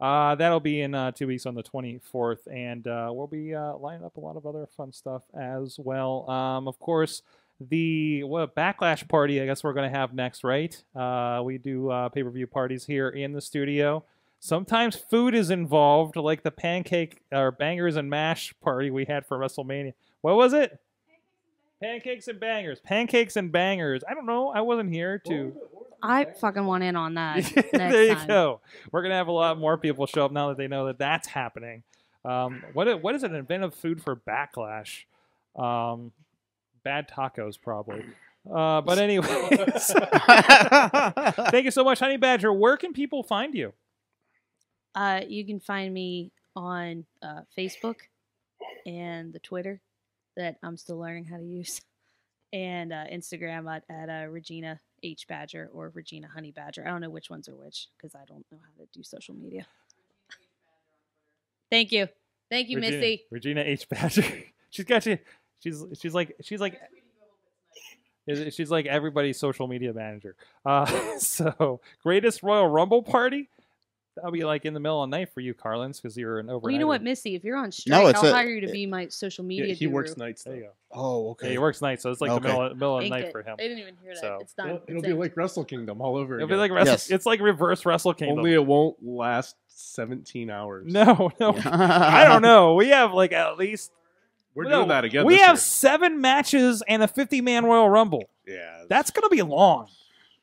[SPEAKER 1] Uh, that'll be in uh, two weeks on the 24th, and uh, we'll be uh, lining up a lot of other fun stuff as well. Um, of course, the what backlash party. I guess we're going to have next, right? Uh, we do uh, pay per view parties here in the studio. Sometimes food is involved, like the pancake or bangers and mash party we had for WrestleMania. What was it? Pancakes and bangers. Pancakes and bangers. I don't know. I wasn't here to.
[SPEAKER 4] I fucking want in on that. next
[SPEAKER 1] there you
[SPEAKER 4] time.
[SPEAKER 1] go. We're gonna have a lot more people show up now that they know that that's happening. Um, what what is an inventive food for backlash? Um, bad tacos, probably. Uh, but anyways, thank you so much, Honey Badger. Where can people find you?
[SPEAKER 4] Uh, you can find me on uh, Facebook and the Twitter that I'm still learning how to use, and uh, Instagram at, at uh, Regina H Badger or Regina Honey Badger. I don't know which ones are which because I don't know how to do social media. Thank you, thank you,
[SPEAKER 1] Regina,
[SPEAKER 4] Missy.
[SPEAKER 1] Regina H Badger. she's got you. She's she's like she's like is- she's like everybody's social media manager. Uh, so greatest Royal Rumble party. That'll be like in the middle of the night for you, Carlins, because you're an overnight.
[SPEAKER 4] Well, you know what, Missy? If you're on strike,
[SPEAKER 3] No, it's
[SPEAKER 4] I'll
[SPEAKER 3] a-
[SPEAKER 4] hire you to be my social media.
[SPEAKER 6] Yeah, he works
[SPEAKER 4] guru.
[SPEAKER 6] nights
[SPEAKER 1] There you go.
[SPEAKER 3] Oh,
[SPEAKER 1] Yeah,
[SPEAKER 3] okay.
[SPEAKER 1] he works nights, so it's like
[SPEAKER 3] Okay.
[SPEAKER 1] the middle, of- middle of the night
[SPEAKER 4] it.
[SPEAKER 1] for him.
[SPEAKER 4] They didn't even hear that.
[SPEAKER 1] So-
[SPEAKER 4] it's done.
[SPEAKER 6] It'll, it'll
[SPEAKER 4] It's
[SPEAKER 6] be
[SPEAKER 4] in.
[SPEAKER 6] like Wrestle Kingdom all over again.
[SPEAKER 1] It'll
[SPEAKER 6] again.
[SPEAKER 1] be like Wrestle,
[SPEAKER 3] Yes.
[SPEAKER 1] it's like reverse Wrestle Kingdom.
[SPEAKER 6] Only it won't last 17 hours.
[SPEAKER 1] no, no, I don't know. We have like at least
[SPEAKER 6] We're
[SPEAKER 1] no,
[SPEAKER 6] doing that again.
[SPEAKER 1] We
[SPEAKER 6] this
[SPEAKER 1] have
[SPEAKER 6] year.
[SPEAKER 1] seven matches and a 50 man Royal Rumble.
[SPEAKER 6] Yeah,
[SPEAKER 1] That's gonna be long.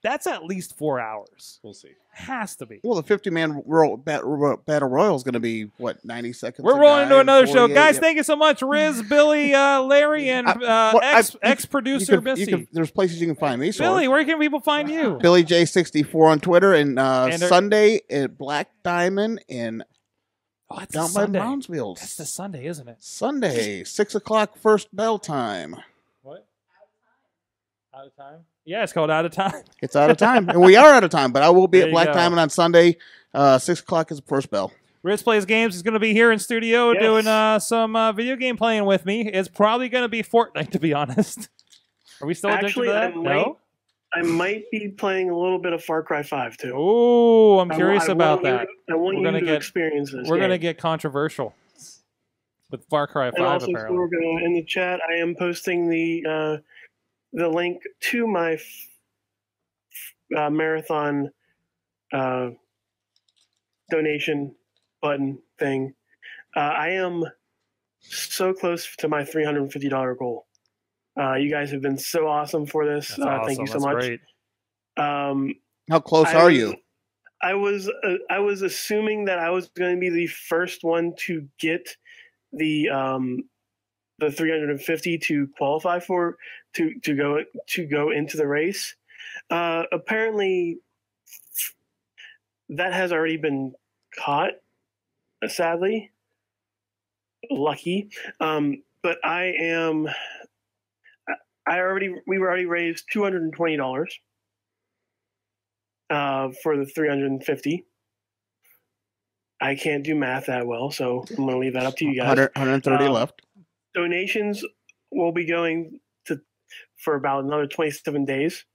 [SPEAKER 1] That's at least four hours.
[SPEAKER 6] we'll see.
[SPEAKER 1] Has to be.
[SPEAKER 3] Well, the 50 man ro- bat- ro- battle royal is going to be what 90 seconds.
[SPEAKER 1] We're rolling into another show, guys.
[SPEAKER 3] yeah.
[SPEAKER 1] Thank you so much, Riz, Billy, uh, Larry, and uh,
[SPEAKER 3] well, I-
[SPEAKER 1] ex
[SPEAKER 3] you-
[SPEAKER 1] ex producer
[SPEAKER 3] can- you
[SPEAKER 1] Missy.
[SPEAKER 3] can- there's places you can find me. So
[SPEAKER 1] Billy, where can people find you?
[SPEAKER 3] Billy J64 on Twitter and, uh,
[SPEAKER 1] And
[SPEAKER 3] Sunday at Black Diamond in
[SPEAKER 1] Oh, that's
[SPEAKER 3] down by
[SPEAKER 1] Sunday.
[SPEAKER 3] Brownsville.
[SPEAKER 1] That's the Sunday, isn't it?
[SPEAKER 3] Sunday, six o'clock, first bell time.
[SPEAKER 1] What? Out of time? Yeah, it's called Out of Time.
[SPEAKER 3] It's out of time, and we are out of time. But I will be
[SPEAKER 1] There
[SPEAKER 3] at Black
[SPEAKER 1] go.
[SPEAKER 3] Diamond on Sunday. Uh, six o'clock is the first bell.
[SPEAKER 1] Riz Plays Games is going to be here in studio
[SPEAKER 5] Yes.
[SPEAKER 1] doing uh, some uh, video game playing with me. It's probably going to be Fortnite, to be honest. Are we still addicted
[SPEAKER 5] Actually,
[SPEAKER 1] to
[SPEAKER 5] I
[SPEAKER 1] that?
[SPEAKER 5] might,
[SPEAKER 1] No.
[SPEAKER 5] I might be playing a little bit of Far Cry 5 too.
[SPEAKER 1] Oh, I'm curious
[SPEAKER 5] I
[SPEAKER 1] about
[SPEAKER 5] want you
[SPEAKER 1] that.
[SPEAKER 5] I want
[SPEAKER 1] We're
[SPEAKER 5] you
[SPEAKER 1] gonna get-
[SPEAKER 5] experience this.
[SPEAKER 1] We're going to get controversial with Far Cry 5,
[SPEAKER 5] and also
[SPEAKER 1] apparently.
[SPEAKER 5] we're gonna, in the chat, I am posting the uh, the link to my f- uh, marathon uh, donation button thing. Uh, I am so close to my three hundred and fifty dollar goal. Uh, you guys have been so awesome for this.
[SPEAKER 1] That's
[SPEAKER 5] uh,
[SPEAKER 1] awesome.
[SPEAKER 5] Thank you so
[SPEAKER 1] That's
[SPEAKER 5] much.
[SPEAKER 1] great.
[SPEAKER 5] Um,
[SPEAKER 3] How close
[SPEAKER 5] I
[SPEAKER 3] are you?
[SPEAKER 5] I was uh, I was assuming that I was going to be the first one to get the um the 350 to qualify for to to go to go into the race. Uh, apparently, that has already been caught. uh, Sadly, lucky. Um, but I am. I- already we were already raised two hundred and twenty dollars uh, for the 350. I can't do math that well, so I'm going to leave that up to you guys.
[SPEAKER 3] 100, 130
[SPEAKER 5] Um,
[SPEAKER 3] left.
[SPEAKER 5] Donations will be going to for about another 27 days.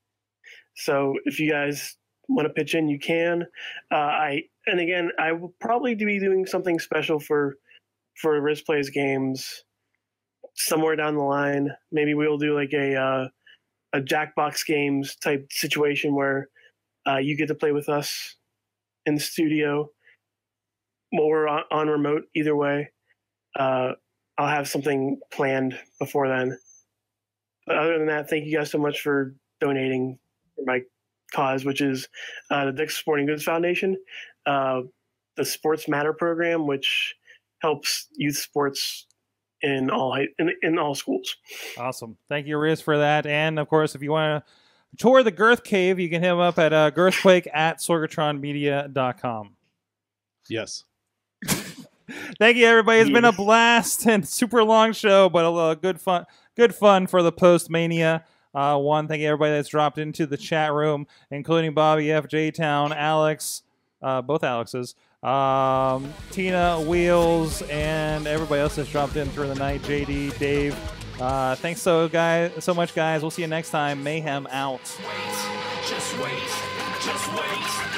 [SPEAKER 5] So if you guys want to pitch in, you can. Uh, I and again, I will probably be doing something special for for Riz Plays games somewhere down the line. Maybe we'll do like a uh, a Jackbox games type situation where uh, you get to play with us in the studio or on, on remote. Either way, uh, I'll have something planned before then. But other than that, thank you guys so much for donating for my cause, which is uh, the Dick's Sporting Goods Foundation, uh, the Sports Matter program, which helps youth sports in all high, in, in all schools.
[SPEAKER 1] Awesome. Thank you, Riz, for that. And of course, if you want to tour the Girth Cave, you can hit him up at uh, girthquake at sorgatronmedia.com.
[SPEAKER 6] Yes.
[SPEAKER 1] Thank you, everybody. It's been a blast and super long show, but a uh, good fun, good fun for the post mania. Uh, one, thank you everybody that's dropped into the chat room, including Bobby F. J. Town, Alex, uh, both Alexes, um, Tina, Wheels, and everybody else that's dropped in through the night. JD, Dave. Uh, thanks so guys, so much, guys. We'll see you next time. Mayhem out.
[SPEAKER 8] Just wait, just wait,